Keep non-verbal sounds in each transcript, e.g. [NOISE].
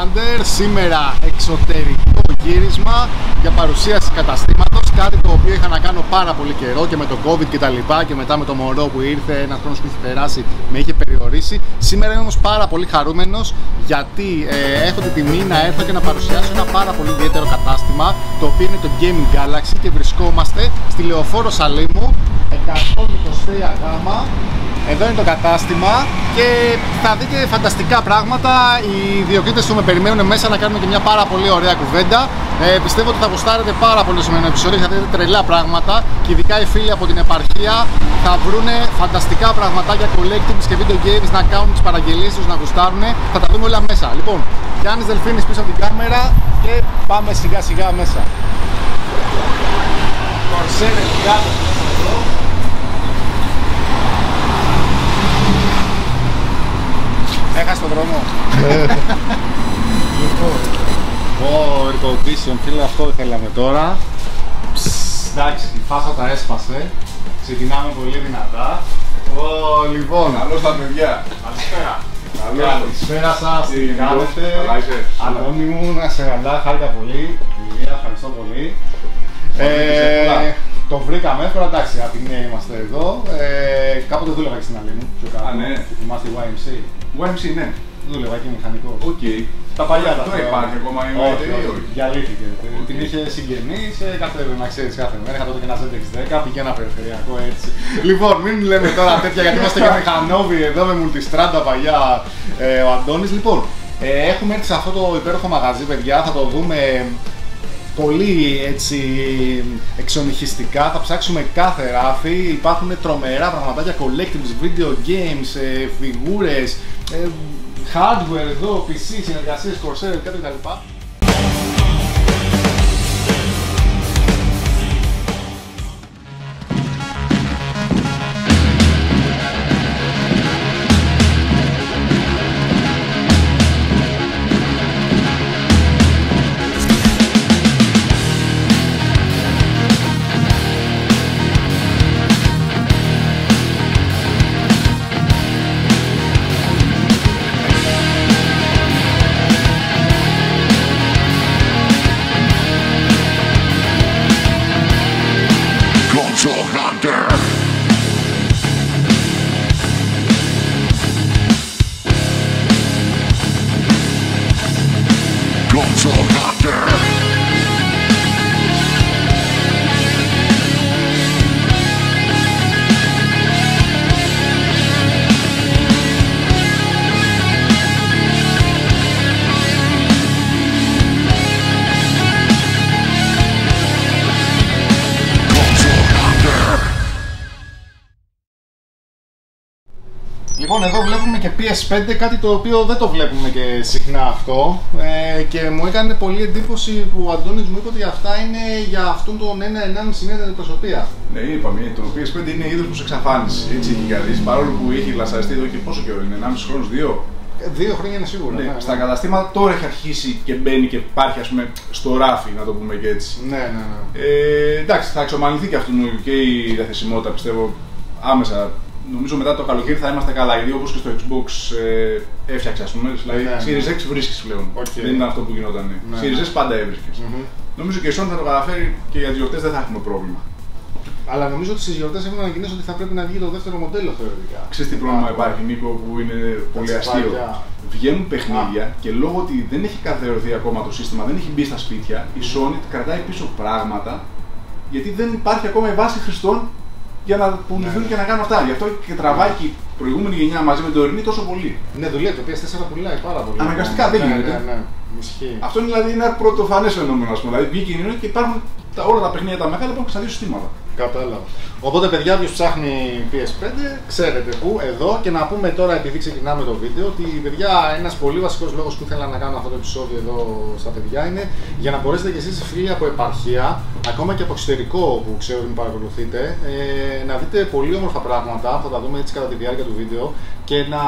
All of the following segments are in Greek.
Hunter. Σήμερα εξωτερικό γύρισμα για παρουσίαση καταστήματος. Κάτι το οποίο είχα να κάνω πάρα πολύ καιρό και με το COVID και τα λοιπά και μετά με το μωρό που ήρθε, ένας χρόνος που είχε περάσει, με είχε περιορίσει. Σήμερα είμαι όμως πάρα πολύ χαρούμενος γιατί ε, έχω την τιμή να έρθω και να παρουσιάσω ένα πάρα πολύ ιδιαίτερο κατάστημα το οποίο είναι το Gaming Galaxy και βρισκόμαστε στη Λεωφόρο Σαλήμου 123 γάμα εδώ είναι το κατάστημα και θα δείτε φανταστικά πράγματα. Οι ιδιοκτήτες του με περιμένουν μέσα να κάνουμε και μια πάρα πολύ ωραία κουβέντα. Ε, πιστεύω ότι θα γουστάρετε πάρα πολύ στο επεισόδιο, θα δείτε τρελά πράγματα και ειδικά οι φίλοι από την επαρχία θα βρουν φανταστικά πραγματάκια collectibles και video games να κάνουν τις παραγγελίες τους, να γουστάρουν. Θα τα δούμε όλα μέσα. Λοιπόν, Γιάννης Δελφίνης πίσω από την κάμερα και πάμε σιγά σιγά μέσα. Κορσέρε, Έχασε τον δρόμο. [LAUGHS] λοιπόν, ο air condition, φίλε, αυτό δεν θέλαμε τώρα. Εντάξει, η φάσα τα έσπασε. Ξεκινάμε πολύ δυνατά. Ω, λοιπόν. Καλώς τα παιδιά. Καλησπέρα. Καλησπέρα σας, τι κάνετε. Αντώνη μου, να σε καλά, χάρηκα πολύ. Ηλία, ευχαριστώ πολύ. Ε, το βρήκαμε εύκολα, εντάξει, από τη μία είμαστε εδώ. Ε, κάποτε δούλευα και στην άλλη μου, πιο κάτω. Α, ναι. Θυμάστε YMC. YMC, ναι. Δούλευα εκεί μηχανικός. Οκ. Okay. Τα παλιά τα Το υπάρχει ακόμα η όχι, όχι, διαλύθηκε. Την είχε συγγενείς κάθε να ξέρεις κάθε μέρα. Είχα τότε και ένα ZX10, πηγαίνα περιφερειακό έτσι. [LAUGHS] λοιπόν, μην λέμε τώρα τέτοια γιατί είμαστε και μηχανόβοι εδώ με multistrada παλιά ε, ο Αντώνης. Λοιπόν, ε, έχουμε έρθει σε αυτό το υπέροχο μαγαζί, παιδιά. Θα το δούμε πολύ έτσι εξονυχιστικά, θα ψάξουμε κάθε ράφι, υπάρχουν τρομερά πραγματάκια, collectibles, video games, ε, φιγούρες, ε, hardware εδώ, PC, συνεργασίες, Corsair, κάτι κτλ. PS5, κάτι το οποίο δεν το βλέπουμε και συχνά αυτό ε, και μου έκανε πολύ εντύπωση που ο Αντώνης μου είπε ότι αυτά είναι για αυτόν τον ένα ενάμιση μήνα την προσωπία. Ναι, είπαμε, το PS5 είναι είδος που σε εξαφάνισε, έτσι έχει καθίσει, παρόλο που έχει λασαριστεί εδώ και πόσο καιρό είναι, 1,5 χρόνος, δύο. Ε, δύο χρόνια είναι σίγουρα. Ναι, ναι, στα ναι. καταστήματα τώρα έχει αρχίσει και μπαίνει και υπάρχει ας πούμε στο ράφι, να το πούμε και έτσι. Ναι, ναι, ναι. Ε, εντάξει, θα εξομαλυνθεί και αυτού και η διαθεσιμότητα πιστεύω άμεσα νομίζω μετά το καλοκαίρι θα είμαστε καλά. Γιατί όπως και στο Xbox ε, έφτιαξε, ας πούμε. Δηλαδή, ναι, ναι. Series X βρίσκεις πλέον. Okay. Δεν είναι αυτό που γινόταν. Ναι. Series S πάντα έβρισκες. Mm-hmm. Νομίζω και η Sony θα το καταφέρει και για τι γιορτέ δεν θα έχουμε πρόβλημα. Αλλά νομίζω ότι στις γιορτές έχουν ανακοινώσει ότι θα πρέπει να βγει το δεύτερο μοντέλο θεωρητικά. Ξέρεις τι πρόβλημα ah, υπάρχει, Νίκο, που είναι πολύ αστείο. Βγαίνουν παιχνίδια ah. και λόγω ότι δεν έχει καθερωθεί ακόμα το σύστημα, δεν έχει μπει στα σπίτια, η Sony κρατάει πίσω πράγματα γιατί δεν υπάρχει ακόμα η βάση χρηστών για να πουληθούν ναι. και να κάνουν αυτά. Γι' αυτό και τραβάει και η προηγούμενη γενιά μαζί με την τωρινή τόσο πολύ. Ναι, δουλεύει το PS4 πουλάει πάρα πολύ. Αναγκαστικά δεν ναι, γίνεται. Ναι, ναι. Αυτό είναι δηλαδή ένα πρωτοφανές φαινόμενο. Δηλαδή βγήκε η και υπάρχουν τα, όλα τα παιχνίδια τα μεγάλα υπάρχουν στα δύο συστήματα. Κατάλαβα. Οπότε, παιδιά, ποιος ψάχνει PS5, ξέρετε πού, εδώ. Και να πούμε τώρα, επειδή ξεκινάμε το βίντεο, ότι παιδιά, ένας πολύ βασικός λόγος που ήθελα να κάνω αυτό το επεισόδιο εδώ στα παιδιά είναι για να μπορέσετε κι εσείς φίλοι από επαρχία, ακόμα και από εξωτερικό που ξέρω ότι με παρακολουθείτε, ε, να δείτε πολύ όμορφα πράγματα. Θα τα δούμε έτσι κατά τη διάρκεια του βίντεο και να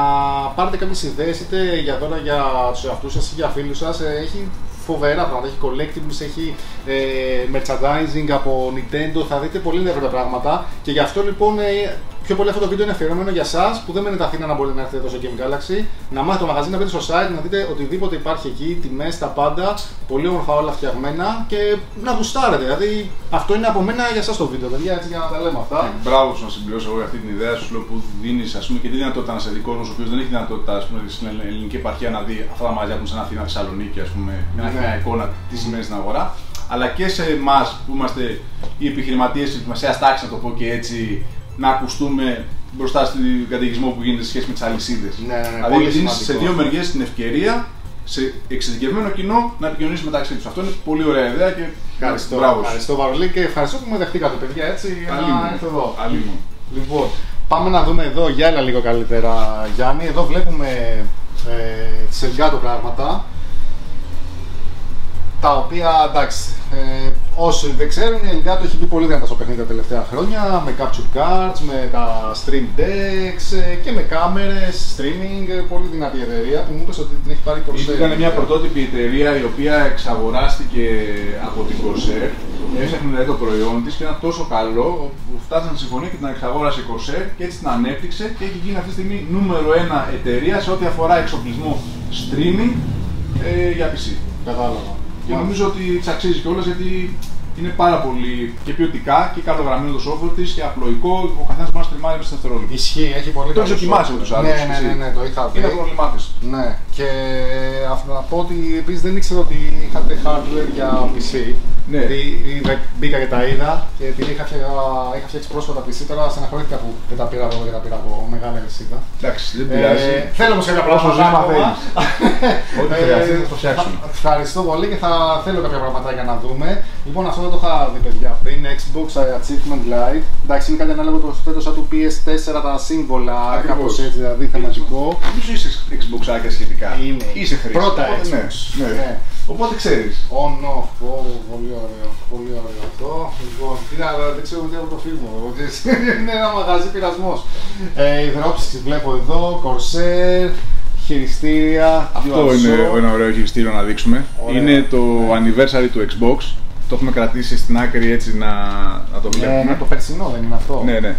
πάρετε κάποιες ιδέες είτε για τώρα για τους εαυτούς σας ή για φίλους σας. Ε, έχει φοβερά πράγματα. Έχει collectibles, έχει ε, merchandising από Nintendo. Θα δείτε πολύ ενδιαφέροντα πράγματα. Και γι' αυτό λοιπόν ε, πιο πολύ αυτό το βίντεο είναι αφιερωμένο για εσά που δεν μένετε Αθήνα να μπορείτε να έρθετε εδώ στο Game Galaxy, να μάθετε το μαγαζί, να μπείτε στο site, να δείτε οτιδήποτε υπάρχει εκεί, τιμές, τα πάντα, πολύ όμορφα όλα φτιαγμένα και να γουστάρετε. Δηλαδή αυτό είναι από μένα για εσά το βίντεο, παιδιά, έτσι για να τα λέμε αυτά. Ε, μπράβο σου να συμπληρώσω εγώ αυτή την ιδέα σου που δίνεις και τη δυνατότητα να σε δει κόσμο ο οποίος δεν έχει δυνατότητα ας πούμε, στην ελληνική επαρχία να δει αυτά τα μαγαζιά που είναι σαν Αθήνα, Θεσσαλονίκη, ας πούμε, μια ναι. εικόνα τι σημαίνει στην αγορά αλλά και σε εμάς που είμαστε οι επιχειρηματίες τη μεσαία τάξη, να το πω και έτσι, να ακουστούμε μπροστά στον καταιγισμό που γίνεται σε σχέση με τις αλυσίδες. Ναι, ναι, ναι, δηλαδή, δίνεις σε δύο μεριές την ευκαιρία σε εξειδικευμένο κοινό να επικοινωνήσεις μεταξύ τους. Αυτό είναι πολύ ωραία ιδέα και ευχαριστώ. Μπράβο. Ευχαριστώ Βαρολί και ευχαριστώ που με δεχτήκατε, παιδιά, έτσι. να έρθω εδώ. Λοιπόν, πάμε να δούμε εδώ για άλλα λίγο καλύτερα, Γιάννη. Εδώ βλέπουμε ε, τις Elgato πράγματα τα οποία εντάξει, ε, όσοι δεν ξέρουν, η Elgato έχει μπει πολύ δυνατά στο παιχνίδι τα τελευταία χρόνια με capture cards, με τα stream decks ε, και με κάμερες, streaming, ε, πολύ δυνατή εταιρεία που μου είπες ότι την έχει πάρει η Corsair. Ήταν μια πρωτότυπη εταιρεία η οποία εξαγοράστηκε από την Corsair, έσαχνε δηλαδή το προϊόν της και ήταν τόσο καλό που φτάσανε συμφωνία και την εξαγόρασε η Corsair και έτσι την ανέπτυξε και έχει γίνει αυτή τη στιγμή νούμερο ένα εταιρεία σε ό,τι αφορά εξοπλισμό streaming ε, για PC. Κατάλαβα. Και νομίζω ότι της αξίζει κιόλας γιατί είναι πάρα πολύ και ποιοτικά και καλογραμμένο το software της και απλοϊκό. Ο καθένας μπορεί να στριμάρει μέσα στην δευτερόλεπτα. Ισχύει, έχει πολύ Το έχεις δοκιμάσει με τους άλλους. Ναι, ναι, ναι, ναι, το είχα δει. Είναι πρόβλημά της. Ναι, και αυτό να πω ότι επίσης δεν ήξερα ότι είχατε hardware για PC. Ναι. Γιατί μπήκα και τα είδα και επειδή είχα, είχα φτιάξει πρόσφατα PC, τώρα στεναχωρήθηκα που δεν τα πήρα εγώ και τα πήρα από μεγάλη αλυσίδα. Εντάξει, δεν πειράζει. Ε, θέλω όμως κάποια πράγματα. Ό,τι χρειαστεί θα το φτιάξουμε. Ευχαριστώ πολύ και θα θέλω κάποια πραγματάκια να δούμε. Λοιπόν, αυτό δεν το είχα δει παιδιά πριν. Xbox Achievement Live. Εντάξει, είναι κάτι ανάλογο το θέτω σαν του PS4 τα σύμβολα, κάπως έτσι δηλαδή θεματικό. Νομίζω είσαι Xbox σχετικά. Είναι. Είσαι χρήστη. Πρώτα Οπότε, Xbox. Ναι, ναι. Ναι. Οπότε ξέρεις. On, off, oh, πολύ ωραίο, πολύ ωραίο αυτό. Λοιπόν, τι άλλο, δεν ξέρω τι από το φιλμ μου. είναι ένα μαγαζί πειρασμός. Ε, οι δρόψεις βλέπω εδώ, Corsair, χειριστήρια. Αυτό είναι ένα ωραίο χειριστήριο να δείξουμε. Ωραία. Είναι το Ναι. anniversary του Xbox. Το έχουμε κρατήσει στην άκρη έτσι να, να το Ναι, βλέπουμε. ναι, το περσινό δεν είναι αυτό. Ναι, ναι.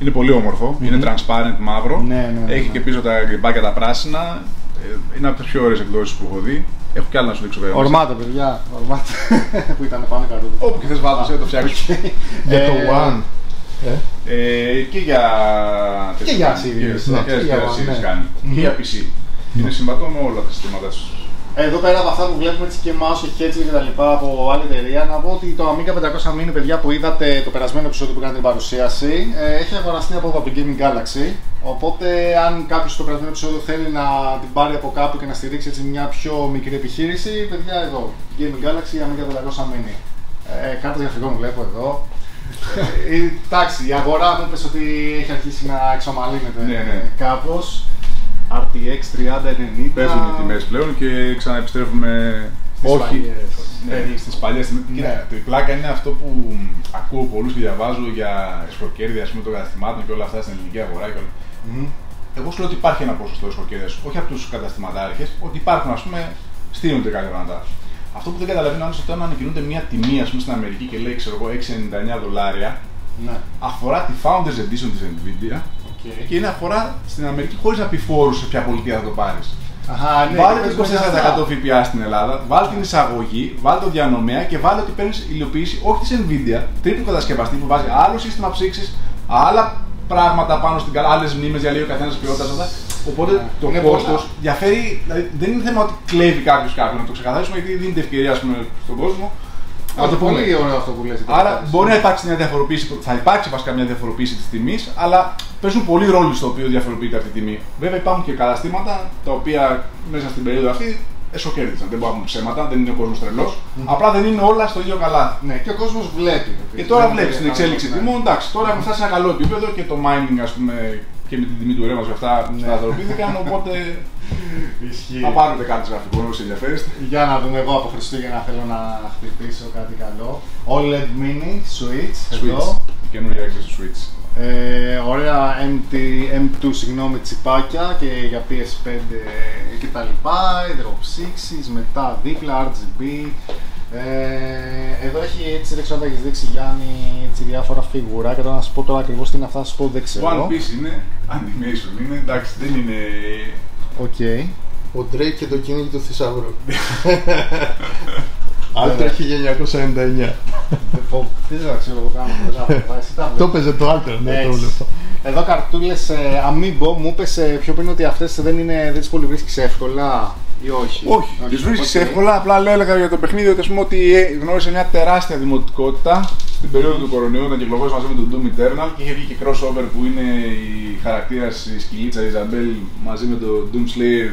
Είναι πολύ όμορφο. Είναι transparent μαύρο. Ναι, ναι, ναι, Έχει ναι. και πίσω τα γκριμπάκια τα πράσινα. Ε, Είναι από τις πιο ωραίες εκδόσεις που έχω δει. Έχω κι άλλα να σου δείξω βέβαια. Ορμάτε, παιδιά. Ορμάτε. [LAUGHS] που ήταν πάνω κάτω. Όπου και θες βάλτε, το [LAUGHS] φτιάξουμε. Για το Ε, One. Ε, Ε, και για. Και για τέτοια, series, και- ναι, και και για για- series ναι. κάνει. Και για PC. Είναι συμβατό με όλα τα συστήματα σου. Εδώ πέρα από αυτά που βλέπουμε έτσι και mouse και headset και τα λοιπά από άλλη εταιρεία, να πω ότι το Amiga 500 Mini, παιδιά που είδατε το περασμένο επεισόδιο που κάνατε την παρουσίαση, ε, έχει αγοραστεί από, από το Gaming Galaxy. Οπότε, αν κάποιος στο περασμένο επεισόδιο θέλει να την πάρει από κάπου και να στηρίξει έτσι μια πιο μικρή επιχείρηση, παιδιά εδώ, Gaming Galaxy Amiga 500 Mini. Ε, κάρτα γραφικών βλέπω εδώ. Ε, εντάξει, η αγορά μου είπες ότι έχει αρχίσει να εξομαλύνεται Ναι, ναι. κάπως. RTX 3090. Παίζουν οι τιμές πλέον και ξαναεπιστρέφουμε. Στις Όχι. παλιές. Ναι, στις παλιές τιμέ. Ναι. Κοίτα, το η πλάκα είναι αυτό που ακούω πολλούς και διαβάζω για εσχροκέρδια ας πούμε, των καταστημάτων και όλα αυτά στην ελληνική αγορά. Και όλα. Μμμ. Εγώ σου λέω ότι υπάρχει ένα ποσοστό εσχροκέρδια, όχι από τους καταστηματάρχες, ότι υπάρχουν ας πούμε, στείνονται κάποια πράγματα. Αυτό που δεν καταλαβαίνω είναι ότι όταν ανακοινώνεται μια τιμή ας πούμε, στην Αμερική και λέει ξέρω εγώ 6,99 δολάρια, Ναι. αφορά τη Founders Edition της Nvidia OK. και είναι αφορά στην Αμερική χωρίς να πει φόρους σε ποια πολιτεία θα το πάρεις. Αχα, ναι. Βάλε πες το μου για 24% αυτά. ΦΠΑ στην Ελλάδα, βάλε την εισαγωγή, βάλε το διανομέα και βάλε ότι παίρνεις υλοποίηση όχι της Nvidia, τρίτου κατασκευαστή που βάζει άλλο σύστημα ψύξης, άλλα πράγματα πάνω στην καλά, άλλες μνήμες για λίγο καθένας ποιότητας αυτά. Οπότε Ναι. το Είναι κόστος πολλά. διαφέρει, δηλαδή δεν είναι θέμα ότι κλέβει κάποιος κάποιον, να το ξεκαθαρίσουμε γιατί δίνεται ευκαιρία ας πούμε, στον κόσμο. Να Αυτό το πούμε. πολύ ωραίο αυτό που λες. Άρα μπορεί να υπάρξει μια διαφοροποίηση, θα υπάρξει βασικά μια διαφοροποίηση της τιμής, αλλά παίζουν πολύ ρόλο στο οποίο διαφοροποιείται αυτή η τιμή. Βέβαια υπάρχουν και καταστήματα τα οποία μέσα στην περίοδο αυτή εσωκέρδισαν. Δεν μπορούμε να πούμε ψέματα, δεν είναι ο κόσμος τρελός. Απλά δεν είναι όλα στο ίδιο καλά. Ναι, και ο κόσμος βλέπει. Και τώρα Δεν βλέπει είναι την εξέλιξη ναι. τιμών. Εντάξει, τώρα έχουμε φτάσει σε ένα καλό επίπεδο και το mining, ας πούμε, και με την τιμή του ρεύματος και αυτά Ναι. σταθεροποιήθηκαν. Οπότε [LAUGHS] Ισχύει. θα πάρετε κάτι γραφικών όσοι ενδιαφέρεστε. Για να δούμε εγώ από Χριστούγεννα θέλω να χτυπήσω κάτι καλό. OLED Mini Switch. Switch. Εδώ. Η καινούργια έκδοση του Switch. Ε, ωραία MT, M2 συγγνώμη τσιπάκια και για PS5 και τα λοιπά, οι drop 6, μετά δίπλα RGB, Ε, εδώ έχει έτσι δεν ξέρω αν έχεις δείξει Γιάννη έτσι, διάφορα φιγουρά και να σα πω τώρα ακριβώς τι είναι αυτά, θα σα πω δεν ξέρω. One Piece είναι, animation είναι, εντάξει δεν είναι. Οκ. Okay. Ο Drake και το κυνήγι του θησαυρού. Alter 1999. Τι δεν ξέρω εγώ κάνω. Το έπαιζε το Alter, ναι, το βλέπω. Εδώ καρτούλες Amiibo μου είπε πιο πριν ότι αυτές δεν, είναι, δεν τις πολύ βρίσκεις εύκολα ή όχι. Όχι, τις βρίσκεις εύκολα. Απλά λέω έλεγα για το παιχνίδι ότι, πούμε, ότι γνώρισε μια τεράστια δημοτικότητα στην περίοδο του κορονοϊού όταν κυκλοφόρησε μαζί με τον Doom Eternal και είχε βγει και crossover που είναι η χαρακτήρας η σκυλίτσα Ιζαμπέλ μαζί με τον Doom Slayer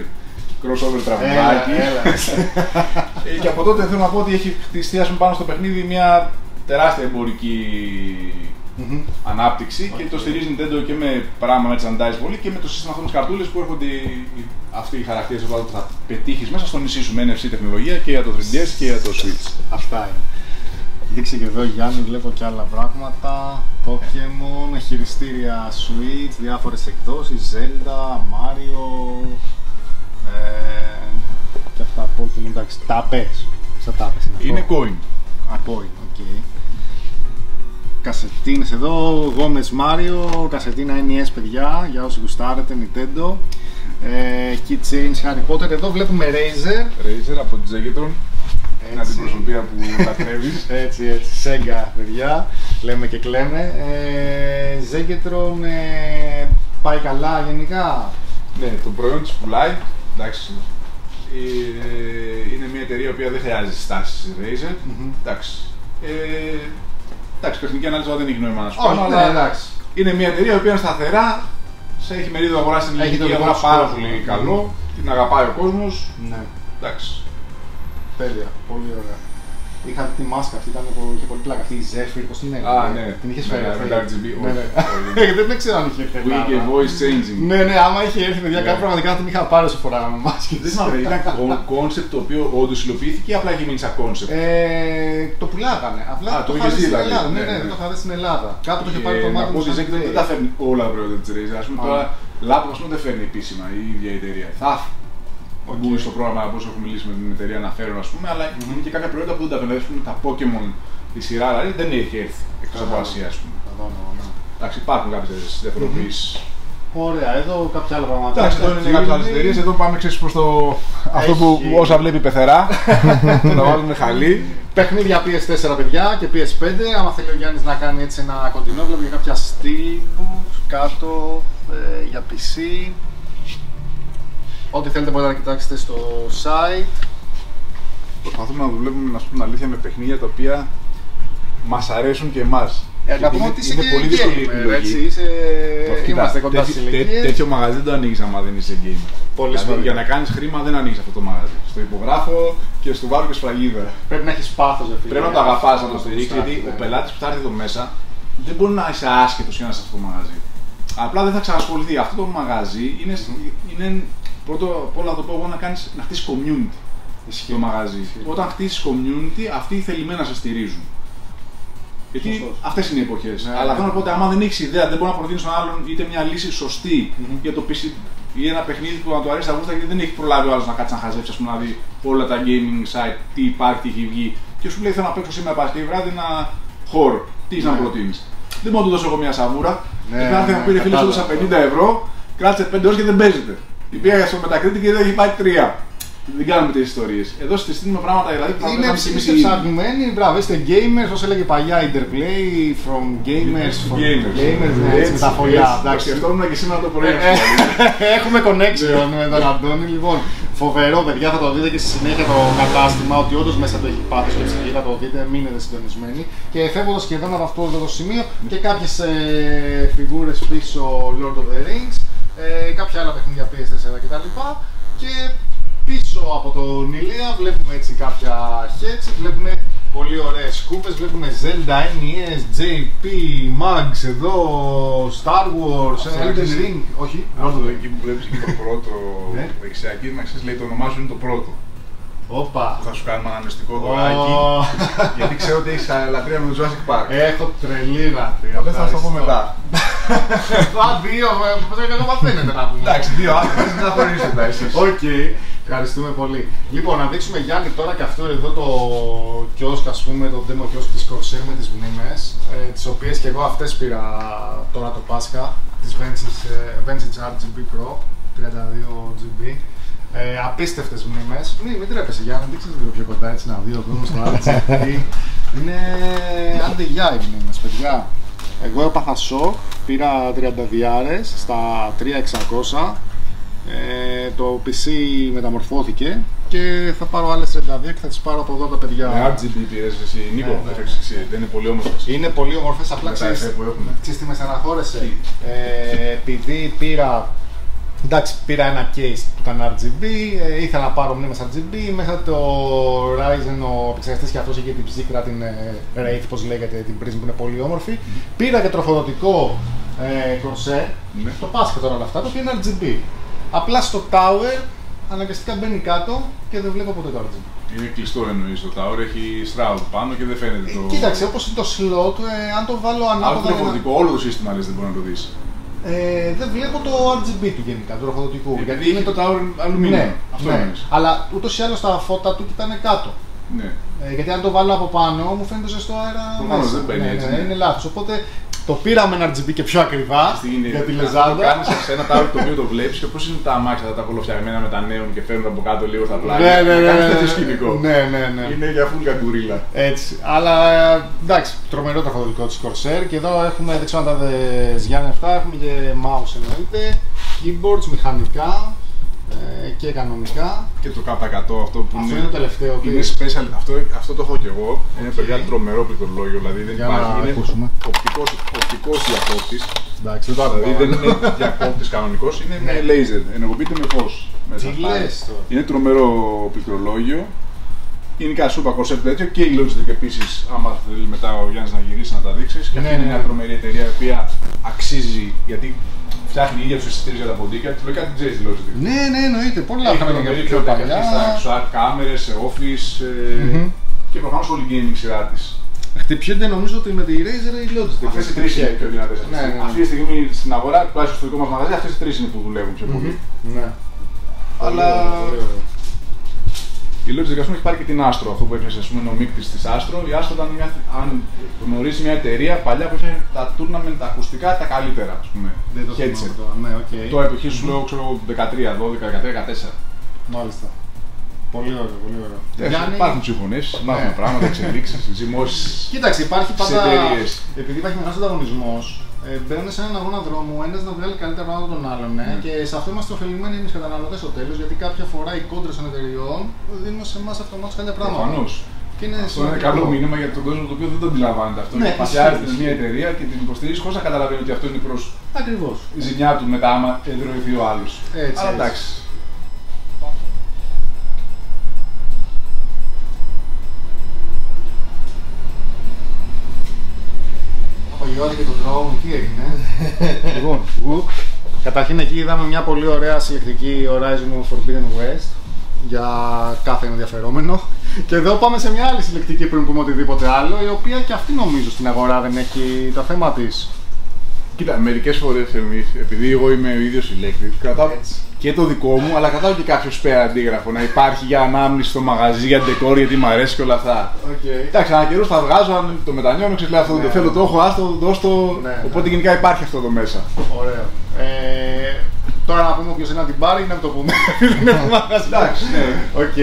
crossover τραγουδάκι. Ε, και από τότε θέλω να πω ότι έχει χτιστεί πάνω στο παιχνίδι μια τεράστια εμπορική mm-hmm. ανάπτυξη okay. και το στηρίζει Nintendo και με πράγμα merchandise πολύ και με το σύστημα αυτών καρτούλες που έρχονται αυτοί οι χαρακτήρες που θα πετύχεις μέσα στο νησί σου με NFC τεχνολογία και για το 3DS και για το Switch. Αυτά είναι. Δείξε και εδώ Γιάννη, βλέπω και άλλα πράγματα. Pokemon, χειριστήρια Switch, διάφορες εκδόσεις, Zelda, Mario, ε, και αυτά Pokemon, εντάξει, τάπες. Στα τάπες είναι Είναι coin. Α, coin, OK. Okay κασετίνες εδώ, Gomez Mario, κασετίνα NES παιδιά, για όσοι γουστάρετε, Nintendo. Ε, keychains Harry Potter, εδώ βλέπουμε Razer. Razer από τη Zegetron. Είναι αντιπροσωπεία που λατρεύεις. [LAUGHS] έτσι, έτσι, Sega παιδιά, λέμε και κλαίμε. Ε, Zegetron ε, πάει καλά γενικά; Ναι, το προϊόν της πουλάει, εντάξει, ε, είναι μια εταιρεία που δεν χρειάζεται στάσεις Razer. Mm-hmm. Εντάξει. Ε, Εντάξει, τεχνική ανάλυση δεν έχει νόημα να σου πω. αλλά εντάξει. είναι μια εταιρεία που είναι σταθερά, σε έχει μερίδιο αγορά στην ελληνική αγορά πάρα πολύ καλό, την αγαπάει ο κόσμος. Ναι. Εντάξει. Τέλεια, πολύ ωραία. Είχα τη μάσκα αυτή, ήταν, είχε πολύ πλάκα. Αυτή η Zephyr, πώς την έλεγε; Α, ναι. Την είχε ναι, φέρει. Ναι, ναι, RGB. Ναι, ναι. Δεν ξέρω αν είχε φέρει. Που είχε voice changing. Ναι, ναι, άμα είχε έρθει παιδιά, ναι. κάτι πραγματικά την είχα πάρει όσο φοράγαμε μάσκες. Δεν θυμάμαι, ήταν concept το οποίο όντως υλοποιήθηκε ή απλά είχε μείνει σαν concept; Ε, το πουλάγανε. Απλά το είχε δει δηλαδή. Ναι, ναι, το είχα δει στην Ελλάδα. Κάπου το είχε πάρει το μάτι. Από δεν τα φέρνει όλα τα προϊόντα της Razer. Α πούμε τώρα, λάπτοπ δεν φέρνει επίσημα η ίδια εταιρεία. Θα okay. μπουν στο πρόγραμμα όπως έχουμε μιλήσει με την εταιρεία να φέρουν, ας πούμε, αλλά mm-hmm. είναι και κάποια προϊόντα που δεν τα φέρνουν. Δηλαδή, τα Pokémon τη σειρά δηλαδή, δεν έχει έρθει εκτός από Ασία, ας πούμε. Ναι. Εντάξει, υπάρχουν κάποιες διαφοροποιήσει. Ωραία, εδώ κάποια άλλα πράγματα. Εντάξει, εδώ είναι κάποιες άλλες εταιρείες. Εδώ πάμε ξέρεις, προς το... αυτό που όσα βλέπει πεθερά. [LAUGHS] να βάλουμε χαλί. Παιχνίδια PS4 παιδιά και PS5. Άμα θέλει ο Γιάννης να κάνει έτσι ένα κοντινό, βλέπει κάποια steelbooks κάτω ε, για PC. Ό,τι θέλετε μπορείτε να κοιτάξετε στο site. Προσπαθούμε να δουλεύουμε, να πούμε αλήθεια, με παιχνίδια τα οποία μας αρέσουν και εμάς. Ε, να πούμε ότι είσαι είναι πολύ δύσκολη έτσι, είσαι... Είμαστε κοντά στις ηλικίες. Τέτοιο μαγαζί δεν το ανοίγεις άμα δεν είσαι gamer. Πολύ δηλαδή, για να κάνεις χρήμα δεν ανοίγεις αυτό το μαγαζί. Στο υπογράφω και στο βάρω και σφραγίδα. Πρέπει να έχεις πάθος. Πρέπει να το αγαπάς να το στηρίξεις γιατί ο πελάτης που θα έρθει εδώ μέσα δεν μπορεί να είσαι άσχετος για να είσαι αυτό το μαγαζί. Απλά δεν θα ξανασχοληθεί. Αυτό το μαγαζί είναι, είναι πρώτο απ' όλα το πω εγώ να, κάνεις, να χτίσεις community Ισχύει. το μαγαζί. Ισχύει. Όταν χτίσεις community, αυτοί θελημένα σε στηρίζουν. Γιατί αυτές είναι οι εποχές. Ναι, Αλλά ναι. θέλω να πω ότι άμα δεν έχεις ιδέα, δεν μπορεί να προτείνει στον άλλον είτε μια λύση σωστή mm-hmm. για το PC ή ένα παιχνίδι που να του αρέσει αγούστα γιατί δεν έχει προλάβει ο άλλος να κάτσει να χαζέψει ας πούμε, να δει όλα τα gaming site, τι υπάρχει, τι έχει βγει. Και σου λέει θέλω να παίξω σήμερα Παρασκευή βράδυ ένα χώρο. Τι να ναι. προτείνεις. Δεν μπορώ να του δώσω εγώ μια σαβούρα. Ναι, και να πήρε φίλος του 50 ευρώ, κράτησε 5 ώρες και δεν παίζεται. Η πήγα στο μετακρίτη και δεν έχει πάει 3. Δεν κάνουμε τέτοιε ιστορίες. Εδώ στείλουμε πράγματα δηλαδή που είναι ψαγμένοι. Μπράβο, είστε gamers, όπω έλεγε παλιά Interplay, from gamers, from gamers. gamers ναι, έτσι, με τα φωλιά. Εντάξει, ήμουν και σήμερα το πρωί. Ε, έχουμε connection με τον Αντώνη. Λοιπόν, φοβερό παιδιά, θα το δείτε και στη συνέχεια το κατάστημα ότι όντως μέσα το έχει πάθει και ψυχή. Θα το δείτε, μείνετε συντονισμένοι. Και φεύγοντας σχεδόν από αυτό το σημείο και κάποιες ε, φιγούρες πίσω Lord of the Rings, ε, κάποια άλλα παιχνίδια PS4 κτλ. Και Πίσω από τον Ηλία βλέπουμε έτσι κάποια heads, βλέπουμε πολύ ωραίες σκούπες, βλέπουμε Zelda, NES, JP, Mags εδώ, Star Wars, Elden Ring, όχι. Αυτό εκεί που βλέπεις και το πρώτο [LAUGHS] ναι. δεξιά εκεί, να ξέρεις λέει το όνομά σου είναι το πρώτο. Όπα. Θα σου κάνουμε ένα μυστικό δωράκι. [LAUGHS] γιατί ξέρω ότι έχεις λατρεία με το Jurassic Park. Έχω τρελή λατρεία. Δεν θα σου το πω μετά. [LAUGHS] Α, δύο, πώς δεν μαθαίνετε να πούμε. Εντάξει, δύο άτομα, δεν θα χωρίσετε εσείς. Οκ. Ευχαριστούμε πολύ. Λοιπόν, να δείξουμε Γιάννη τώρα και αυτό εδώ το kiosk, ας πούμε, το demo kiosk της Corsair με τις μνήμες, ε, τις οποίες και εγώ αυτές πήρα τώρα το Πάσχα, της Vintage, ε, Vintage RGB Pro, 32GB. Ε, απίστευτες μνήμες. Μην, μην τρέπεσαι Γιάννη, δείξτε λίγο πιο κοντά έτσι να δει ο κόσμος το RGB. Είναι άντε γεια οι μνήμες, παιδιά. Εγώ έπαθα σοκ, πήρα 30 διάρες στα 3600 ε, το PC μεταμορφώθηκε και θα πάρω άλλες 32 και θα τις πάρω από εδώ τα παιδιά. Με RGB πήρες εσύ, Νίκο, Ναι, ναι, έφεξες εσύ. Δεν είναι πολύ όμορφες. Είναι πολύ όμορφες, απλά Με τα ξέρεις, εφέ που έχουμε. ξέρεις τι με στεναχώρεσε. Τι; Ε, επειδή πήρα, εντάξει, πήρα ένα case που ήταν RGB, ε, ήθελα να πάρω μνήμες RGB, μέσα το Ryzen ο επεξεργαστής και αυτός είχε την ψύκρα, την ε, Wraith, πώς λέγεται, την Prism που είναι πολύ όμορφη. Πήρα και τροφοδοτικό ε, Corsair, Ναι. το Πάσχα τώρα όλα αυτά, το οποίο είναι RGB. Απλά στο Tower αναγκαστικά μπαίνει κάτω και δεν βλέπω ποτέ το RGB. Είναι κλειστό εννοείς το Tower, έχει shroud πάνω και δεν φαίνεται το... Ε, Κοίταξε, όπως είναι το slot, ε, αν το βάλω Άλλο ανάποδα... για να- τροφοδοτικό, όλο το σύστημα λες δεν μπορεί να το δεις. Ε, δεν βλέπω το RGB του γενικά, του τροφοδοτικού. Γιατί είναι το Tower αλουμίνιο. Ναι, Αυτό ναι. εννοείς. Αλλά ούτως ή άλλως τα φώτα του κοιτάνε κάτω. Ναι. Ε, γιατί αν το βάλω από πάνω μου φαίνεται ζεστό αέρα. Προφανώς μέσα. δεν μπαίνει ναι, έτσι, ναι, ναι. είναι λάθος. Οπότε το πήραμε ένα RGB και πιο ακριβά Τι γίνεται, για τη αυτό Το λεζάντα. κάνεις σε ένα Tower το οποίο το βλέπεις και πώς είναι τα αμάξια τα κολοφτιαγμένα με τα νέων και φέρνουν από κάτω λίγο στα πλάγια. Ναι, ναι, Να ναι, κάνεις ναι, τέτοιο ναι. σκηνικό. Ναι, ναι, ναι. Είναι για full κατουρίλα. Έτσι. Αλλά ε, εντάξει, τρομερό τροφοδοτικό της Corsair και εδώ έχουμε, δεν ξέρω αν τα 'δες Γιάννη αυτά, έχουμε και mouse εννοείται, keyboards, μηχανικά ε, και κανονικά. Και το K100 αυτό που Αυτό είναι το τελευταίο. Είναι πήρες. special, αυτό, αυτό το έχω και εγώ. Είναι Οκ. παιδιά τρομερό πληκτρολόγιο, δηλαδή δεν Για υπάρχει. να είναι ακούσουμε. οπτικός, οπτικός διακόπτης. Εντάξει, δεν το Δηλαδή άκουγα. δεν είναι διακόπτης κανονικός, είναι με Ναι. laser, ενεργοποιείται με φως. μέσα. Τι λες τώρα. Είναι τρομερό πληκτρολόγιο. Είναι και super concept τέτοιο και η Logitech επίσης, άμα θέλει μετά ο Γιάννης να γυρίσει να τα δείξεις. Και Ναι, αυτή είναι ναι. μια τρομερή εταιρεία η οποία αξίζει γιατί φτιάχνει ίδια του εισιτήρου για τα ποντίκια. Τη λογικά την ξέρει τη Logitech. Ναι, ναι, εννοείται. Πολλά Έχει χρόνια τρομερή πιο ποιότητα παλιά. και στα XR κάμερες, σε office ε, Μμμ. και προφανώς όλη η gaming σειρά της. Χτυπιούνται νομίζω ότι με τη Razer ή η Logitech. Αυτές οι τρεις είναι οι πιο δυνατές. Ναι, ναι, ναι. Αυτή τη στιγμή στην αγορά, τουλάχιστον στο δικό μας μαγαζί, αυτές οι τρεις είναι που δουλεύουν πιο πολύ. Ναι. Αλλά Πολύ ωραίο. Η Logitech ας πούμε, έχει πάρει και την Astro, αυτό που έπιασε ας πούμε, είναι ο μείκτης της Astro. Η Astro ήταν μια, αν γνωρίζει μια εταιρεία παλιά που είχε τα tournament, τα ακουστικά τα καλύτερα. Ας πούμε. Δεν το Headset. θυμάμαι τώρα. Ναι, οκ. Το εποχή σου λέω ξέρω, 13, 12, 13, 14. Μάλιστα. Πολύ ωραίο, πολύ ωραίο. Γιάννη... Γιάννη, Υπάρχουν συμφωνίες, υπάρχουν Ναι. πράγματα, εξελίξεις, [LAUGHS] ζυμώσεις. Κοίταξε, υπάρχει Στις πάντα. εταιρείες. Επειδή υπάρχει μεγάλος ανταγωνισμός, ε, μπαίνουν σε έναν αγώνα δρόμου, ένας να βγάλει καλύτερα πράγματα από τον άλλον. Ναι. Ναι. Και σε αυτό είμαστε ωφελημένοι εμείς καταναλωτές στο τέλος, γιατί κάποια φορά οι κόντρες των εταιριών δίνουν σε εμάς αυτομάτως καλύτερα πράγματα. Προφανώς. Και είναι Αυτό είναι καλό μήνυμα για τον κόσμο το οποίο δεν το αντιλαμβάνεται αυτό. Ναι, Ναι, Παθιάζεται ισχύει, σε μια ισχύει. εταιρεία και την υποστηρίζεις χωρίς να καταλαβαίνει ότι αυτό είναι προς Ακριβώς. ζημιά του μετά, άμα εδρωηθεί ο άλλος. Έτσι, Αλλά έτσι. Εντάξει. Απογειώθηκε το drone, τι έγινε. λοιπόν, γουκ. Καταρχήν εκεί είδαμε μια πολύ ωραία συλλεκτική Horizon Forbidden West για κάθε ενδιαφερόμενο. Και εδώ πάμε σε μια άλλη συλλεκτική πριν πούμε οτιδήποτε άλλο, η οποία και αυτή νομίζω στην αγορά δεν έχει το θέμα της. Κοίτα, μερικές φορές εμείς, επειδή εγώ είμαι ο ίδιος ηλέκτρικ, κρατάω Έτσι. Και το δικό μου, αλλά κρατάω και κάποιο σπέρα αντίγραφο να υπάρχει για ανάμνηση στο μαγαζί, για ντεκόρ, γιατί μου αρέσει και όλα αυτά. Okay. Εντάξει, ανά καιρούς θα βγάζω, αν το μετανιώνω, ξέρω αυτό δεν το Ναι. θέλω, το έχω, άστο, δώσ' το. Ναι, ναι. Οπότε γενικά υπάρχει αυτό εδώ μέσα. Ωραίο. Ε, τώρα να πούμε ποιος είναι να την πάρει ή να μην το πούμε. [LAUGHS] Δεν έχουμε μαγαζί. Εντάξει, ναι. Οκ.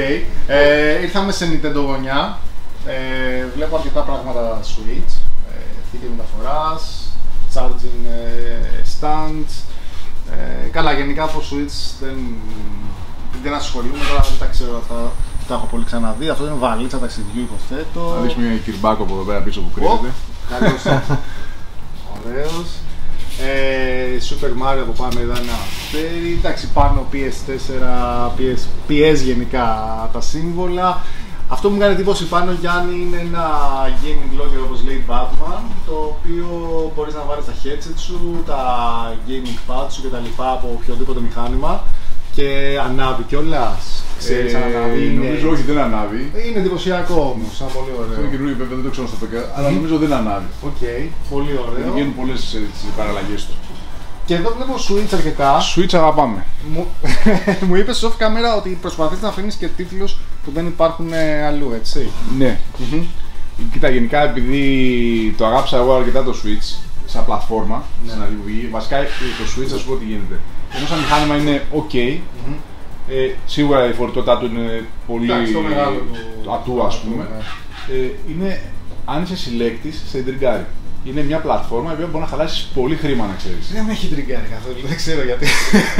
Ε, ήρθαμε σε Nintendo γωνιά. Ε, βλέπω αρκετά πράγματα Switch. Ε, θήκη μεταφοράς, charging ε, stands. Ε, καλά, γενικά από Switch δεν, δεν ασχολούμαι, τώρα δεν τα ξέρω αυτά. Τα έχω πολύ ξαναδεί. Αυτό είναι βαλίτσα ταξιδιού, υποθέτω. Θα δεις μια Kirby κάτω από εδώ πέρα πίσω που Οπ, κρύβεται. καλώς. Ωραίος. Ε, Super Mario από πάνω είδα ένα αστέρι. Εντάξει, πάνω PS4, PS, PS γενικά τα σύμβολα. Αυτό που μου κάνει εντύπωση πάνω Γιάννη είναι ένα gaming logger όπως λέει Batman το οποίο μπορείς να βάλεις τα headset σου, τα gaming pad σου κτλ από οποιοδήποτε μηχάνημα και ανάβει κιόλας. Ξέρεις αν ανάβει. Ε, είναι- Νομίζω όχι, δεν ανάβει. Είναι εντυπωσιακό όμως, σαν πολύ Αυτό είναι ωραίο. καινούργιο βέβαια, δεν το ξέρω στο το αλλά νομίζω δεν ανάβει. Οκ, πολύ Γιατί ωραίο. βγαίνουν πολλές παραλλαγές τους. Και εδώ βλέπω Switch αρκετά. Switch αγαπάμε. Μου, [LAUGHS] μου είπες off camera ότι προσπαθείς να αφήνεις και τίτλους που δεν υπάρχουν ε, αλλού, έτσι. Ναι. Κοίτα, γενικά επειδή το αγάπησα εγώ αρκετά το Switch σαν πλατφόρμα, Ναι. σαν λειτουργεί, βασικά το Switch θα σου πω τι γίνεται. Ενώ σαν μηχάνημα είναι ok, ε, σίγουρα η φορητότητά του είναι πολύ Εντάξει, το μεγάλο του- ατού ας πούμε. ναι. Ε, είναι, αν είσαι συλλέκτης, σε τριγκάρει. Είναι μια πλατφόρμα η οποία μπορεί να χαλάσεις πολύ χρήμα να ξέρεις. Δεν με έχει τριγκάρει καθόλου, δεν ξέρω γιατί.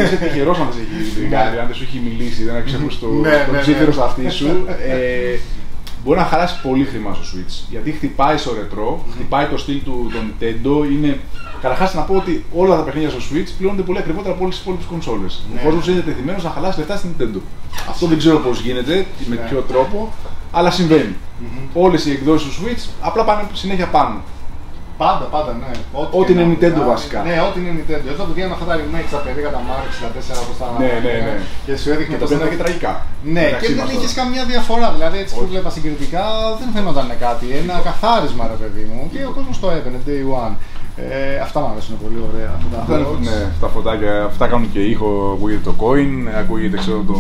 Είσαι τυχερός αν δεν σε έχει τριγκάρει, αν δεν σου έχει μιλήσει, δεν έχει ακούσει το, Ναι, το ναι, ναι. ψήφιρο στα αυτή σου. Ε, μπορεί να χαλάσεις πολύ χρήμα στο Switch. Γιατί χτυπάει στο ρετρό, χτυπάει το στυλ του το Nintendo. Είναι... Καταρχάς να πω ότι όλα τα παιχνίδια στο Switch πληρώνονται πολύ ακριβότερα από όλες τις υπόλοιπες κονσόλες. Ναι. Ο κόσμος είναι τεθειμένο να χαλάσει λεφτά στην Nintendo. Αυτό δεν ξέρω πώς γίνεται, με Ναι. ποιο τρόπο, αλλά συμβαίνει. Όλες οι εκδόσεις του Switch απλά πάνε συνέχεια πάνω. Πάντα, πάντα, ναι. Ό,τι και είναι να Nintendo βγάλει. βασικά. Ναι, ό,τι είναι Nintendo. Εδώ που βγαίνουν αυτά τα remakes, τα περίγα, τα Mario 64, όπως τα Ναι, ναι, ναι. Και σου έδειχνε Και τα πώς πέντε ήταν- και τραγικά. Ναι, μεταξύ και δεν μας είχες τώρα. καμία διαφορά. Δηλαδή, έτσι που βλέπα συγκριτικά, δεν φαίνονταν κάτι. Ένα καθάρισμα, ρε παιδί μου. Και ο κόσμος το έπαιρνε, day one. Ε, αυτά μου αρέσουν πολύ ωραία. αυτά τα Δεν- hots. Ναι, τα φωτάκια, αυτά κάνουν και ήχο, ακούγεται το coin, ακούγεται ξέρω το...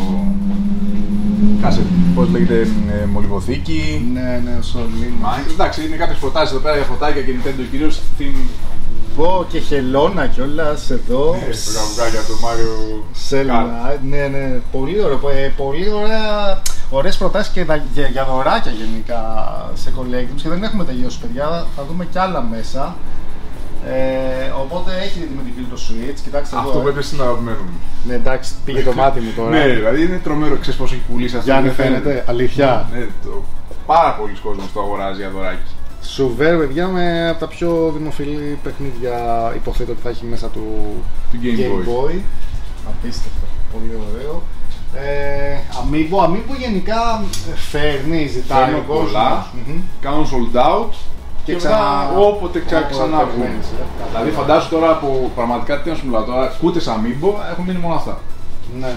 Κάσε, πώς λέγεται, ε, μολυβοθήκη. Ναι, ναι, σωλήμα. Μα, Εντάξει, είναι κάποιες προτάσεις εδώ πέρα για φωτάκια και Nintendo κυρίως στην... Πω και χελώνα κιόλας εδώ. Ε, στο καβουκάκι από το Mario Σέλνα, Kart. ναι, ναι, πολύ ωραίο. Ε, πολύ ωραία, ωραίες προτάσεις και δα- για, για δωράκια γενικά σε collectibles και δεν έχουμε τελειώσει παιδιά, θα δούμε κι άλλα μέσα. Ε, οπότε έχει με την το Switch, κοιτάξτε Αυτό εδώ. που ε. έπαιζε στην αγαπημένη μου. Ναι, εντάξει, πήγε το μάτι μου τώρα. [LAUGHS] Ναι, δηλαδή είναι τρομερό, ξέρεις πώς έχει πουλήσει αυτό. Γιάννη δεν φαίνεται, αλήθεια. Ναι, το... Πάρα πολλοί κόσμος το αγοράζει για δωράκι. Σουβέρ, παιδιά, με από τα πιο δημοφιλή παιχνίδια υποθέτω ότι θα έχει μέσα του Του Game Boy. Απίστευτο, πολύ ωραίο. Ε, Amiibo, Amiibo γενικά ε, φέρνει, ζητάει Φέρνω ο κόσμος. πολλά. Μμμ. Κάνουν sold out και, Και μετά ξανά- όποτε ξα... όποτε ξανά βγουν. περιμένεις, ε. Δηλαδή φαντάσου τώρα που πραγματικά τι να σου μιλάω τώρα, κούτε Amiibo έχουν μείνει μόνο αυτά. Ναι.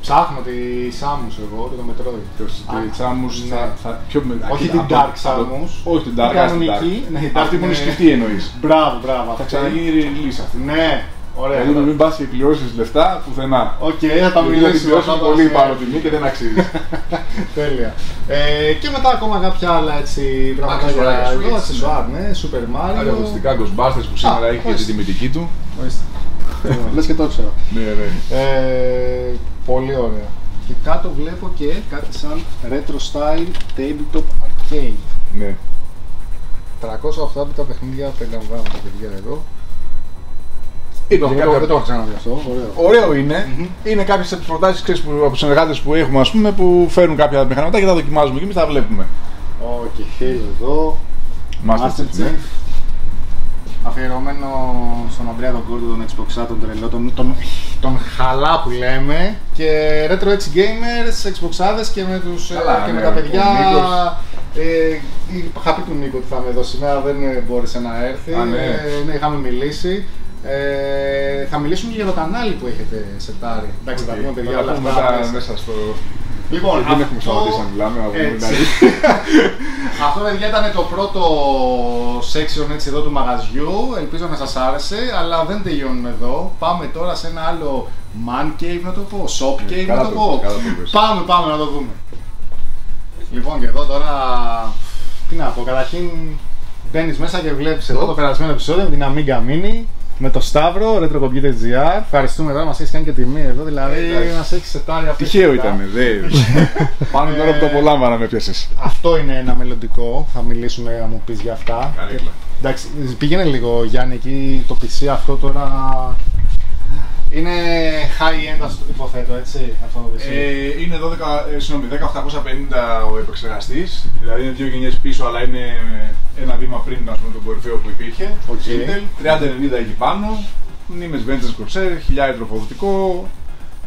Ψάχνω τη Samus εγώ και το Metroid. Το Α, Samus ναι. θα, θα, πιο με, Όχι κοίτα, την από το- Dark από το- Samus. Όχι την Dark, Την ας την κανονική. Dark. Ναι, η Αυτή Dark που είναι είναι- σκεφτή εννοείς. Μπράβο, μπράβο. Θα αυτή. ξαναγίνει release αυτή. Ναι, ωραία. Δηλαδή μην πας και πληρώσεις λεφτά πουθενά. Οκ, θα τα Γιατί θα μιλήσουμε. την πληρώσεις αυτά πολύ τα- πάνω τιμή και δεν αξίζεις. [LAUGHS] Τέλεια. Ε, και μετά ακόμα κάποια άλλα έτσι πραγματάκια Αξεσουάρια, εδώ, Switch, αξεσουάρ, ναι, Super Mario. Αγωνιστικά Ghostbusters που σήμερα Α, έχει και ορίστε. την τιμητική του. Ορίστε. [LAUGHS] Λες και το ξέρω. Ναι, ναι. Ε, πολύ ωραία. Και κάτω βλέπω και κάτι σαν retro style tabletop arcade. ναι. 308 τα παιχνίδια περιλαμβάνουν τα παιδιά εδώ. Είναι Δεν το- κάποια- δεν το έχω ξαναδεί αυτό. Ωραίο. Ωραίο είναι. Είναι κάποιες από τις προτάσεις από συνεργάτες που έχουμε ας πούμε, που φέρνουν κάποια μηχανήματα και τα δοκιμάζουμε και εμείς τα βλέπουμε. Οκ, Halo εδώ. Master Chief, ναι. Αφιερωμένο στον Αντρέα τον Κόρτο, τον Xbox τον τρελό, τον, τον, τον Χαλκ που λέμε και Retro X Gamers, Xbox άδες και με, τους, ε, Καλά, και ναι, με τα ο παιδιά. Νίκος. Ε, είχα πει του Νίκο ότι θα είμαι εδώ σήμερα, δεν ε, μπόρεσε να έρθεις. Α, ναι. Ε, ναι, είχαμε μιλήσει. Ε, θα μιλήσουμε και για το κανάλι που έχετε σετάρει. Εντάξει, θα πούμε παιδιά Θα όλα τα πούμε αυτά. μετά μέσα. μέσα στο. Λοιπόν, δεν έχουμε αυτό- σταματήσει να μιλάμε, να πούμε έτσι. δηλαδή. [LAUGHS] Αυτό παιδιά ήταν το πρώτο section έτσι εδώ του μαγαζιού. Ελπίζω να σας άρεσε, αλλά δεν τελειώνουμε εδώ. Πάμε τώρα σε ένα άλλο man cave να το πω, shop cave καλά να το το πω. πες, καλά το πες. Πάμε, πάμε να το δούμε. Λοιπόν και εδώ τώρα, τι να πω, καταρχήν μπαίνεις μέσα και βλέπεις εδώ το περασμένο επεισόδιο με την Amiga Mini. Με το Σταύρο, RetroComputer.gr. Ευχαριστούμε τώρα, μας έχεις κάνει και τιμή εδώ, δηλαδή Εντάξει. μας έχεις σετάρει αυτή Τυχαίο ήταν, δε. Πάνω τώρα που το απολάμβανα με πιάσε. αυτό είναι ένα μελλοντικό, θα μιλήσουμε να μου πεις για αυτά. Καρέκλα. Εντάξει, πήγαινε λίγο Γιάννη εκεί, το PC αυτό τώρα είναι high end ας το υποθέτω έτσι, αυτό το PC. Ε, είναι 12, ε, συγγνώμη, 10850 ο επεξεργαστής, δηλαδή είναι δύο γενιές πίσω, αλλά είναι ένα βήμα πριν ας πούμε, τον κορυφαίο που υπήρχε. Οκ. Intel, 3090 εκεί πάνω, μνήμες Vengeance Corsair, 1000 τροφοδοτικό,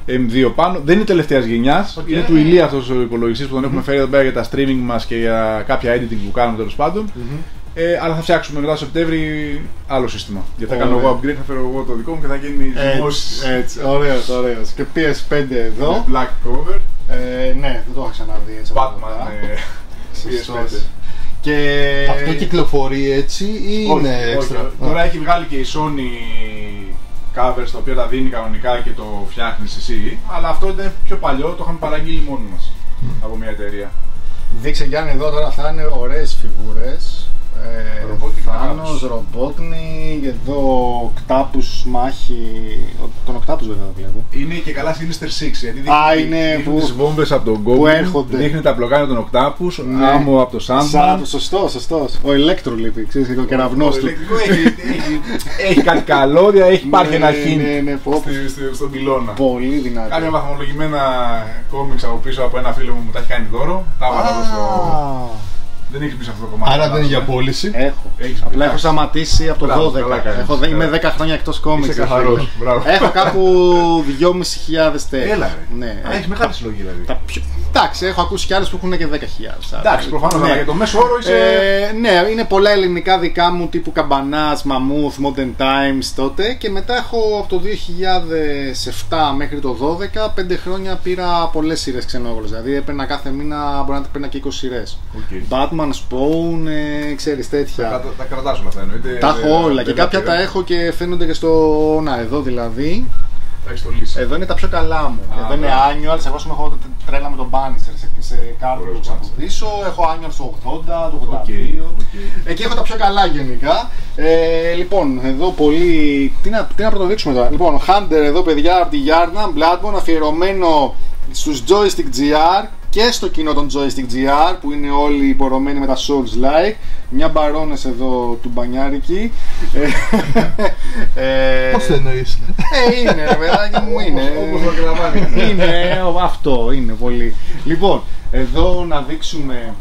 M2 πάνω. Δεν είναι τελευταίας γενιάς. Οκ. Είναι του Ηλία αυτός ο υπολογιστής που τον έχουμε φέρει εδώ πέρα για τα streaming μας και για κάποια editing που κάνουμε τέλος πάντων. Μμμ. Ε, αλλά θα φτιάξουμε μετά το Σεπτέμβρη άλλο σύστημα. Γιατί θα Ωραία. κάνω εγώ upgrade, θα φέρω εγώ το δικό μου και θα γίνει ζουμός Έτσι, έτσι, ωραίος, ωραίος. Και PS5 εδώ. με black cover. Ε, ναι, δεν το είχα ξαναδεί έτσι. από Batman κοντά. ε, Σωστός. PS5. Και... Αυτό κυκλοφορεί έτσι ή Όχι, είναι όχι. έξτρα. Τώρα έχει βγάλει και η Sony covers τα οποία τα δίνει κανονικά και το φτιάχνεις εσύ. Αλλά αυτό είναι πιο παλιό, το είχαμε παραγγείλει μόνοι μας από μια εταιρεία. Δείξε Γιάννη εδώ τώρα θα είναι ωραίες φιγούρες. Ε, Ρομπότνη Θάνος, Θάνος. Ρομπότνη, εδώ Οκτάπους μάχη, ο- τον Οκτάπους βέβαια δεν βλέπω. Είναι και καλά Sinister 6. Γιατί Α, δείχνει, είναι δείχνει που- τις βόμβες από τον που Goblin, έρχονται. δείχνει τα μπλοκάνια των Οκτάπους, Ναι. άμμο από το Sandman. Σαν, σωστός, σωστός. Ο Ηλέκτρο λείπει, ξέρεις και ο κεραυνός Το του. ηλεκτρικό έχει, έχει, έχει κάτι καλώδια, έχει υπάρχει ένα Ναι, hint ναι, ναι, πω, πω. στη- στη- στον πυλώνα. Πολύ δυνατό. Κάποια βαθμολογημένα κόμιξ από πίσω από ένα φίλο μου που τα έχει κάνει δώρο. Τα έβαλα εδώ στο. Α, Δεν έχεις πει σε αυτό το κομμάτι. Άρα δεν είναι για φαντάζομαι. πώληση. Έχω. Έχεις Απλά πει, έχω εντάξει. σταματήσει από το Μπράβο, 12. καλά κάνεις. Έχω, είμαι Καλά. 10 χρόνια εκτός κόμιξ. Είσαι καθαρός. Μπράβο. Έχω κάπου [LAUGHS] 2.500 τεύχη. Έλα ρε. Ναι. Α, έχεις μεγάλη συλλογή δηλαδή. Τα πιο... Εντάξει, έχω ακούσει κι άλλες που έχουν και 10.000. Εντάξει, προφανώς, Ναι. αλλά για το μέσο όρο είσαι. Ε, ναι, είναι πολλά ελληνικά δικά μου τύπου Καμπανάς, Μαμούθ, Modern Times τότε και μετά έχω από το 2007 μέχρι το 2012, 5 χρόνια πήρα πολλές σειρές ξενόγλωσσες. Δηλαδή έπαιρνα κάθε μήνα, μπορεί να παίρνα και 20 σειρές. Οκ. Batman, Spawn, ε, ξέρεις Τα, τέτοια. τα, τα κρατάς όλα αυτά εννοείται. Τα δεν- έχω όλα δεν και κάποια τα πειράζει. έχω και φαίνονται και στο. Να, εδώ δηλαδή. Τα έχεις στολίσει. Εδώ είναι τα πιο καλά μου. Α, εδώ είναι μπράβο. annuals. Εγώ σου έχω τρέλα με τον Punisher σε, σε κάδρο Ωραίος από Punisher. πίσω. Έχω annuals το 80, το 82. Οκ, οκ. Εκεί έχω τα πιο καλά γενικά. Ε, λοιπόν, εδώ πολύ. Τι να, τι να πρωτοδείξουμε τώρα. Λοιπόν, Hunter εδώ, παιδιά, από τη Yarnam, Bloodborne, αφιερωμένο στους Joystick GR και στο κοινό των Joystick GR που είναι όλοι πωρωμένοι με τα Souls Like. Μια μπαρόνες εδώ του Μπανιάρικη. Ε, ε, Πώς το εννοείς. ε, είναι, ρε παιδάκι μου, είναι. Όπως το κλαβάνι. είναι, ο- αυτό είναι πολύ. Λοιπόν, εδώ να δείξουμε.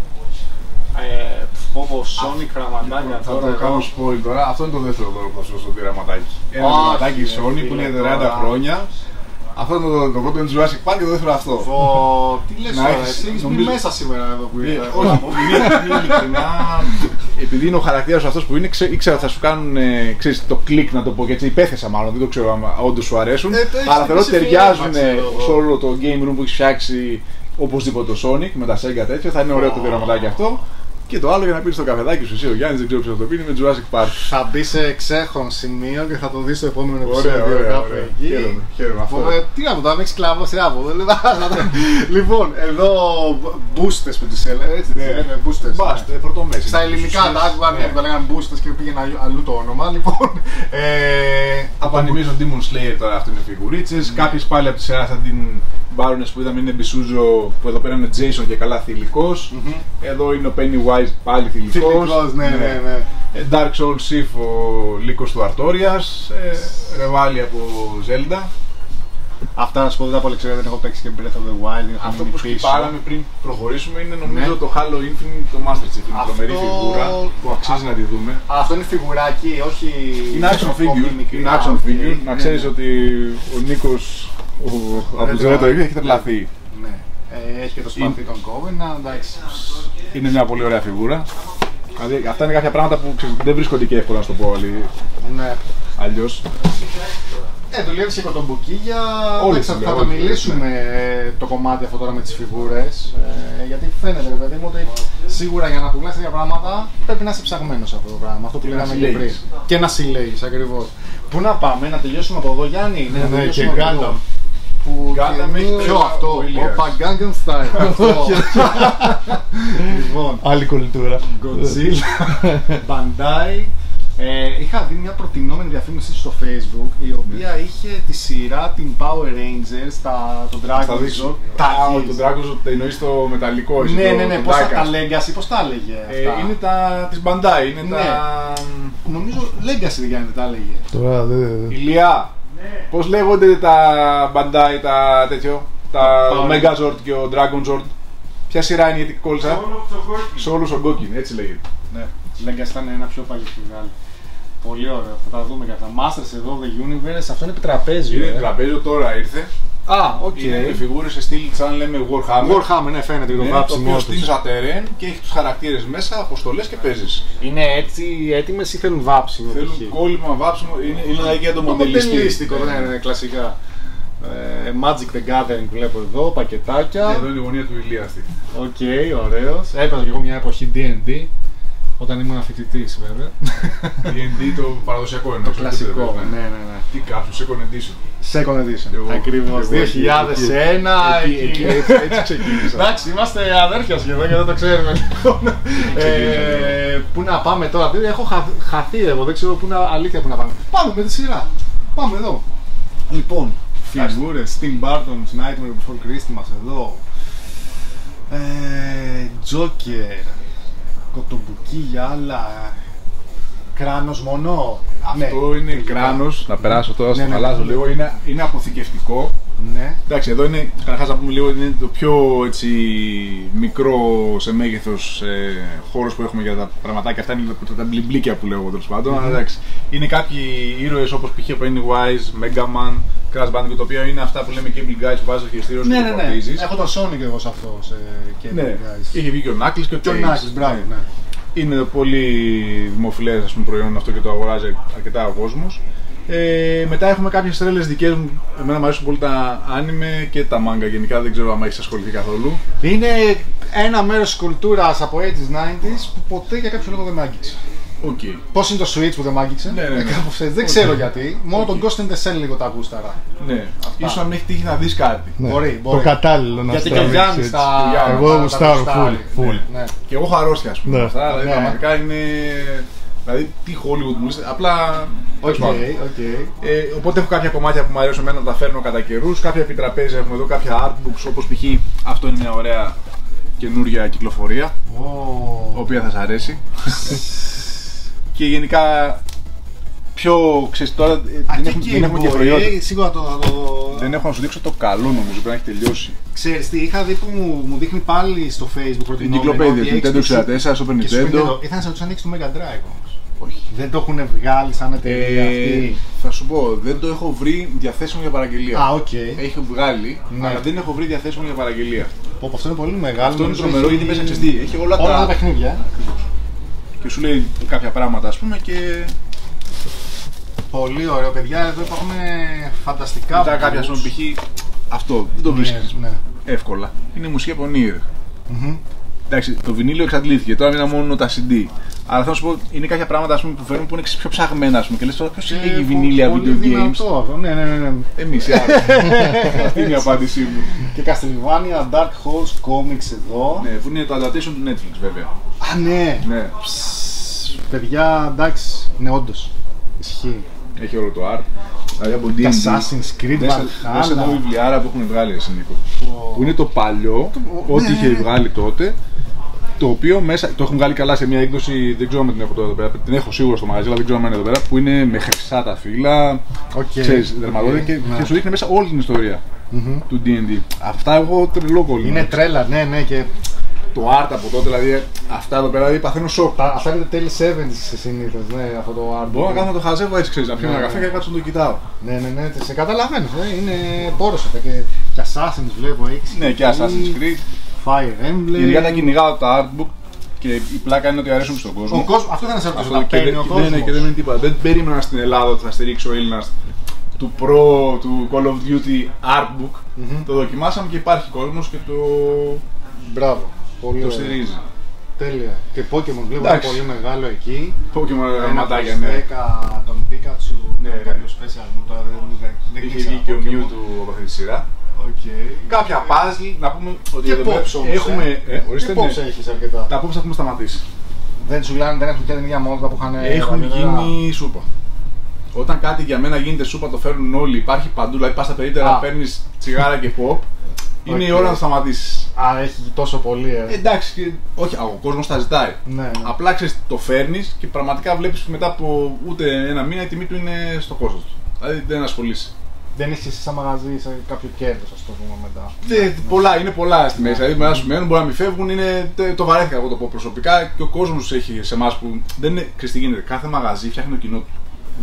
Ε, φόβο Sonic γραμματάκια Θα τώρα. το εδώ. κάνω spoil τώρα. Αυτό είναι το δεύτερο δώρο που θα σου δώσω το ραματάκι. Ένα Όχι, ραματάκι ρε Sony που φίλε, είναι 30 τώρα. χρόνια. Αυτό είναι το, το πρώτο είναι Jurassic Park και το δεύτερο αυτό. Φω, τι λες Να τώρα, έχεις- εσύ έχεις μπει νομίζω- μέσα σήμερα εδώ που Ε, ήρθα. Όχι, είναι είναι ειλικρινά. Επειδή είναι ο χαρακτήρας αυτός που είναι, ξέ- ήξερα ότι θα σου κάνουν ε, ξέρεις, το κλικ να το πω και έτσι. Υπέθεσα μάλλον, δεν το ξέρω αν όντως σου αρέσουν. Ε, το έχεις αλλά θεωρώ ότι σε ταιριάζουν φιέλμα, ξέρω εγώ. σε όλο το game room που έχεις φτιάξει οπωσδήποτε το Sonic με τα Sega τέτοια. Θα είναι ωραίο το διαγραμματάκι αυτό. Και το άλλο για να πίνεις το καφεδάκι σου, εσύ ο Γιάννης, δεν ξέρω ποιος θα το πίνει με Jurassic Park. Θα μπει σε εξέχον σημείο και θα το δεις στο επόμενο Ωραία, επεισόδιο ωραία, κάπου ωραία. εκεί. Χαίρομαι, χαίρομαι αυτό. Φοβε- Τι να πω, τώρα με έχεις κλαβώσει από εδώ. Λοιπόν, εδώ boosters που τις έλεγα, έτσι τις Ναι. λέμε boosters. Μπας, ναι. ε, πρωτομέση. Στα ελληνικά τα άκουγα Ναι. ναι, που τα λέγανε boosters και πήγαινε αλλού- αλλού το όνομα. Λοιπόν, ε, Από Animation Demon Slayer τώρα αυτό είναι φιγουρίτσες. Κάποιες πάλι από τη σειρά σαν την Baroness που είδαμε είναι Μπισούζο που εδώ πέρα είναι Jason και καλά θηλυκός. Μμμ. Εδώ είναι ο Pennywise πάλι θηλυκός. Θηλυκός, ναι, ναι, ναι. Ε, Dark Souls Sif ο λύκος του Αρτόριας. Ε, Ρεβάλι από Zelda. Αυτά να σου πω δεν τα πολύ ξέρω, δεν έχω παίξει και Breath of the Wild. έχω Αυτό μείνει που πίσω. σκιπάραμε πριν προχωρήσουμε είναι νομίζω Ναι. το Halo Infinite, το Master Chief. Είναι Αυτό- τρομερή φιγούρα που αξίζει να τη δούμε. Α, αυτό είναι φιγουράκι, όχι. Είναι action figure. μικρή. Είναι Α, action οκ. figure. Να Ναι, ξέρεις ναι. ότι ο Νίκος ο, από Δεν το το- Zelda έχει τρελαθεί. Ναι. Ε, έχει και το σπαθί των Covenant, εντάξει. Είναι μια πολύ ωραία φιγούρα. Δηλαδή, αυτά είναι κάποια πράγματα που ξέρεις, δεν βρίσκονται και εύκολα να σου το πω Ναι. αλλιώς. Ε, δουλεύεις και κοτομπουκίγια. Όλοι Εντάξει, δουλεύουν, θα το όλοι μιλήσουμε ε, το κομμάτι αυτό τώρα με τις φιγούρες. Ε, γιατί φαίνεται, ρε παιδί μου, ότι σίγουρα για να πουλάς τέτοια πράγματα πρέπει να είσαι ψαγμένος σε αυτό το πράγμα. Αυτό που Και να λέγαμε και πριν. συλλέγεις. Και να συλλέγεις ακριβώς. Πού να πάμε, να τελειώσουμε από εδώ, Γιάννη. Ναι, να ναι, τελειώσουμε και από εδώ. Gundam. Που Gundam και- έχει Ποιο το- αυτό, ο Ηλίας. Όπα Gangnam Style. Αυτό. [LAUGHS] Λοιπόν, Άλλη κουλτούρα. Godzilla, [LAUGHS] Bandai. Ε, είχα δει μια προτινόμενη διαφήμιση στο facebook η οποία είχε τη σειρά την Power Rangers, τα, το Θα Dragon δείξω. Zone. Τα, Τα ο, έχεις. τον Dragon Zone, εννοείς το μεταλλικό. εσύ, Ναι, το- ναι, ναι, το πώς τα, diecast. τα Legacy, πώς τα έλεγε Ε, αυτά; είναι τα της Bandai, είναι Ναι. τα... Νομίζω Legacy δεν δεν τα έλεγε. Τώρα δεν. Ηλιά, πώς λέγονται τα Bandai, τα τέτοιο, τα Power. Megazord και ο Dragon Zord; Ποια σειρά είναι η αιτική κόλλησα; Σόλου Σογκόκιν, έτσι λέγεται. Ναι. Legacy ήταν ένα πιο παλιό φιγάλι. Πολύ ωραίο, θα τα δούμε και αυτά. Masters εδώ, The Universe, αυτό είναι επιτραπέζιο. Είναι ε. τραπέζιο, τώρα ήρθε. Α, οκ. Είναι φιγούρες σε στυλ σαν λέμε Warhammer. Warhammer, ναι, φαίνεται το Ναι, το βάψιμο οποίο τους. στυλ Zaterren και έχεις τους χαρακτήρες μέσα, αποστολές και παίζεις. Είναι έτσι έτοιμες ή θέλουν βάψιμο. Θέλουν π.χ.? κόλλημα, βάψιμο, είναι, είναι δηλαδή για το Το μοντελιστή. μοντελίστικο, ναι, ναι, ναι, κλασικά. Ε, Magic the Gathering που βλέπω εδώ, πακετάκια. Ναι, Εδώ είναι η γωνία του Ηλίας αυτή. Οκ, ωραίος. Έπαιζα και εγώ μια εποχή D&D. Όταν ήμουν φοιτητής, βέβαια. D&D το παραδοσιακό εννοώ. το κλασικό. Ναι, ναι, ναι. Τι, ποιο, second edition. Second edition. Εγώ- Ακριβώς. εγώ 2001. Εκεί, εκεί. εκεί, έτσι, έτσι ξεκίνησα. Εντάξει, είμαστε αδέρφια σχεδόν και δεν το ξέρουμε. λοιπόν. ε, πού να πάμε τώρα, δηλαδή έχω χα- χαθεί εγώ, δεν ξέρω πού να, αλήθεια πού να πάμε. Πάμε με τη σειρά. Πάμε εδώ. Λοιπόν, φιγούρες, Tim Burton's Nightmare Before Christmas εδώ. Ε, Joker, κοτομπουκί για άλλα. Κράνος μονό. Αυτό Ναι, είναι τελικά. κράνος. Να περάσω τώρα, Ναι, στο ναι, αλλάζω ναι. λίγο. Είναι, είναι αποθηκευτικό. Ναι. Εντάξει, εδώ είναι, καταρχάς να πούμε λίγο, είναι το πιο έτσι, μικρό σε μέγεθος ε, χώρος που έχουμε για τα πραγματάκια. Αυτά είναι τα, τα μπλιμπλίκια που λέω εγώ τέλος πάντων. Αλλά εντάξει, είναι κάποιοι ήρωες όπως π.χ. ο Pennywise, Mega Man, Crash Bandicoot, τα οποία είναι αυτά που λέμε Cable Guys που βάζει στο χειριστήριο σου Ναι, και ναι, το ναι. φορτίζεις. Έχω τον Sonic εγώ σε αυτό. Σε... Και Ναι, guys. είχε βγει και ο Knuckles και ο Και ο Tails. Knuckles, μπράβο, ναι. Είναι πολύ δημοφιλές ας πούμε, προϊόν αυτό και το αγοράζει αρκετά ο κόσμος. Ε, μετά έχουμε κάποιες τρέλες δικές μου. Εμένα μου αρέσουν πολύ τα άνιμε και τα μάγκα γενικά. Δεν ξέρω αν έχεις ασχοληθεί καθόλου. Είναι ένα μέρος της κουλτούρας από 80s, 90s που ποτέ για κάποιο λόγο δεν μ' άγγιξε. Οκ. Πώς είναι το Switch που δεν μ' άγγιξε, Ναι, ναι, ναι. Ε, κάπως έτσι. δεν Οκ. ξέρω γιατί. Μόνο Οκ. τον Ghost in the Shell λίγο τα γούσταρα. Ναι, ίσως να μην έχει τύχει να δεις κάτι. Ναι. Μπορεί, Το μπορεί. κατάλληλο να Γιατί και ο στραβήξει Γιάννης έτσι. τα. Γιάννης. Εγώ τα- τα γουστάρω γουστάρει. full, full. Ναι, ναι. Και εγώ έχω αρρώστια, ας πούμε. Ναι. Αυτά, δηλαδή Ναι. πραγματικά είναι. Δηλαδή, τι Hollywood μου λες, απλά. Οκ, τέλος πάντων. οκ. Ε, οπότε έχω κάποια κομμάτια που μου αρέσουν εμένα να τα φέρνω κατά καιρούς. Κάποια επιτραπέζια έχουμε εδώ, κάποια artbooks όπως π.χ. αυτό είναι μια ωραία καινούρια κυκλοφορία, Ω. η οποία θα σας αρέσει. [LAUGHS] και γενικά πιο ξέρεις τώρα. ε, Α, δεν, και έχουμε, Game δεν έχουμε και Boy, προϊόντα. ε, Σίγουρα το. θα το- Δεν έχω να σου δείξω το καλό νομίζω, πρέπει να έχει τελειώσει. Ξέρεις τι, είχα δει που μου, μου δείχνει πάλι στο facebook προτεινόμενο Εγκυκλοπαίδεια ότι του έχεις Nintendo το 64, Super και Super Nintendo. Nintendo. Ήθελα να σε ρωτήσω αν έχεις το Mega Drive όμως. Όχι. Δεν το έχουν βγάλει σαν εταιρεία Ε, αυτή. θα σου πω, δεν το έχω βρει διαθέσιμο για παραγγελία. Α, οκ. Έχει βγάλει, Ναι. αλλά δεν έχω βρει διαθέσιμο για παραγγελία. Πω, πω, αυτό είναι πολύ μεγάλο. Αυτό είναι νομίζω τρομερό έχει- γιατί μέσα ξέρεις τι, έχει όλα, Όλα τα τα. παιχνίδια. ε. Και σου λέει κάποια πράγματα, ας πούμε, και Πολύ ωραίο, παιδιά. Εδώ υπάρχουν φανταστικά μετά κάποια, ας πούμε, π.χ. αυτό δεν το βρίσκεις Ναι, ναι. εύκολα. Είναι μουσική από Nier. Μμμ. Εντάξει, το βινίλιο εξαντλήθηκε, τώρα είναι μόνο τα CD. Αλλά θέλω να σου πω, είναι κάποια πράγματα ας πούμε, που φέρνουν που είναι πιο ψαγμένα. Ας πούμε, και λες τώρα ποιος Και συλλέγει πο- βινίλια πολύ video games; δυνατό αυτό. Ναι, ναι, ναι. ναι. Εμείς οι άλλοι. [LAUGHS] Αυτή είναι η απάντησή μου. Και Castlevania Dark Horse Comics εδώ. ναι, που είναι το adaptation του Netflix βέβαια. Α, ναι. Ναι, Παιδιά, εντάξει. Ναι, όντως. Ισχύει. έχει όλο το art. Δηλαδή από D&D. Και Assassin's Creed, Δες δες εδώ Valhalla. βιβλιάρα που έχουν βγάλει εσύ Νίκο. Πω. Που είναι το παλιό, Το- ό,τι ναι, είχε ναι. βγάλει τότε. Το οποίο μέσα, το έχουν βγάλει καλά σε μια έκδοση, δεν ξέρω αν την έχω τώρα εδώ πέρα, την έχω σίγουρα στο μαγαζί, αλλά δεν ξέρω αν είναι εδώ πέρα, που είναι με χρυσά τα φύλλα, Οκ. ξέρεις, δερματόδετα Οκ, και, ναι. και σου δείχνει μέσα όλη την ιστορία Μμμ. του D&D. Αυτά εγώ τρελό κόλλημα. Είναι τρέλα, ναι, ναι. Και Το art από τότε, δηλαδή, αυτά εδώ πέρα, δηλαδή, παθαίνω σοκ. τα- αυτά είναι τέλη 70s συνήθως, ναι, αυτό το art. Μπορώ να κάνω να το χαζεύω έτσι, ξέρεις, να πιω ένα Ναι. καφέ και να κάτσω να το κοιτάω. Ναι, ναι, ναι, σε καταλαβαίνω. Ε, είναι πόρωση αυτά και, και Assassin's βλέπω έχεις. Ναι, και Assassin's Creed. Fire Emblem. Γενικά τα κυνηγάω τα artbook και η πλάκα είναι ότι αρέσουν στον κόσμο. Ο κόσμος, αυτό δεν σε ρωτήσω, Αυτό τα και παίρνει δεν, ο και- ναι, ναι, κόσμος. και δεν είναι τίποτα. Δεν περίμενα στην Ελλάδα ότι θα στηρίξει ο Έλληνας του Pro του Call of Duty Artbook. Μμμ. Το δοκιμάσαμε και υπάρχει κόσμος και το, Μπράβο. Πολύ το ωραία. στηρίζει. Τέλεια. Και Pokemon βλέπω Εντάξει. πολύ μεγάλο εκεί. Pokemon Ένα γραμματάκια, προς ναι. 10 τον Pikachu. Ναι, Ναι, ναι. κάποιο special μου τώρα δεν, δεν, δεν Είχε ήξερα βγει και ο Pokemon. Mew του από αυτή τη σειρά. Οκ. Κάποια puzzle, να πούμε ότι Και εδώ πέρα pops όμως, έχουμε. ε. Ε, ορίστε, Και ναι. pops έχεις αρκετά; Τα pops έχουμε σταματήσει. Δεν σου λένε, δεν έχουν πια την ίδια μόδα που είχαν Έχουν παλιότερα. γίνει σούπα. Όταν κάτι για μένα γίνεται σούπα, το φέρνουν όλοι. Υπάρχει παντού. Δηλαδή, πας στα περίπτερα, Α. παίρνεις τσιγάρα και pop. Είναι η Οκ. ώρα να σταματήσεις. Α, έχει τόσο πολύ, ε. Εντάξει, και- όχι, α, ο κόσμος τα ζητάει. ναι, ναι. Απλά ξέρεις, το φέρνεις και πραγματικά βλέπεις μετά από ούτε ένα μήνα η τιμή του είναι στο κόστος του. Δηλαδή δεν ασχολείσαι. Δεν έχει εσύ σαν μαγαζί σε κάποιο κέρδος, ας το πούμε μετά. Δε, πολλά, είναι πολλά στη μέση. Δηλαδή, μετά σου μένουν, μπορεί να μην φεύγουν. Είναι, τε- το βαρέθηκα εγώ το πω προσωπικά και ο κόσμος έχει σε εμάς που δεν είναι. Ξέρεις τι γίνεται, κάθε μαγαζί φτιάχνει το κοινό του.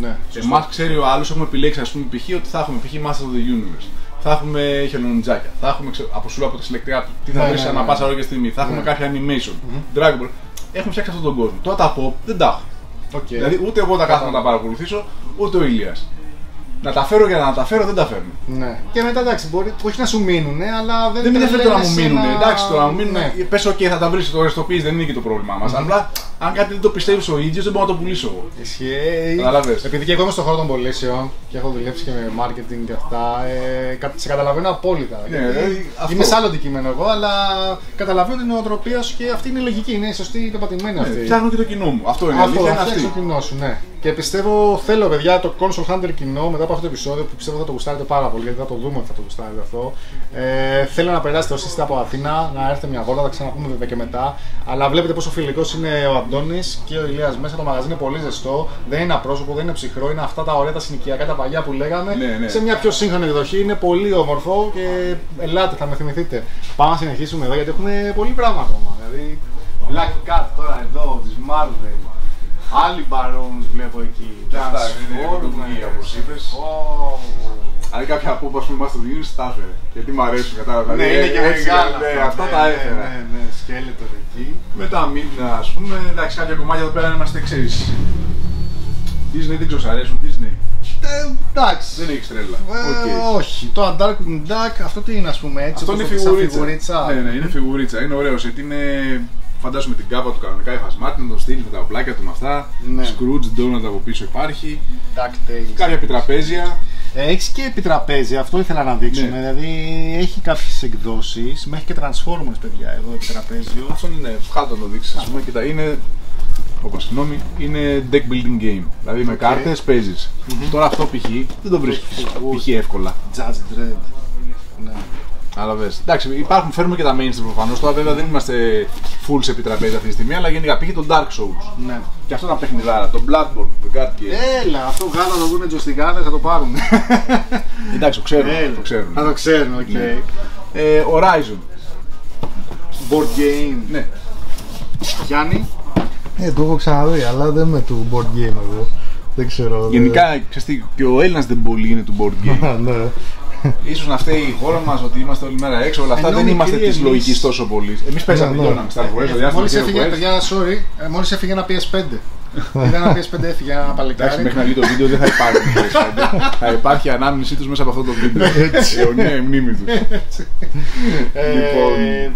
Ναι, Εμάς ξέρει ο άλλος, έχουμε επιλέξει ας πούμε π.χ. ότι θα έχουμε π.χ. Master of the Universe. Θα έχουμε χελωνονιντζάκια. Θα έχουμε ξέρω, από σου λέω, από τα συλλεκτικά τι θα Ναι, βρεις ναι, ανά ναι. πάσα ώρα και στιγμή. Θα έχουμε Ναι. κάποια animation. Dragon Ball. Έχουμε φτιάξει αυτόν τον κόσμο. Τώρα τα pop δεν τα έχω. Οκ. Δηλαδή ούτε εγώ τα κάθομαι να τα παρακολουθήσω, ούτε ο Ηλίας. Να τα φέρω για να τα φέρω δεν τα φέρνω. Ναι. Και μετά εντάξει, μπορεί όχι να σου μείνουν, αλλά δεν Δεν με ενδιαφέρει τώρα να μου τρελαίνεσαι μείνουν. να- Εντάξει, τώρα να μου μείνουν. Ναι. Πες, OK, θα τα βρεις, το ρεστοποιεί, δεν είναι και το πρόβλημά μας. Απλά αν κάτι δεν το πιστεύεις ο ίδιος, δεν μπορώ να το πουλήσω εγώ. Ισχύει. Κατάλαβες. Επειδή και εγώ είμαι στον χώρο των πωλήσεων και έχω δουλέψει και με marketing και αυτά, ε, κα- σε καταλαβαίνω απόλυτα. Ναι, Γιατί δηλαδή, αυτό. Είμαι σε άλλο αντικείμενο εγώ, αλλά καταλαβαίνω την νοοτροπία σου και αυτή είναι η λογική, είναι σωστή και πατημένη αυτή. Ναι, φτιάχνω και το κοινό μου. Αυτό είναι. η Αυτό, αλήθεια να είναι φτιάξει αυτή. το κοινό σου, ναι. Και πιστεύω, θέλω παιδιά το Console Hunter κοινό μετά από αυτό το επεισόδιο που πιστεύω θα το γουστάρετε πάρα πολύ γιατί θα το δούμε ότι θα το γουστάρετε αυτό. Ε, θέλω να περάσετε όσοι είστε από Αθήνα, να έρθετε μια βόλτα, θα ξαναπούμε βέβαια και μετά. Αλλά βλέπετε πόσο φιλικός είναι ο Αντώνης και ο Ηλίας μέσα. Το μαγαζί είναι πολύ ζεστό, δεν είναι απρόσωπο, δεν είναι ψυχρό, είναι αυτά τα ωραία τα συνοικιακά, τα παλιά που λέγαμε. Ναι, ναι. Σε μια πιο σύγχρονη εκδοχή είναι πολύ όμορφο και ελάτε, θα με θυμηθείτε. Πάμε να συνεχίσουμε εδώ γιατί έχουμε πολύ πράγμα ακόμα. Δηλαδή, Black Cat τώρα εδώ, της Marvel. Άλλοι Barons βλέπω εκεί. Αυτά είναι Transformers. πρωτοβουλία, όπως είπες. Ω, Αν κάποια που α πούμε είμαστε δίνει, τα έφερε. Γιατί μου αρέσουν, κατάλαβα. Ναι, Δηλαδή, είναι και έτσι, μεγάλα. Ναι, αυτά ναι, τα ναι, έφερα. Ναι, ναι, σκέλετος εκεί. Με τα μήνυμα, ας πούμε, εντάξει, κάποια κομμάτια εδώ πέρα είμαστε ξέρεις. Disney δεν ξέρω, σ' αρέσουν Disney. Ε, εντάξει. Δεν έχει τρέλα. Ε, Οκ. Όχι. Το Undarkwing Duck, αυτό τι είναι, ας πούμε έτσι. Αυτό όπως είναι το- σαν φιγουρίτσα. φιγουρίτσα. Ναι, ναι, είναι φιγουρίτσα. Είναι ωραίο γιατί είναι. Φαντάζομαι την κάπα του κανονικά υφασμάτι, να το στείλει με τα οπλάκια του με αυτά. Ναι. Scrooge Donald από πίσω υπάρχει. DuckTales. Κάποια επιτραπέζια. Έχεις και επιτραπέζια, αυτό ήθελα να δείξουμε. Ναι. Δηλαδή έχει κάποιες εκδόσεις, μέχρι και Transformers, παιδιά, εδώ επιτραπέζιο. Αυτό είναι, βγάλω να το δείξεις. Α πούμε, κοίτα, είναι. Όπα συγγνώμη, είναι deck building game. Δηλαδή με Οκ. κάρτες παίζεις. Τώρα αυτό π.χ. δεν το βρίσκεις Όχι. π.χ. εύκολα. Judge Dredd. Ναι. Αλλά δες. Εντάξει, υπάρχουν, φέρνουμε και τα mainstream προφανώς. Τώρα βέβαια δεν είμαστε full σε επιτραπέζια αυτή τη στιγμή, αλλά γενικά πήγε το Dark Souls. ναι. Και αυτό ήταν παιχνιδάρα, το Bloodborne, το card game. Έλα, αυτό βγάλα το δούνε τζοστιγάδες, θα το πάρουν. Εντάξει, το ξέρουμε. Έλα. το ξέρουμε. Θα το ξέρουν, οκ. Ναι. Ε, Horizon. Board game. Ναι. Γιάννη. Ε, το έχω ξαναδεί, αλλά δεν είμαι του board game εγώ. Δεν ξέρω. δεν- Γενικά, ξέρεις τι, και ο Έλληνας δεν πολύ είναι του board [LAUGHS] game. Α, ναι. Ίσως να φταίει η χώρα μας ότι είμαστε όλη μέρα έξω, όλα αυτά Ενώ δεν μικροί είμαστε της εμείς- λογικής τόσο πολύ. Εμείς παίζαμε, Ναι, ναι. τελειώναμε Star Wars, το διάστημα Μόλις Hero έφυγε, Quest. παιδιά, sorry, ε, μόλις έφυγε ένα PS5. Είδα ένα PS5 έφυγε ένα Εντάξει, παλικάρι. μέχρι να βγει το βίντεο δεν θα υπάρχει PS5. θα υπάρχει ανάμνησή τους μέσα από αυτό το βίντεο. Αιωνία η μνήμη τους. Ε, Λοιπόν.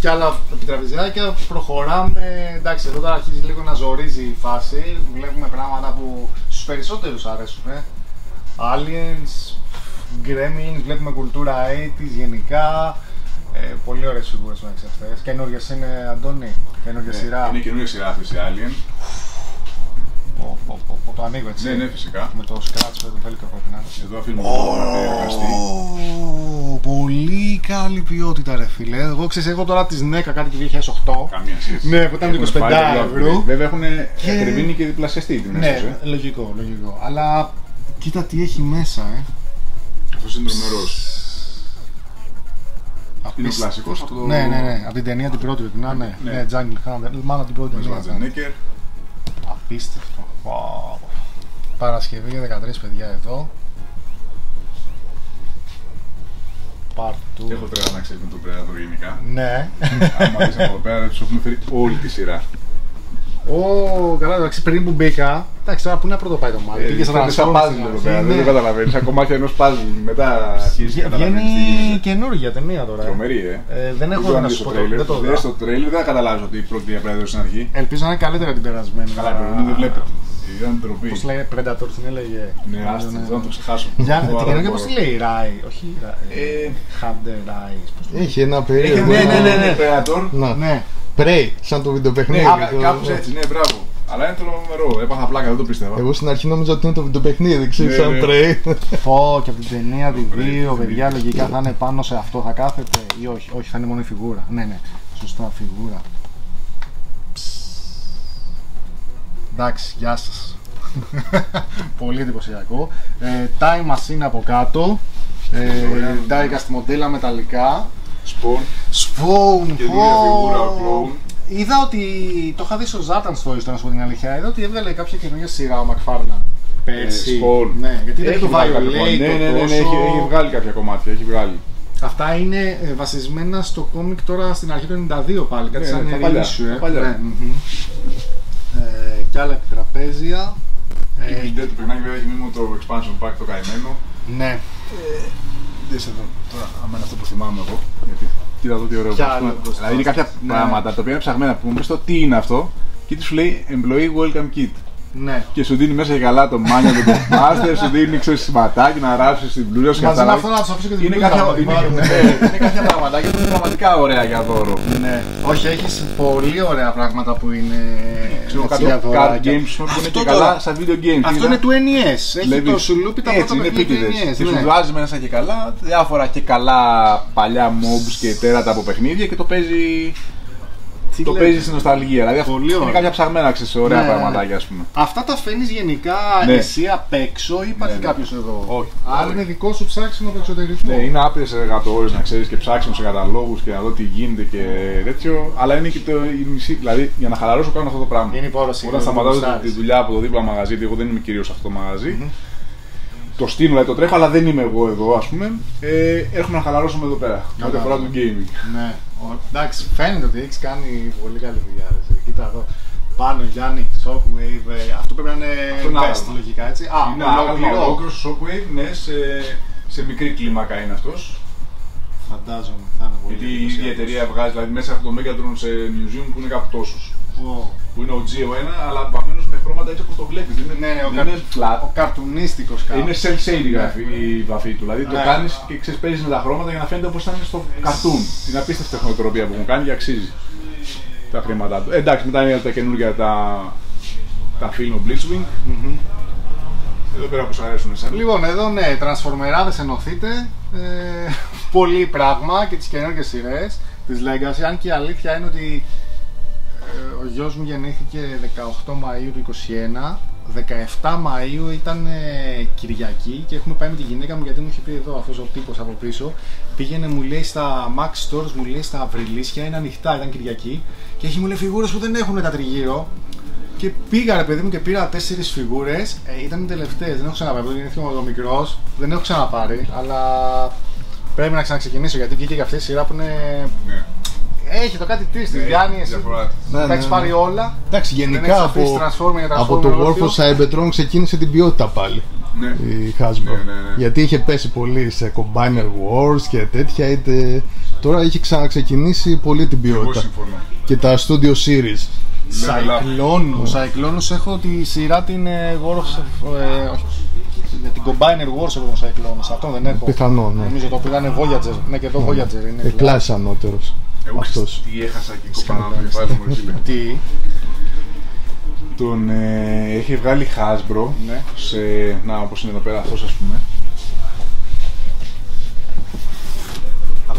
Και άλλα επιτραπεζιάκια, προχωράμε. Εντάξει, εδώ τώρα αρχίζει λίγο να ζορίζει η φάση. Βλέπουμε πράγματα που στους περισσότερους αρέσουν. Ε. Aliens, Gremlins, βλέπουμε κουλτούρα 80s γενικά. Ε, πολύ ωραίες φιγούρες μέσα αυτές. Καινούργιες είναι, Αντώνη, καινούργια σειρά. Ναι, Είναι καινούργια σειρά αυτή η Alien. Πω, πω, πω, πω, το ανοίγω έτσι. Ναι, ναι, φυσικά. Με το scratch με το velcro πρέπει να είναι. Εδώ αφήνουμε το να εργαστεί. Ω, Πολύ καλή ποιότητα ρε φίλε. Εγώ ξέρεις, έχω τώρα τη ΣΝΕΚΑ κάτι του 2008. Καμία σχέση. Ναι, που ήταν το Έχουν 25 φάει το ευρώ. upgrade. Βέβαια έχουν Και- ακριβήνει και διπλασιαστεί την Ναι, έσωση. λογικό, λογικό. Αλλά κοίτα τι έχει μέσα, ε. Αυτός είναι τρομερό. Είναι ο Απίστευτο. κλασικός από το. Ναι, ναι, ναι. Από την ταινία την πρώτη πρέπει να είναι. Ναι. Ναι, Jungle Hunter. Μάλλον την πρώτη Μες ταινία. ήταν. Schwarzenegger. Απίστευτο. Wow. Παρασκευή για 13 παιδιά εδώ. Part 2. Έχω τρέλα να ξέρεις με τον Predator γενικά. Ναι. Άμα δεις από εδώ πέρα, τους έχουμε φέρει όλη τη σειρά. Ω, καλά, εντάξει, πριν που μπήκα. Εντάξει, τώρα πού να πρώτο πάει το μάτι. Πήγες σαν Είναι σαν puzzle εδώ πέρα, δεν το καταλαβαίνεις. Σαν κομμάτια ενός puzzle. Μετά αρχίζεις και καταλαβαίνεις τι Βγαίνει γίνεται. καινούργια ταινία τώρα. ε. Τρομερή, ε. Ε, δεν έχω ξέρω δει αν να δεις σου το πω. τρέιλερ. Δεν το Δες δω. το τρέιλερ, δεν καταλάβεις ότι πρόκειται για Predator στην αρχή. Ελπίζω να είναι καλύτερα την περασμένη. Καλά, πρέπει δεν βλέπετε. Ήταν ντροπή. Πώς λέγεται Predator, την έλεγε. Ναι, άστε, δεν θα το ξεχάσω. Για Μπορώ, την καινούργια πώς μπορώ. τη λέει, Rai. Όχι, Ε, Hunter Rise. πώς το λέει. Έχει ένα Έχει περίεργο. ναι, ναι, ναι, ναι, Predator. Να, Ναι, Prey, σαν το Ναι, βιντεοπαιχνίδι. κα- Το- κάπως έτσι, ναι, μπράβο. Αλλά είναι τρομερό, έπαθα πλάκα, δεν το πίστευα. Εγώ στην αρχή νόμιζα ότι είναι το βιντεοπαιχνίδι, ξέρεις, Ναι, σαν ναι. Prey. Πω και από την ταινία τη Ωραία, 2, την παιδιά, ταινία. λογικά θα είναι πάνω σε αυτό, θα κάθεται ή όχι. Όχι, θα είναι μόνο η φιγούρα. Ναι, ναι, σωστά, φιγούρα. Εντάξει, γεια σας. [LAUGHS] Πολύ εντυπωσιακό. Ε, time machine από κάτω. Ε, Diecast μοντέλα μεταλλικά. Σπον. Spawn, Καινούργια πω. φιγούρα, ο clone. Είδα ότι το είχα δει στο Zatan Stories, να σου πω την αλήθεια. Είδα ότι έβγαλε κάποια καινούργια σειρά ο McFarlane. Πέρσι. Spawn. Ναι, γιατί δεν Έχει το βγάλει κάποια Violate, κομμάτια. Ναι, ναι, ναι, ναι, τόσο- έχει, έχει βγάλει κάποια κομμάτια, έχει βγάλει. Αυτά είναι ε, βασισμένα στο κόμικ τώρα στην αρχή του 92 πάλι, κάτι Ναι, σαν ναι, τα reissue, παλιά, ε. τα παλιά. Ναι, μμμ. ε, και άλλα επιτραπέζια. Η Ε, Evil Dead το παιχνίδι βέβαια έχει μείνει το expansion pack το καημένο. ναι, Δες εδώ, τώρα άμα είναι αυτό που θυμάμαι εγώ. Γιατί κοίτα εδώ τι ωραίο Κι που άλλο πούμε. μπροστά. Δηλαδή είναι κάποια Ναι. πράγματα τα οποία είναι ψαγμένα που μου πεις το τι είναι αυτό και τι σου λέει Employee Welcome Kit. Ναι. Και σου δίνει μέσα και καλά το μάνιο του Master, [LAUGHS] σου δίνει ξέρεις σηματάκι να ράψεις την πλούζα σου. Μαζί με καταλάβεις. αυτό να τους αφήσω και την Είναι πλούζα, κάποια, να την είναι, πάρουν. ναι, είναι κάποια πραγματάκια που είναι πραγματικά ωραία για δώρο. Ναι. Όχι, έχεις πολύ ωραία πράγματα που είναι. Ξέρω έτσι, κάτι για card δωράκια. games που είναι Αυτό και τώρα- καλά σαν video games. Αυτό είναι του NES. Έχει Βλέπεις, το σουλούπι τα έτσι, πρώτα είναι παιχνίδια του επίτηδες. NES. Και σου ναι. βγάζει μέσα και καλά διάφορα και καλά παλιά mobs και τέρατα από παιχνίδια και το παίζει, Τι το λέτε. παίζεις στην νοσταλγία. Δηλαδή αυτό Πολύ είναι ωραία. κάποια ψαγμένα ξέρεις, ωραία Ναι. πραγματάκια ας πούμε. Αυτά τα φέρνει γενικά Ναι. εσύ απ' έξω ή υπάρχει Ναι, ναι. κάποιος εδώ; Όχι. Άρα Όχι. είναι δικό σου ψάξιμο το εξωτερικό. Ναι, είναι άπειρες εργατόρες να ξέρεις και ψάξιμο σε καταλόγους και να δω τι γίνεται και τέτοιο. Αλλά είναι και το η μισή. Δηλαδή για να χαλαρώσω κάνω αυτό το πράγμα. Είναι υπόρρωση. Όταν είναι σταματάω γουστάρεις. τη δουλειά από το δίπλα μαγαζί, γιατί εγώ δεν είμαι κυρίως σε αυτό το μαγαζι Το στείλω, δηλαδή το τρέχω, αλλά δεν είμαι εγώ εδώ, ας πούμε. Ε, έρχομαι να χαλαρώσουμε εδώ πέρα. Με ό,τι αφορά το gaming. Ναι. Ο- Εντάξει, φαίνεται ότι έχεις κάνει πολύ καλή δουλειά. ρε. Κοίτα εδώ. Πάνω Γιάννη, Shockwave. ε, Αυτό πρέπει να είναι Αυτό είναι best άγαλμα. λογικά έτσι. Α, είναι ολόκληρο. άγαλμα ολόκληρο Shockwave, ναι, σε, σε μικρή κλίμακα είναι αυτός. Φαντάζομαι. Θα είναι πολύ Γιατί η εντυπωσιακός. ίδια εταιρεία βγάζει δηλαδή, μέσα από το Megatron σε Museum που είναι κάπου τόσους. Ω. Που είναι ο G1, αλλά βαμμένο με χρώματα έτσι όπως το βλέπεις. Δεν είναι, Ναι, ο, δεν κα... είναι flat. ο καρτουνίστικος κάπου. Είναι cell shading η γραφή- η βαφή του. Δηλαδή το Ναι. κάνεις και ξέρει, παίζει με τα χρώματα για να φαίνεται όπως ήταν στο καρτούν. Είναι απίστευτη τεχνοτροπία που έχουν κάνει και αξίζει τα χρήματά του. Ε, εντάξει, μετά είναι τα καινούργια τα, τα film Blitzwing. Μμμ. Εδώ πέρα που σου αρέσουν εσένα. Λοιπόν, εδώ ναι, τρανσφορμεράδες ενωθείτε. Ε, πολύ πράγμα και τις καινούργιες σειρές της Legacy. Αν και η αλήθεια είναι ότι ε, ο γιος μου γεννήθηκε 18 Μαΐου του 21. 17 Μαΐου ήταν ε, Κυριακή και έχουμε πάει με τη γυναίκα μου γιατί μου είχε πει εδώ αυτός ο τύπος από πίσω πήγαινε μου λέει στα Max Stores, μου λέει στα Αυριλίσια, είναι ανοιχτά, ήταν Κυριακή και έχει μου λέει φιγούρες που δεν έχουν τα τριγύρω και πήγα ρε παιδί μου και πήρα τέσσερις φιγούρες. Ε, ήταν οι τελευταίες. Δεν έχω ξαναπάρει. Δεν γεννήθηκε ο μικρός. Δεν έχω ξαναπάρει. Αλλά πρέπει να ξαναξεκινήσω γιατί βγήκε και αυτή η σειρά που είναι. Ναι. Έχει το κάτι τη. Τη Ναι, Γιάννη, εσύ. διαφορά της. Ναι, Τα ναι, έχεις ναι. πάρει όλα. Εντάξει, Δεν γενικά έχεις αφήσει από, Transformer για από Transformer το όρθιο. Warfare Cybertron ξεκίνησε την ποιότητα πάλι Ναι. η Hasbro. Ναι, ναι, ναι. Γιατί είχε πέσει πολύ σε Combiner Wars και τέτοια. Είτε... Τώρα έχει ξαναξεκινήσει πολύ την Εγώ ποιότητα. συμφωνώ. Και τα Studio Series. Cyclonus. Cyclonus έχω τη σειρά την ε, War of. ε, όχι. Για την Combiner Wars έχω τον Cyclonus. Αυτό δεν έχω. Πιθανό, ναι. Νομίζω το πήγανε Voyager. Ναι, και εδώ Voyager είναι. Ε, κλάση ανώτερος. Εγώ Αυτός. ξέρεις τι έχασα και κοπανά το κεφάλι μου εκεί. λέει. Τι; Τον ε, έχει βγάλει Hasbro Ναι. σε. Να, όπως είναι εδώ πέρα, αυτό ας πούμε.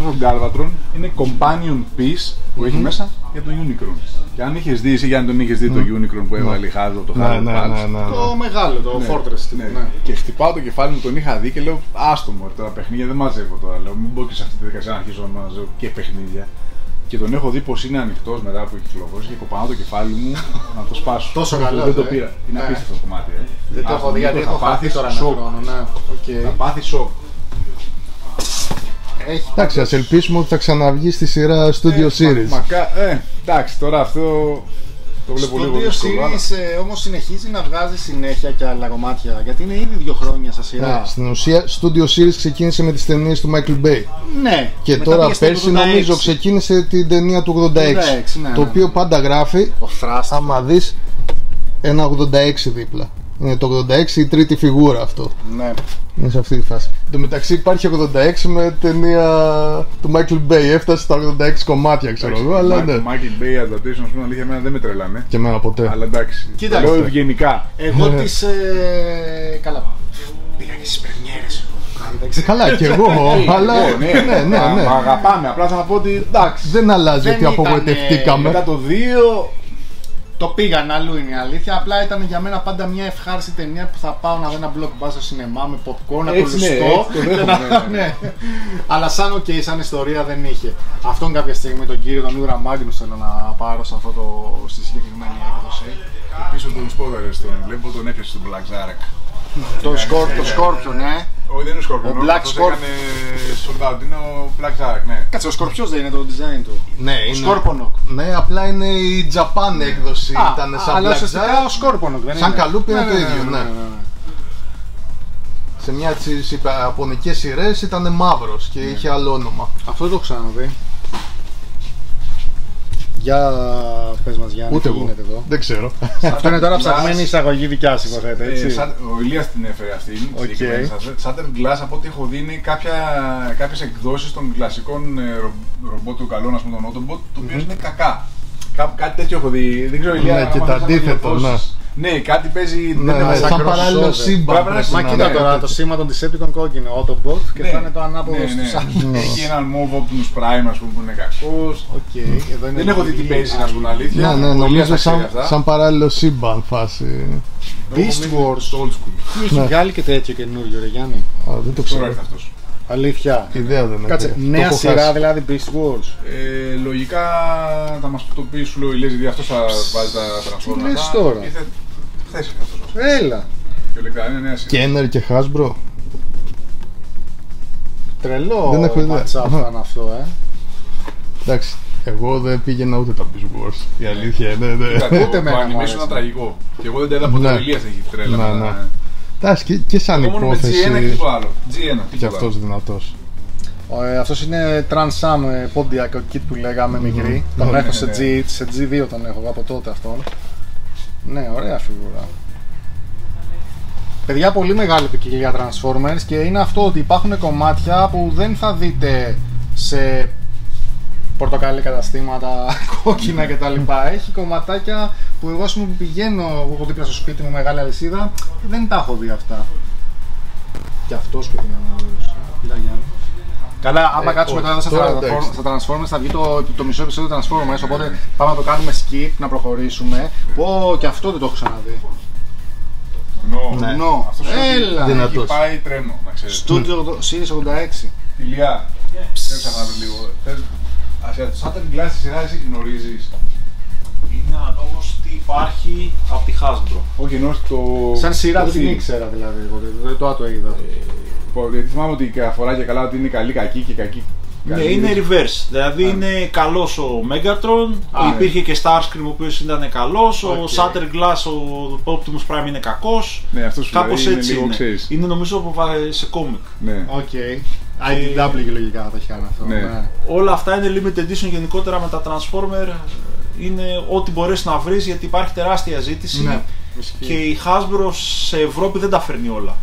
Αυτό το Galvatron είναι companion piece που έχει μέσα για το Unicron. Και αν είχες δει, ή αν τον είχες δει το Unicron που έβγαλε η Hasbro, το Ναι, Hasbro ναι, Pulse, ναι, ναι, ναι. Το μεγάλο, το Ναι, Fortress. τύπου, ναι. ναι. Και χτυπάω το κεφάλι μου, τον είχα δει και λέω Άστο μου, τώρα παιχνίδια δεν μαζεύω τώρα. Λέω, μην μπω και σε αυτή τη διαδικασία να αρχίσω να μαζεύω και παιχνίδια. Και τον έχω δει πως είναι ανοιχτός μετά που έχει κυκλοφορήσει και κοπανάω το κεφάλι μου [LAUGHS] να το σπάσω. Τόσο Δεν- καλός, Δεν το ε. πήρα. Είναι Ναι. απίστευτο το κομμάτι. Ε. Δεν το Α, έχω δει γιατί θα έχω χαθεί πάθεις τώρα ένα σοκ. χρόνο. Ναι. Οκ. Θα πάθεις σοκ. Έχει Εντάξει, ας ελπίσουμε ότι θα ξαναβγεί στη σειρά Studio Ε, Series. μα- μακά- ε, εντάξει, τώρα αυτό το βλέπω Στο λίγο δύο δύσκολο. αλλά- series ε, όμως συνεχίζει να βγάζει συνέχεια και άλλα κομμάτια γιατί είναι ήδη δύο χρόνια στα σειρά. Ναι, στην ουσία, Studio Series ξεκίνησε με τις ταινίες του Michael Bay. Ναι. Και Μετά τώρα πήγε στο πέρσι 86. νομίζω ξεκίνησε την ταινία του 86. 86, ναι, το ναι. οποίο πάντα γράφει, Ο Thrust. άμα δεις, ένα 86 δίπλα. Είναι το 86 η τρίτη φιγούρα αυτό. Ναι. Είναι σε αυτή τη φάση. Εν τω μεταξύ υπάρχει 86 με ταινία του Michael Bay. Έφτασε στα 86 κομμάτια, ξέρω εγώ, αλλά ναι. Το Michael Bay adaptation, ας πούμε, αλήθεια, εμένα δεν με τρελάνε. Και εμένα ποτέ. Αλλά εντάξει, Κοίτα, το λέω αυτό. ευγενικά. Εγώ Ναι. τις... Ε... Καλά. Πήγα και στις πρεμιέρες. Εντάξει. Καλά, κι εγώ, [LAUGHS] αλλά. Ε, Ναι, ναι, ναι. Μα- μα Αγαπάμε, απλά θα πω ότι εντάξει. Δεν αλλάζει Δεν ότι ήταν, απογοητευτήκαμε. Μετά το 2. Το πήγαν αλλού είναι η αλήθεια. Απλά ήταν για μένα πάντα μια ευχάριστη ταινία που θα πάω να δω ένα blockbuster σινεμά με popcorn, να το Έτσι, ναι, λουστώ. έτσι το και δέχομαι, να- ναι, ναι. [LAUGHS] ναι. Αλλά σαν οκ, σαν ιστορία δεν είχε. Αυτόν κάποια στιγμή τον κύριο τον Ultra Magnus θέλω να πάρω σε αυτό το, στη συγκεκριμένη έκδοση. Και πίσω τον Σπόδαρε τον βλέπω τον έπιασε στον Black Zarak. Το, σκορ, το Scorpion, ναι. Όχι, δεν είναι ο Scorpion. Ο Black αυτός Scorpion. έκανε sold out. Είναι ο Black Zarak, ναι. Κάτσε, ο Σκορπιός δεν είναι το design του. Ναι, Ο είναι. Σκόρπονοκ. Ναι, απλά είναι η Japan έκδοση. Ήταν σαν αλλά Black ουσιαστικά Zack. ο Σκόρπονοκ δεν Σαν είναι. καλούπι είναι το ίδιο, ναι. Σε μια από τις ιαπωνικές σειρές ήταν μαύρος και είχε άλλο όνομα. Αυτό δεν το έχω ξαναδεί. Για πες μας Γιάννη, Ούτε τι εγώ. γίνεται εδώ. Δεν ξέρω. Αυτό είναι τώρα Glass. ψαγμένη εισαγωγή δικιά σου υποθέτω, Ε, έτσι. σαν- ο Ηλίας την έφερε αυτή. Οκ. συγκεκριμένη σας. Saturn Glass από ό,τι έχω δει είναι κάποια, κάποιες εκδόσεις των κλασικών ε, ρο, ρομπότ του καλών, ας πούμε τον Autobot, το οποιο είναι κακά. Κά, κάτι τέτοιο έχω δει. Δεν ξέρω, Ηλία, Ναι, άμα και θες το να το αντίθετο, διορθώσεις. Ναι, κάτι παίζει. Ναι, δεν ναι, είναι σαν crossover. παράλληλο σύμπαν. Πρέπει να πρέπει Μα να κοίτα είναι. τώρα το σήμα των Decepticon κόκκινο, Autobot και Ναι. θα είναι το ανάποδο ναι, στους ναι. άλλους. Έχει έναν μοβ Optimus Prime, ας πούμε, που είναι κακός. Οκ, εδώ είναι Δεν έχω δει τι πολύ παίζει, να σου πω την άλλη. αλήθεια. Ναι, ναι, Ο Ηλίας νομίζω τα ξέρει σαν, αυτά. σαν παράλληλο σύμπαν φάση. Beast Wars. Στο old school. Τι έχει Ναι. βγάλει και τέτοιο καινούριο, ρε Γιάννη; Α, δεν το Τώρα ξέρω. Ήρθε αυτός. Αλήθεια. Ιδέα δεν έχω. Κάτσε, Το νέα έχω σειρά χάσει. δηλαδή Beast Wars. Ε, λογικά θα μας το πεις σου λέει ο Ηλίας, γιατί αυτός θα βάζει τα transformers. λες αυτά. τώρα; Ήρθε χθες ήρθε αυτός. Έλα. Και λογικά είναι νέα σειρά. Kenner και Hasbro. Τρελό Δεν έχω ιδέα. match-up Αχα. ήταν αυτό, ε. Εντάξει, εγώ δεν πήγαινα ούτε τα Beast Wars. Η αλήθεια είναι. ναι. Κοίτα, Ούτε το- Το εμένα μου animation άρεσε. ήταν τραγικό. Και εγώ δεν τα είδα ποτέ Ναι. ο Ηλίας έχει τρέλα. Ναι, με τα- ναι. Εντάξει, και, και σαν Εγώ μόνο με G1 και υπόθεση. τίποτα άλλο. G1, Και τίποτα αυτός άλλο. δυνατό. Ε, αυτός είναι Trans Am ε, Pontiac, ο kit που λέγαμε μικρή. Τον Ναι, έχω ναι, σε, ναι. G, σε G2 τον έχω από τότε αυτόν. Ναι, ωραία φιγούρα. Παιδιά, πολύ μεγάλη ποικιλία Transformers και είναι αυτό ότι υπάρχουν κομμάτια που δεν θα δείτε σε πορτοκαλί καταστήματα, [LAUGHS] κόκκινα κτλ. Έχει κομματάκια που εγώ ας πούμε που πηγαίνω, εγώ έχω δίπλα στο σπίτι μου μεγάλη αλυσίδα, δεν τα έχω δει αυτά. Και αυτός που είναι ωραίος. Κοίτα Γιάννη. Καλά, άμα Ε, κάτσουμε όχι, τώρα στα, τώρα στα, εντάξει. στα Transformers θα βγει το, το, μισό επεισόδιο Transformers, οπότε πάμε να το κάνουμε skip, να προχωρήσουμε. Πω, και αυτό δεν το έχω ξαναδεί. Νο. Ναι. Νο, Αυτός έλα! Δυνατός. έχει Δυνατός. πάει τρένο, να ξέρεις. Studio Series 86. Ηλία, θέλω να βρει λίγο. Θες- Ας για το Shattered Glass τη σειρά εσύ γνωρίζεις. Είναι ανάλογος τι υπάρχει από τη Hasbro. Όχι, ενώ στο... Σαν σειρά το δεν την film. ήξερα δηλαδή, εγώ δεν- δεν το το είδα. Πω, Γιατί θυμάμαι ότι αφορά και καλά ότι είναι καλή κακή και κακή. Ναι, καλή. είναι reverse. Δηλαδή είναι καλός ο Megatron, Α, υπήρχε και Starscream ο οποίος ήταν καλός, ο Οκ. Shattered Glass, ο Optimus Prime είναι κακός. Ναι, αυτός Κάπως δηλαδή έτσι είναι λίγο είναι. ξέρεις. Είναι νομίζω από βα- σε κόμικ. Ναι. Οκ. IDW λογικά θα το έχει κάνει αυτό. Ναι. Όλα αυτά είναι limited edition γενικότερα με τα Transformer. Είναι ό,τι μπορείς να βρεις γιατί υπάρχει τεράστια ζήτηση Ναι. και η Hasbro σε Ευρώπη δεν τα φέρνει όλα.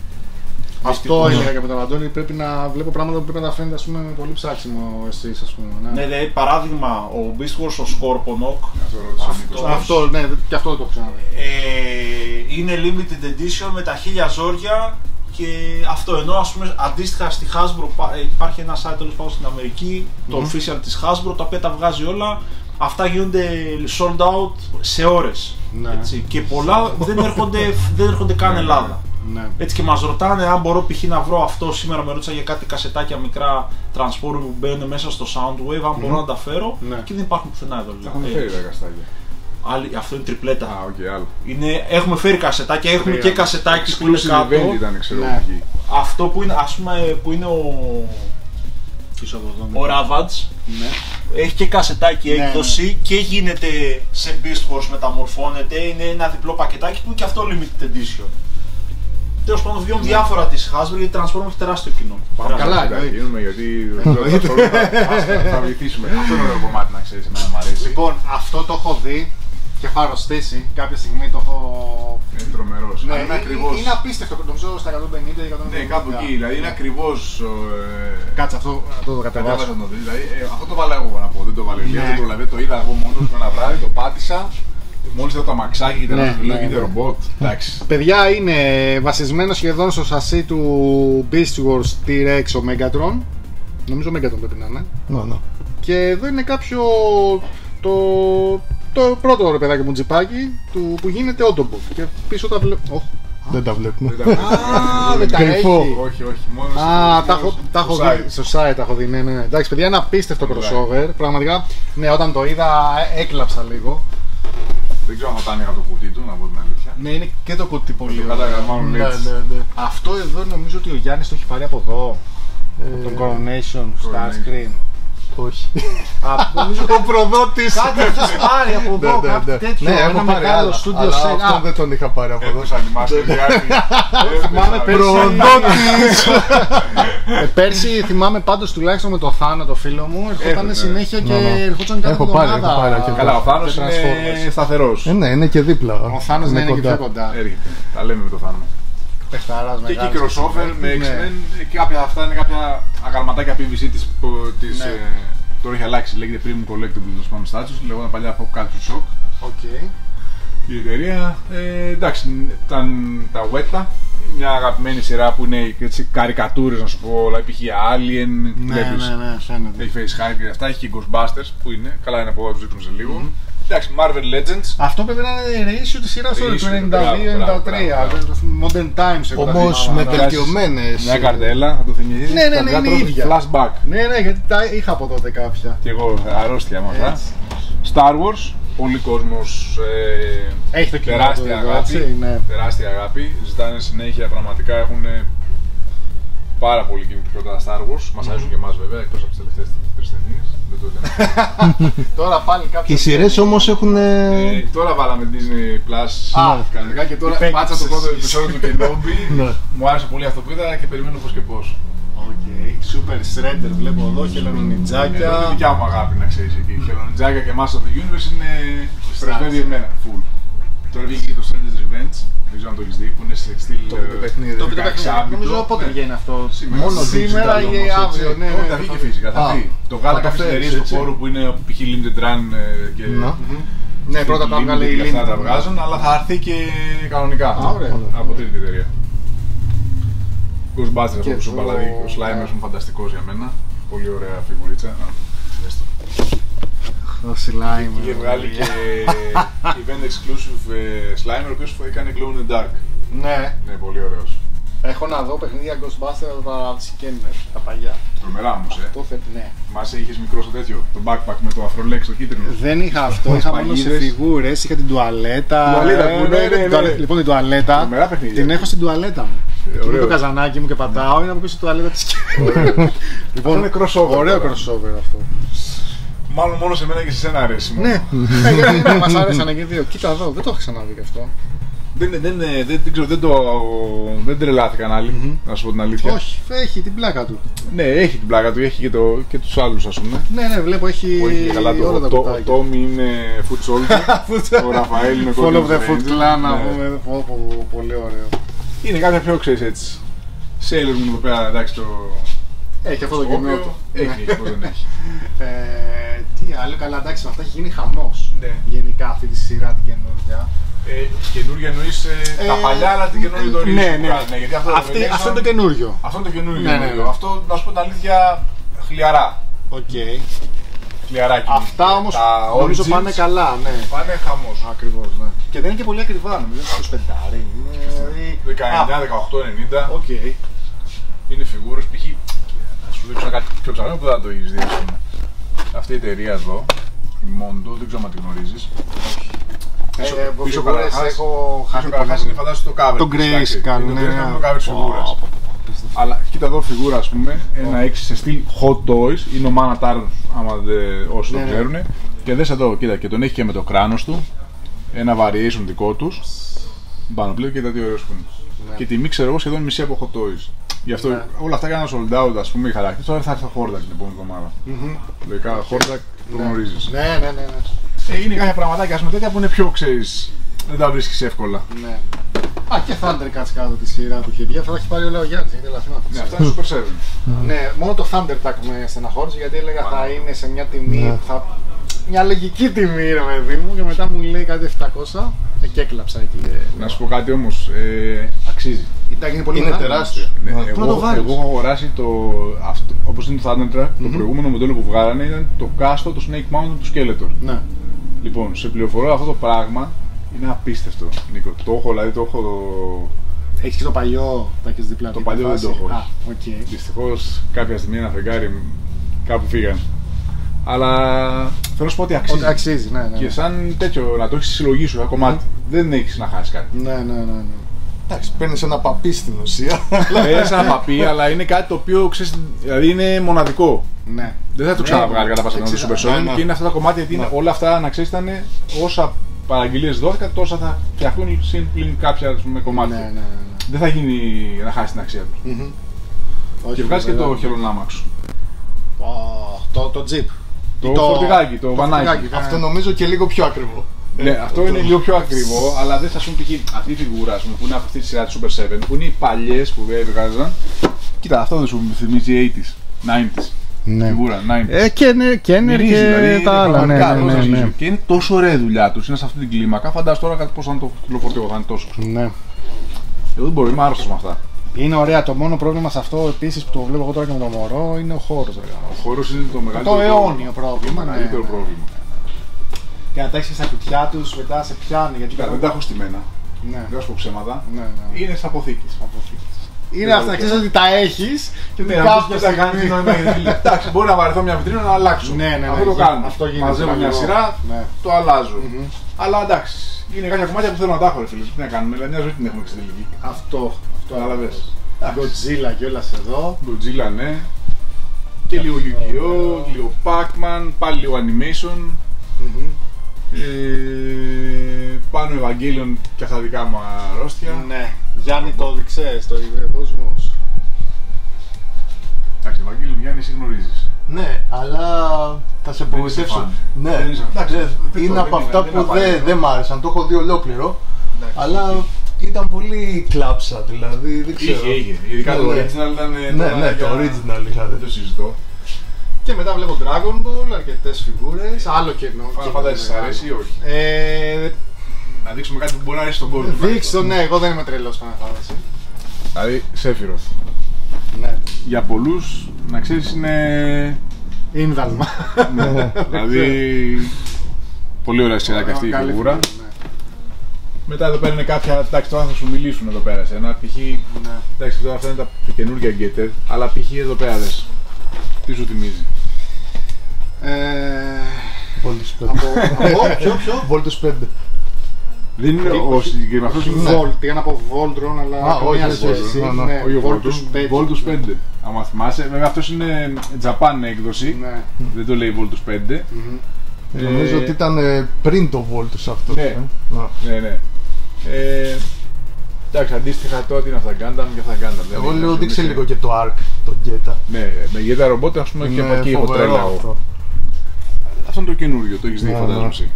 Αυτό Δυστυχώς. έλεγα και με τον Αντώνη. Πρέπει να βλέπω πράγματα που πρέπει να τα φαίνεται ας πούμε, με πολύ ψάξιμο εσείς, ας πούμε. Ναι. Ναι, δηλαδή παράδειγμα, ο Beast Wars, ο Scorponok, Αυτό ρώτησε ο Αυτό. Νίκος. Αυτό, ναι, και αυτό δεν το έχω ξαναδεί. ε, είναι limited edition με τα χίλια ζόρια και αυτό ενώ ας πούμε αντίστοιχα στη Hasbro πα- ε, υπάρχει ένα site τέλος πάντων στην Αμερική, το official της Hasbro, τα οποία τα βγάζει όλα, αυτά γίνονται sold out σε ώρες. Ναι. Έτσι, και πολλά δεν έρχονται, δεν έρχονται καν Ναι, Ελλάδα. Ναι. Έτσι και μας ρωτάνε αν μπορώ π.χ. να βρω αυτό σήμερα με ρώτησαν για κάτι κασετάκια μικρά Transformer που μπαίνουν μέσα στο Soundwave, αν μπορώ να τα φέρω Ναι. και δεν υπάρχουν πουθενά εδώ. Τα έχουν Ε, φέρει τα κασετάκια. άλλη- αυτό είναι τριπλέτα. Α, οκ, άλλο. Είναι, έχουμε φέρει κασετάκια, έχουμε Τρία. και κασετάκι που είναι Exclusive κάτω. event ήταν, ξέρω Ναι. εγώ, εκεί. Αυτό που είναι, ας πούμε, που είναι ο, Πίσω από εδώ. ο Ravage, Ναι. έχει και κασετάκι Ναι, έκδοση και γίνεται σε Beast Wars μεταμορφώνεται, είναι ένα διπλό πακετάκι που είναι και αυτό limited edition. Τέλος πάντων βγαίνουν διάφορα της Hasbro γιατί Transformers έχει τεράστιο κοινό. Πάμε καλά, Εντάξει, εννοείται. γίνουμε γιατί δεν ξέρω, θα- θα- θα βοηθήσουμε. Αυτό είναι ωραίο κομμάτι να ξέρεις, εμένα μου αρέσει. Λοιπόν, αυτό το έχω δει και έχω αρρωστήσει. Κάποια στιγμή το έχω. Είναι τρομερός. Ναι, Αλλά είναι ακριβώς. είναι απίστευτο. Νομίζω στα 150 ή 150. Ναι, κάπου εκεί. Δηλαδή είναι ακριβώς. ε, Κάτσε αυτό, αυτό το Κατέβασα κατεβάσω. να το δεις. Δηλαδή, ε, αυτό το βάλα εγώ να πω. Δεν το βάλε. Ναι. Δεν το προλαβαίνω. Το είδα εγώ μόνος μου ένα βράδυ, το πάτησα. Μόλις είδα το αμαξάκι και Ναι, ήταν ναι, ναι, ναι. ρομπότ. Εντάξει. Παιδιά είναι βασισμένο σχεδόν στο σασί του Beast Wars T-Rex ο Megatron. Νομίζω Megatron πρέπει να είναι. Ναι, ναι. Και εδώ είναι κάποιο. Το, το πρώτο ρε παιδάκι μου τζιπάκι του, που γίνεται Autobot. Και πίσω τα βλέπω. Δεν τα βλέπουμε. Δεν τα- Α, δεν τα Κρυφό. έχει. Όχι, όχι. Μόνο στο- Α, τα μόνο έχω, τα έχω στο δει. site. Στο site τα έχω δει. Ναι, ναι. ναι. Εντάξει, παιδιά, είναι απίστευτο Ναι. crossover. Πραγματικά, ναι, όταν το είδα, ε, έκλαψα λίγο. Δεν ξέρω αν θα τα άνοιγα το κουτί του, να πω την αλήθεια. Ναι, είναι και το κουτί πολύ Το ωραίο. κάταγα μάλλον Ναι, έτσι. ναι, ναι. Αυτό εδώ νομίζω ότι ο Γιάννης το έχει πάρει από εδώ. Ε, Τον Coronation, Coronation. Starscream. Όχι. Α, νομίζω Ο προδότης. κάτι έχεις πάρει από Ναι, εδώ, ναι, κάτι ναι. τέτοιο. Ναι, έχω ένα πάρει μεγάλο άλλα, στούντιο αλλά σε... αυτό δεν τον είχα πάρει από εδώ. Έδωσα animaster Γιάννη. θυμάμαι πέρσι- Προδότης. Ε, πέρσι θυμάμαι πάντως τουλάχιστον με το Θάνο το φίλο μου, ερχόταν Έχω, ναι. συνέχεια και Ναι, ναι. ερχόταν κάθε Έχω πάρει, εβδομάδα. έχω πάρει και Καλά, ο Θάνος σε είναι Transformers. σταθερός. Ε, ναι, είναι και δίπλα. Ο Θάνος να είναι και πιο κοντά. Έρχεται. Τα λέμε με το Θάνο. Παιχταράς Και εκεί μεγάλος. crossover με Ναι. X-Men. ε, και κάποια, αυτά είναι κάποια αγαλματάκια PVC της, που- της, Ναι. ε, τώρα έχει αλλάξει, λέγεται Premium Collectible το Spam Statues, λεγόταν παλιά Pop Culture Shock. Οκ. Η εταιρεία, ε, εντάξει, ήταν τα Weta, μια αγαπημένη σειρά που είναι έτσι, καρικατούρες να σου πω, δηλαδή π.χ. Alien, Ναι, βλέπεις. ναι, ναι, φαίνεται. Έχει face high και αυτά, έχει και Ghostbusters που είναι, καλά είναι από εδώ, τους δείχνουν σε λίγο. Εντάξει, Marvel Legends, Αυτό πρέπει να είναι reissue της σειράς όλη του Reissue, μπράβο, 92-93. μπράβο, Modern Times. εγώ τα Όμως θυμάμαι. με Ναι. βελτιωμένες. μια καρτέλα, θα το θυμηθείς. Ναι, ναι, τα ναι, βγάλω είναι η ίδια. Flashback. Ναι, ναι, γιατί τα είχα από τότε κάποια. Και εγώ αρρώστια με αυτά. Έτσι. Star Wars, πολύ κόσμος ε, Έχει το κοινό του τεράστια εδώ, αγάπη. έτσι, ναι. Τεράστια αγάπη. Ζητάνε συνέχεια, πραγματικά έχουν πάρα πολύ κινητικότητα τα Star Wars. Μας αρέσουν και εμάς βέβαια, εκτός από τις τελευταίες τρεις ταινίες. Δεν το λέμε. [LAUGHS] Τώρα πάλι κάποιο. Οι σειρές όμως έχουν. Ε, τώρα βάλαμε Disney Plus Α, κανονικά και τώρα απέκτησες. πάτησα το πρώτο επεισόδιο του [LAUGHS] Kenobi. Ναι. Μου άρεσε πολύ αυτό που είδα και περιμένω πώς και πώς. Οκ. Super Shredder βλέπω εδώ, Εδώ είναι χελωνονιντζάκια. δικιά μου αγάπη να ξέρεις εκεί. Χελωνονιντζάκια και Master of the Universe είναι πρεσβεύει εμένα. Full. Τώρα βγήκε και το Shredder's Revenge, δεν ξέρω αν το έχεις δει, που είναι σε στυλ Το παιχνίδι. Το Το πείτε παιχνίδι. Νομίζω πότε Ναι. βγαίνει αυτό; Σήμερα. Μόνο Σήμερα digital ή όμως, έτσι. αύριο, ναι. Όχι, ναι, θα βγει και θα- φυσικά, θα Α, βγει. Το βγάλε θα το κάποιες φέρεις, εταιρείες του έτσι. χώρου που είναι π.χ. Limited Run ε, και Μμμ. Ναι, πρώτα τα Limited έβγαλε η και αυτά Limited. τα βγάζουν, αλλά θα έρθει και κανονικά Α, ωραία. από τρίτη εταιρεία. Ghostbusters Και από σου το- δηλαδή, ο Slimer είναι φανταστικός για μένα. Πολύ ωραία φιγουρίτσα. Να, δες το. Το slime. Είχε βγάλει και event exclusive ε, Slimer, ο οποίος έκανε glow in the dark. Ναι. Ναι, πολύ ωραίος. Έχω να δω παιχνίδια Ghostbusters από τα Kenner, τα παλιά. Τρομερά όμως, ε. Το θε- ναι. Μας είχες μικρό στο τέτοιο, το backpack με το αφρολέξ το κίτρινο. Δεν είχα αυτό, είχα μόνο σε Παγίδες. φιγούρες. Είχα την τουαλέτα. Τουαλέτα που Ε, ναι, ναι, την ναι. τουαλέ- Λοιπόν, την τουαλέτα Τρομερά παιχνίδια. την έχω στην τουαλέτα μου. Εκεί με ωραίο. το καζανάκι μου και πατάω, είναι από πίσω η τουαλέτα της [LAUGHS] Λοιπόν, Αυτό είναι crossover Ωραίο τώρα. crossover αυτό. Μάλλον μόνο σε μένα και σε σένα αρέσει. μόνο. Ναι, [LAUGHS] Ε, γιατί δεν μας άρεσαν και οι δύο. Κοίτα εδώ, δεν το έχω ξαναδεί και αυτό. Δεν, δεν, δεν, δεν, δεν ξέρω, δεν, το, δεν τρελάθηκαν άλλοι, να σου πω την αλήθεια. Όχι, έχει την πλάκα του. Ναι, έχει την πλάκα του, έχει και, το, και τους άλλους ας πούμε. Ναι, ναι, βλέπω έχει Που έχει και καλά το, όλα τα το, ο κουτάκια. Τόμι είναι foot soldier, [LAUGHS] ο Ραφαέλ είναι Fall of the Golden Foot Ranger. Clan, να Ναι. πούμε. Πω, πω, Πολύ ωραίο. Είναι κάποια πιο ξέρεις έτσι. Sailor Moon εδώ πέρα, εντάξει το... Έχει αυτό το σκόπιο. κενό του. Έχει, έχει, πώς δεν έχει. [LAUGHS] Ε, τι άλλο, καλά, εντάξει, με αυτά έχει γίνει χαμός. Ναι. Γενικά αυτή τη σειρά την καινούργια. Ε, καινούργια εννοείς ε, τα Ε, παλιά, αλλά την καινούργια το ναι, ρίχνουν ναι. που κάνουν, γιατί αυτό, Αυτή, Revelation- αυτό είναι το καινούριο. Αυτό είναι το καινούργιο. Ναι, ναι, καινούργιο. ναι. Αυτό, να σου πω την αλήθεια, χλιαρά. Οκ. Χλιαράκι. Αυτά όμως Τα νομίζω origins πάνε καλά, ναι. Πάνε χαμός. Ακριβώς, ναι. Και δεν είναι και πολύ ακριβά, νομίζω. Είναι 25. Είναι. 19, 18, 90. Οκ. είναι φιγούρες, π.χ. Να σου δείξω κάτι πιο ψαμένο που δεν θα το έχεις δει, ας πούμε. Αυτή η εταιρεία εδώ, η Mondo, δεν ξέρω αν τη γνωρίζεις. Πίσω, Ε, πίσω φιγούρες καταρχάς, έχω πίσω χάσει καταρχάς πολύ. είναι φαντάζεσαι το cover. Το της, εντάξει. Grayscale, Το ναι. Grayscale είναι το cover της φιγούρας. Πω, πω, πω, απίστευτο. Αλλά κοίτα εδώ φιγούρα, ας πούμε, ένα 6 σε στυλ hot toys, είναι ο Mana Tarn, άμα δεν, όσοι Ναι, το ναι. ξέρουν. Και δες εδώ, κοίτα, και τον έχει και με το κράνος του, ένα variation δικό τους. Πάνω πλέον και τα τι ωραίος που είναι. Ναι. Και τιμή ξέρω εγώ σχεδόν μισή από hot toys. Γι' αυτό Ναι. όλα αυτά έκαναν sold out, ας πούμε, οι χαρακτήρες. Τώρα θα έρθει το Hordak την επόμενη εβδομάδα. Μμμ. Λογικά Hordak το Ναι. γνωρίζεις. Ναι, ναι, ναι. Ναι. Ε, είναι κάποια πραγματάκια, ας πούμε, τέτοια που είναι πιο, ξέρεις, δεν τα βρίσκεις εύκολα. Ναι. Α, και Thundercats κάτω τη σειρά του είχε βγει. Αυτό θα έχει πάρει ο Γιάννης. Είναι λαθινό. Ναι, αυτά είναι Super 7. Ναι, μόνο το Thundertag με στεναχώρησε γιατί έλεγα θα Μάλλον. είναι σε μια τιμή Ναι. που θα. Μια λογική τιμή, ρε παιδί μου, και μετά μου λέει κάτι 700 ε, και έκλαψα εκεί. ε. Να σου πω κάτι όμως, ε, αξίζει. Ήταν είναι πολύ Είναι μεγάλο. τεράστιο. Ναι, Ναι. Πού να το εγώ, βάλεις; εγώ έχω αγοράσει το. Αυτό, όπως είναι το ThunderTank, το προηγούμενο μοντέλο που βγάλανε ήταν το κάστρο, το Snake Mountain του Skeletor. Ναι. Λοιπόν, σε πληροφορώ αυτό το πράγμα είναι απίστευτο. Νίκο, το έχω, δηλαδή το έχω. Έχεις και το παλιό, τα έχεις δίπλα. Το την παλιό δεν φάση; το έχω, Α, οκ. Δυστυχώς κάποια στιγμή ένα φεγγάρι κάπου φύγαν. Αλλά θέλω να σου πω ότι αξίζει. Ότι αξίζει, ναι, ναι. Και σαν τέτοιο να το έχεις συλλογή σου ένα κομμάτι. Δεν έχεις να χάσεις κάτι. Ναι, ναι, ναι. ναι. Εντάξει, παίρνεις ένα παπί στην ουσία. [LAUGHS] Έχει ένα παπί, αλλά είναι κάτι το οποίο ξέρεις, δηλαδή είναι μοναδικό. Ναι. Δεν θα το ξαναβγάλει κατά πάσα πιθανότητα το Εξής- Super Sonic ναι, ναι. και είναι αυτά τα κομμάτια γιατί είναι Ναι. όλα αυτά να ξέρει ήταν όσα παραγγελίες δόθηκαν τόσα θα φτιαχτούν συν πλην κάποια ας πούμε, κομμάτια. Ναι, ναι, ναι. ναι. Δεν θα γίνει να χάσει την αξία του. Μμμ. Και Όχι, βγάζει και βέβαια. το χελονάμαξ. Ω, Το, το Jeep. Το Ή φορτηγάκι, το βανάκι. φορτηγάκι, Αυτό ναι. νομίζω και λίγο πιο ακριβό. Ναι, αυτό είναι λίγο πιο ακριβό, αλλά δεν θα σου πει αυτή η φιγούρα ας πούμε, που είναι από αυτή τη σειρά της Super 7, που είναι οι παλιές που έβγαζαν. Κοίτα, αυτό δεν σου θυμίζει 80s, 90s. Ναι. Φιγούρα, 90s. Ε, και, ναι, και Μυρίζει, δηλαδή, είναι τα άλλα. Ναι, πραγματικά ναι, ροζ ναι, αρχίζει. ναι. Και είναι τόσο ωραία η δουλειά τους, είναι σε αυτή την κλίμακα. Φαντάζομαι τώρα κάτι πώς θα είναι το κυκλοφορτίο, θα είναι τόσος. ναι. Εγώ δεν μπορώ, είμαι άρρωστος με αυτά. Είναι ωραία. Το μόνο πρόβλημα σε αυτό επίσης που το βλέπω εγώ τώρα και με το μωρό είναι ο χώρος. Ο χώρος είναι το μεγαλύτερο. Το αιώνιο πρόβλημα. πρόβλημα. Το ναι, μεγαλύτερο ναι. πρόβλημα. Και να τα έχεις στα κουτιά τους, μετά σε πιάνει. Γιατί Κοίτα, δεν τα έχω στημένα. Ναι, Δεν θα σου πω ψέματα. ναι, ναι. Είναι σε αποθήκης. Είναι αυτά, ξέρεις ότι τα έχεις και Ναι, ότι αυτό κάποια δεν θα κάνεις στιγμή. νόημα γιατί λέει, Εντάξει, μπορεί να βαρεθώ μια βιτρίνα να αλλάξω. Ναι, ναι, ναι, Αυτό το γι- κάνω. αυτό γίνεται Μαζεύω μια παλιό. σειρά, Ναι. το αλλάζω. Μμμ. Αλλά εντάξει, είναι κάποια κομμάτια που θέλω να τα έχω, ρε φίλε. Τι να κάνουμε, δηλαδή μια ζωή την έχουμε και στην τελική. Αυτό. Αυτό Καταλαβες. Godzilla κιόλα εδώ. Godzilla, ναι. Και λίγο Yu-Gi-Oh, λίγο Pac-Man, πάλι λίγο animation. Μμμ. Ε, πάνω Evangelion και αυτά δικά μου αρρώστια. Ναι. Γιάννη το ξέρεις, το κόσμος. Εντάξει, Evangelion Γιάννη, εσύ γνωρίζεις. Ναι, αλλά θα σε Δεν είσαι απογοητεύσω. φαν. Ναι, Δεν είσαι- εντάξει, δεν- δεν είναι το- από δεν αυτά είναι- δεν που είναι δεν απαραίτητο. δεν μ' άρεσαν. Το έχω δει ολόκληρο. Αλλά ήταν πολύ κλάψα, δηλαδή δεν ξέρω. Είχε, είχε. Ειδικά Ναι, το ναι. original ήταν. ε, Ναι, τώρα ναι, το για- original είχατε. Δεν το συζητώ. Και μετά βλέπω Dragon Ball, αρκετές φιγούρες. Άλλο κενό. Final Fantasy σας αρέσει ή όχι; Ε, Να δείξουμε κάτι που μπορεί να αρέσει στον κόσμο. δείξω, ναι, εγώ δεν είμαι τρελός Final Fantasy. Δηλαδή, Sephiroth. Ναι. Για πολλούς, να ξέρεις, είναι. Ίνδαλμα. ναι, δηλαδή. Πολύ ωραία σειρά και αυτή η Καλή φιγούρα. φιγούρα, Μετά εδώ πέρα είναι κάποια. Εντάξει, τώρα θα σου μιλήσουν εδώ πέρα σε ένα. Π.χ. ναι. Εντάξει, τώρα αυτά είναι τα καινούργια γκέτερ. Αλλά π.χ. εδώ πέρα δες. Τι σου θυμίζει; Ναι. Ε, Voltus 5. από, από, ποιο, ποιο. Voltus 5. Δεν είναι Όχι, ο όχι. συγκεκριμένο. αυτός είναι- Volt, πήγα να πω Voltron, αλλά Α, όχι, καμία όχι, σχέση. όχι, Ναι, ναι, ναι, Όχι ο Voltus 5. Voltus 5. Άμα θυμάσαι. Βέβαια αυτό είναι Japan έκδοση. Ναι. Δεν το λέει Voltus 5. Μμμ. Ε, Νομίζω ότι ήταν ε, πριν το Voltus αυτό. Ναι. ε. Να. Ναι, ναι. Ε, εντάξει, αντίστοιχα τώρα τι είναι αυτά, Gundam και αυτά Gundam. δεν Εγώ είναι, λέω ας δείξε πούμε, λίγο και το Ark, το Geta. Ναι, με γέτα ρομπότ ας πούμε και από εκεί έχω τρέλα εγώ. Αυτό. Αυτό είναι το καινούριο, το έχεις δει Ναι, φαντάζομαι ναι. εσύ.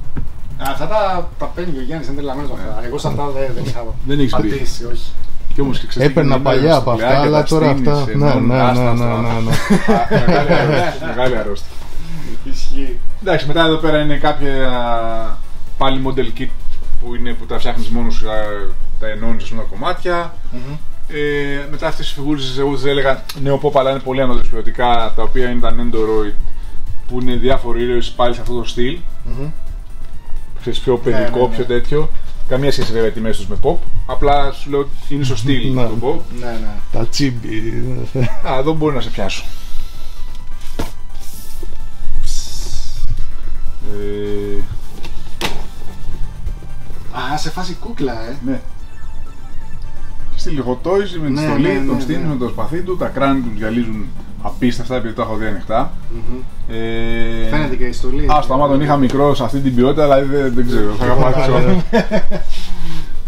Α, Αυτά τα, τα παίρνει ο Γιάννης, είναι τρελαμένος με αυτά. Εγώ σε αυτά δεν, δεν είχα Δεν έχεις δει. πατήσει, όχι. Και όμως και ξέρεις τι Έπαιρνα γίνεται, παλιά στα από αυτά, πλοία και αλλά τα τώρα στείνεις, αυτά. ε, Ναι, μόνο ναι, άστα ναι, αυτά. ναι, ναι, ναι. Α, Μεγάλη [LAUGHS] αρρώστια, Μεγάλη αρρώστια. Ισχύει. Εντάξει, μετά εδώ πέρα είναι κάποια πάλι model kit που, είναι, που τα φτιάχνεις μόνος σου, τα- τα ενώνεις με κομμάτια. Μμμ. Ε, μετά αυτές τις φιγούρες εγώ τις έλεγα νεοπόπ αλλά είναι πολύ αναδεσποιωτικά τα οποία είναι τα Nendoroid που είναι διάφοροι ήρωες πάλι σε αυτό το στυλ. Μμμ. Ξέρεις, πιο Ναι, παιδικό, ναι, ναι. πιο τέτοιο. Καμία σχέση βέβαια οι τιμές τους με pop. Απλά σου λέω είναι στο στυλ Ναι. το pop. Ναι, ναι. Τα τσίμπι. Α, εδώ μπορεί να σε πιάσω. Ε, Α, σε φάση κούκλα, ε. ναι. Στη λιγοτόηση με τη Ναι, στολή, ναι, ναι, τον ναι. στείνει με το σπαθί του, τα κράνη του γυαλίζουν απίστευτα επειδή τα έχω δει ανοιχτά. Μμμ. Ε, Φαίνεται και η στολή. Άστο, άμα τον είχα μικρό σε αυτή την ποιότητα, δηλαδή δεν, δεν ξέρω, θα είχα πάθει σοκ.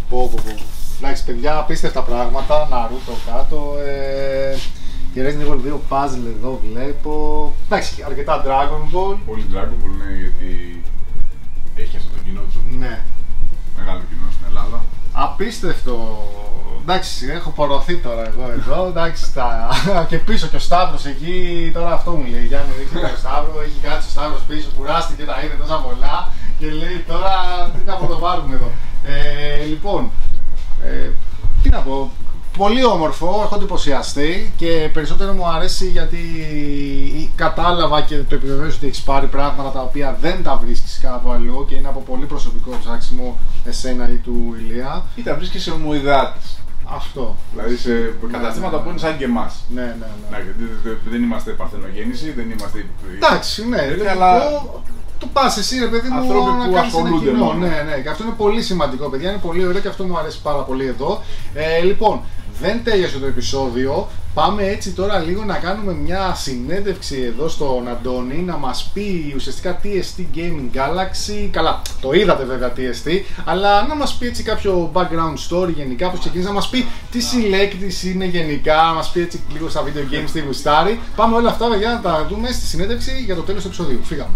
Πω, πω, πω. Εντάξει, παιδιά, απίστευτα πράγματα. Ναρούτο κάτω. Ε, και Resident Evil 2 puzzle εδώ βλέπω. Εντάξει, αρκετά Dragon Ball. Πολύ Dragon Ball ναι, γιατί έχει αυτό το κοινό του, Ναι. μεγάλο κοινό στην Ελλάδα. Απίστευτο. Εντάξει, έχω πορωθεί τώρα εγώ εδώ. Εντάξει, τα... [LAUGHS] και πίσω και ο Σταύρος εκεί. Τώρα αυτό μου λέει. Γιάννη, δείχνει το Σταύρο. Έχει κάτσει ο Σταύρος πίσω, κουράστηκε, τα είδε τόσα πολλά. Και λέει τώρα τι να φωτοβάρουμε εδώ. Ε, λοιπόν, ε, τι να πω. Πολύ όμορφο, έχω εντυπωσιαστεί και περισσότερο μου αρέσει γιατί κατάλαβα και το επιβεβαίωσα ότι έχεις πάρει πράγματα τα οποία δεν τα βρίσκεις κάπου αλλού και είναι από πολύ προσωπικό ψάξιμο εσένα ή του Ηλία. Ή τα βρίσκεις σε ομοειδάτε. Αυτό. Δηλαδή σε καταστήματα ναι, που είναι σαν και εμάς. Ναι, ναι, ναι. Ναι, γιατί δεν- δεν είμαστε παρθενογέννηση, δεν είμαστε. Εντάξει, ναι, Έτσι, ρε, αλλά- το, το πας εσύ, ρε παιδί μου, Ανθρώποι να που κάνεις ένα ασχολούνται κοινό. μόνο. Ναι, ναι, και αυτό είναι πολύ σημαντικό, παιδιά. Είναι πολύ ωραίο και αυτό μου αρέσει πάρα πολύ εδώ. Ε, λοιπόν, δεν τέλειωσε το επεισόδιο. Πάμε έτσι τώρα λίγο να κάνουμε μια συνέντευξη εδώ στον Αντώνη να μας πει ουσιαστικά TST Gaming Galaxy. Καλά, το είδατε βέβαια TST, αλλά να μας πει έτσι κάποιο background story γενικά, πώς ξεκίνησε, να μας πει τι συλλέκτης είναι γενικά, να μας πει έτσι λίγο στα video games τι γουστάρει. Πάμε όλα αυτά για να τα δούμε στη συνέντευξη για το τέλος του επεισοδίου. Φύγαμε.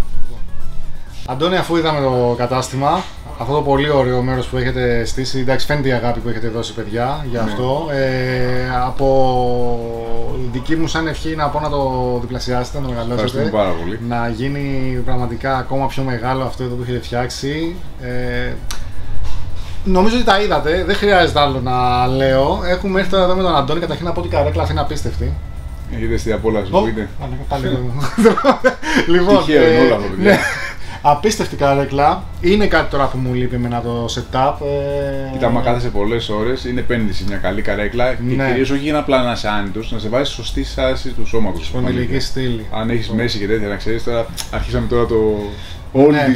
Αντώνη, αφού είδαμε το κατάστημα, αυτό το πολύ ωραίο μέρος που έχετε στήσει, εντάξει φαίνεται η αγάπη που έχετε δώσει παιδιά για Ναι. αυτό. Ε, από δική μου σαν ευχή να πω να το διπλασιάσετε, να το Ευχαριστούμε μεγαλώσετε. πάρα πολύ. Να γίνει πραγματικά ακόμα πιο μεγάλο αυτό εδώ που έχετε φτιάξει. Ε, νομίζω ότι τα είδατε, δεν χρειάζεται άλλο να λέω. Έχουμε έρθει τώρα εδώ με τον Αντώνη, καταρχήν να πω ότι η καρέκλα αυτή είναι απίστευτη. Είδες τι απόλαυση Ω, που είναι. πάλι- πάλι εδώ. [LAUGHS] λοιπόν, Τυχαίο είναι όλα αυτά, παιδιά. ναι. Απίστευτη καρέκλα. Είναι κάτι τώρα που μου λείπει εμένα το setup. Ε, Κοίτα, άμα κάθεσαι πολλές ώρες, είναι επένδυση μια καλή καρέκλα και Ναι. κυρίως όχι για απλά να είσαι άνετος, να σε βάζει σωστή στάση του σώματος. Σπονδυλική στήλη. Αν έχεις μέση και τέτοια, να ξέρεις τώρα, αρχίσαμε τώρα το όλη Ναι.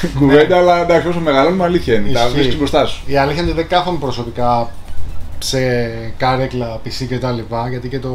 τη κουβέντα, αλλά εντάξει, όσο μεγαλώνουμε, αλήθεια είναι. Τα Ισχύει. βρίσκεις μπροστά σου. Η αλήθεια είναι ότι δεν κάθομαι προσωπικά σε καρέκλα PC και τα λοιπά, γιατί και το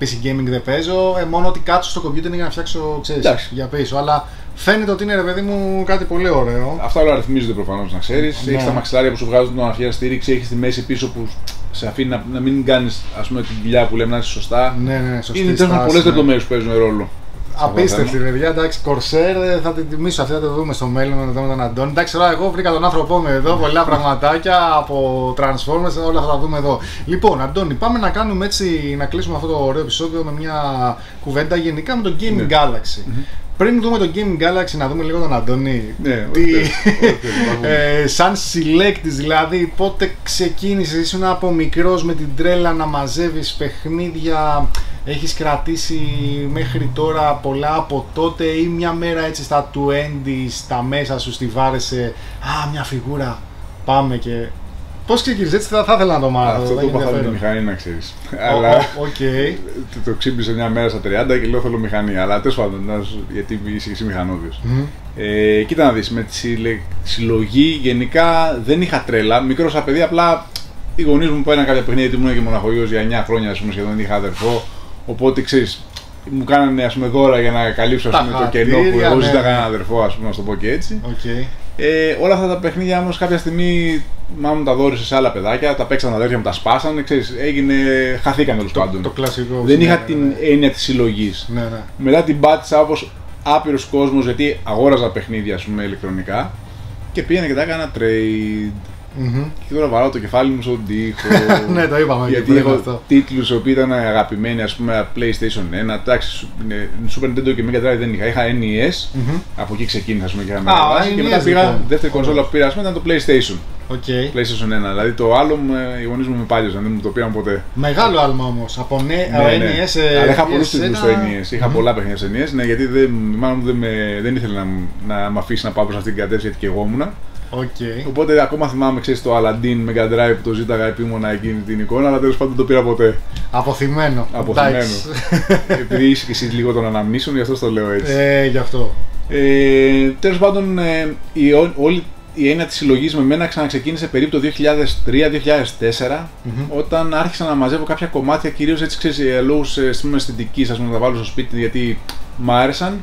PC gaming δεν παίζω, ε, μόνο ότι κάτσω στο computer είναι για να φτιάξω, ξέρεις, Εντάξει. για πίσω, αλλά φαίνεται ότι είναι ρε παιδί μου κάτι πολύ ωραίο. Αυτά όλα ρυθμίζονται προφανώς να ξέρεις. Ναι. Έχεις τα μαξιλάρια που σου βγάζουν τον αρχαία στήριξη, έχεις τη μέση πίσω που σε αφήνει να, να μην κάνεις την δουλειά που λέμε να είσαι σωστά. Ναι, ναι, σωστή Είναι τέλος στάση, πολλές ναι. λεπτομέρειες που παίζουν ρόλο. σε αυτό το Απίστευτη, θέμα. παιδιά. Εντάξει, Κορσέρ ε, θα την τιμήσω. Αυτή θα το δούμε στο μέλλον εδώ με τον Αντώνη. Εντάξει, τώρα εγώ βρήκα τον άνθρωπό μου εδώ. Πολλά πραγματάκια από Transformers, όλα θα τα δούμε εδώ. Λοιπόν, Αντώνη, πάμε να κάνουμε έτσι, να κλείσουμε αυτό το ωραίο επεισόδιο με μια κουβέντα γενικά με το Gaming Ναι. Galaxy. Πριν δούμε το Gaming Galaxy, να δούμε λίγο τον Αντώνη. Ναι, Τι- όχι, όχι, [LAUGHS] όχι, όχι. ε, σαν συλλέκτης δηλαδή, πότε ξεκίνησες, ήσουν από μικρός με την τρέλα να μαζεύεις παιχνίδια, έχεις κρατήσει μέχρι τώρα πολλά από τότε ή μια μέρα έτσι στα 20 στα μέσα σου στη βάρεσε, α μια φιγούρα, πάμε και... Πώς ξεκίνησες, έτσι θα, θα ήθελα να το μάθω. Αυτό θα το έχει είπα με τη ενδιαφέρον. μηχανή να ξέρεις. Ο- [LAUGHS] Αλλά ο- Οκ. το, το ξύπνησε μια μέρα στα 30 και λέω θέλω μηχανή. Αλλά τέλος πάντων, να σου- γιατί είσαι και εσύ μηχανόβιος. Μμμ. Ε, κοίτα να δεις, με τη συλλε- συλλογή γενικά δεν είχα τρέλα. Μικρό σαν παιδί, απλά οι γονείς μου παίρναν κάποια παιχνίδια γιατί ήμουν και μοναχογιός για 9 χρόνια, ας πούμε, σχεδόν είχα αδερφό. Οπότε ξέρεις, μου κάνανε ας πούμε, δώρα για να καλύψω ας Τα πούμε, το κενό που χατήρια, εγώ ναι, ζήταγα ναι. ένα αδερφό, ας πούμε, να σου το πω και έτσι. Οκ. Ε, όλα αυτά τα παιχνίδια όμως κάποια στιγμή μάλλον μου τα δόρισε σε άλλα παιδάκια, τα παίξαν τα αδέρφια μου, τα σπάσανε, ξέρεις, έγινε, χαθήκαν τέλος Το, πάντων. το κλασικό. Δεν είχα ναι, την ναι. έννοια της συλλογής. Ναι, ναι. Μετά την πάτησα όπως άπειρος κόσμος γιατί αγόραζα παιχνίδια, ας πούμε, ηλεκτρονικά και πήγαινα και τα έκανα trade. Μμμ. Και τώρα βαράω το κεφάλι μου στον τοίχο. [LAUGHS] Ναι, το είπαμε και Γιατί πριν έχω αυτό. τίτλους οι οποίοι ήταν αγαπημένοι, ας πούμε, PlayStation 1, εντάξει, ε, Super Nintendo και Mega Drive δεν είχα. Είχα NES, Μμμ. από εκεί ξεκίνησα, ας πούμε, και είχα Α, μεταβάσει. Και NES μετά πήγα, λοιπόν. δεύτερη κονσόλα που πήρα, ας πούμε, ήταν το PlayStation. Οκ. PlayStation 1. Δηλαδή το άλλο, μου, ε, οι γονείς μου με πάλιζαν, δεν μου το πήραν ποτέ. Μεγάλο άλμα όμως. Από ναι, Ναι, ναι. NES. ε, Αλλά είχα πολλούς PS1. τίτλους στο NES. Είχα πολλά παιχνίδια στο NES, ναι, γιατί δεν, η μάνα μου δεν, με, δεν ήθελε να, μ- να με αφήσει να πάω προς αυτήν την κατεύθυνση γιατί και εγώ ήμουνα. Οκ. Οπότε ακόμα θυμάμαι, ξέρεις το Aladdin Mega Drive που το ζήταγα επίμονα εκείνη την εικόνα, αλλά τέλος πάντων δεν το πήρα ποτέ. Απωθημένο. Απωθημένο. Εντάξει. [LAUGHS] Επειδή είσαι και εσύ λίγο των αναμνήσεων, γι' αυτό το λέω έτσι. ε, γι' αυτό. Ε, τέλος πάντων, ε, η, ό- όλη η έννοια της συλλογής με μένα ξαναξεκίνησε περίπου το 2003-2004, Μμμ. όταν άρχισα να μαζεύω κάποια κομμάτια, κυρίως έτσι ξέρεις, λόγω αισθητικής, ας πούμε, να τα βάλω στο σπίτι γιατί μ' άρεσαν.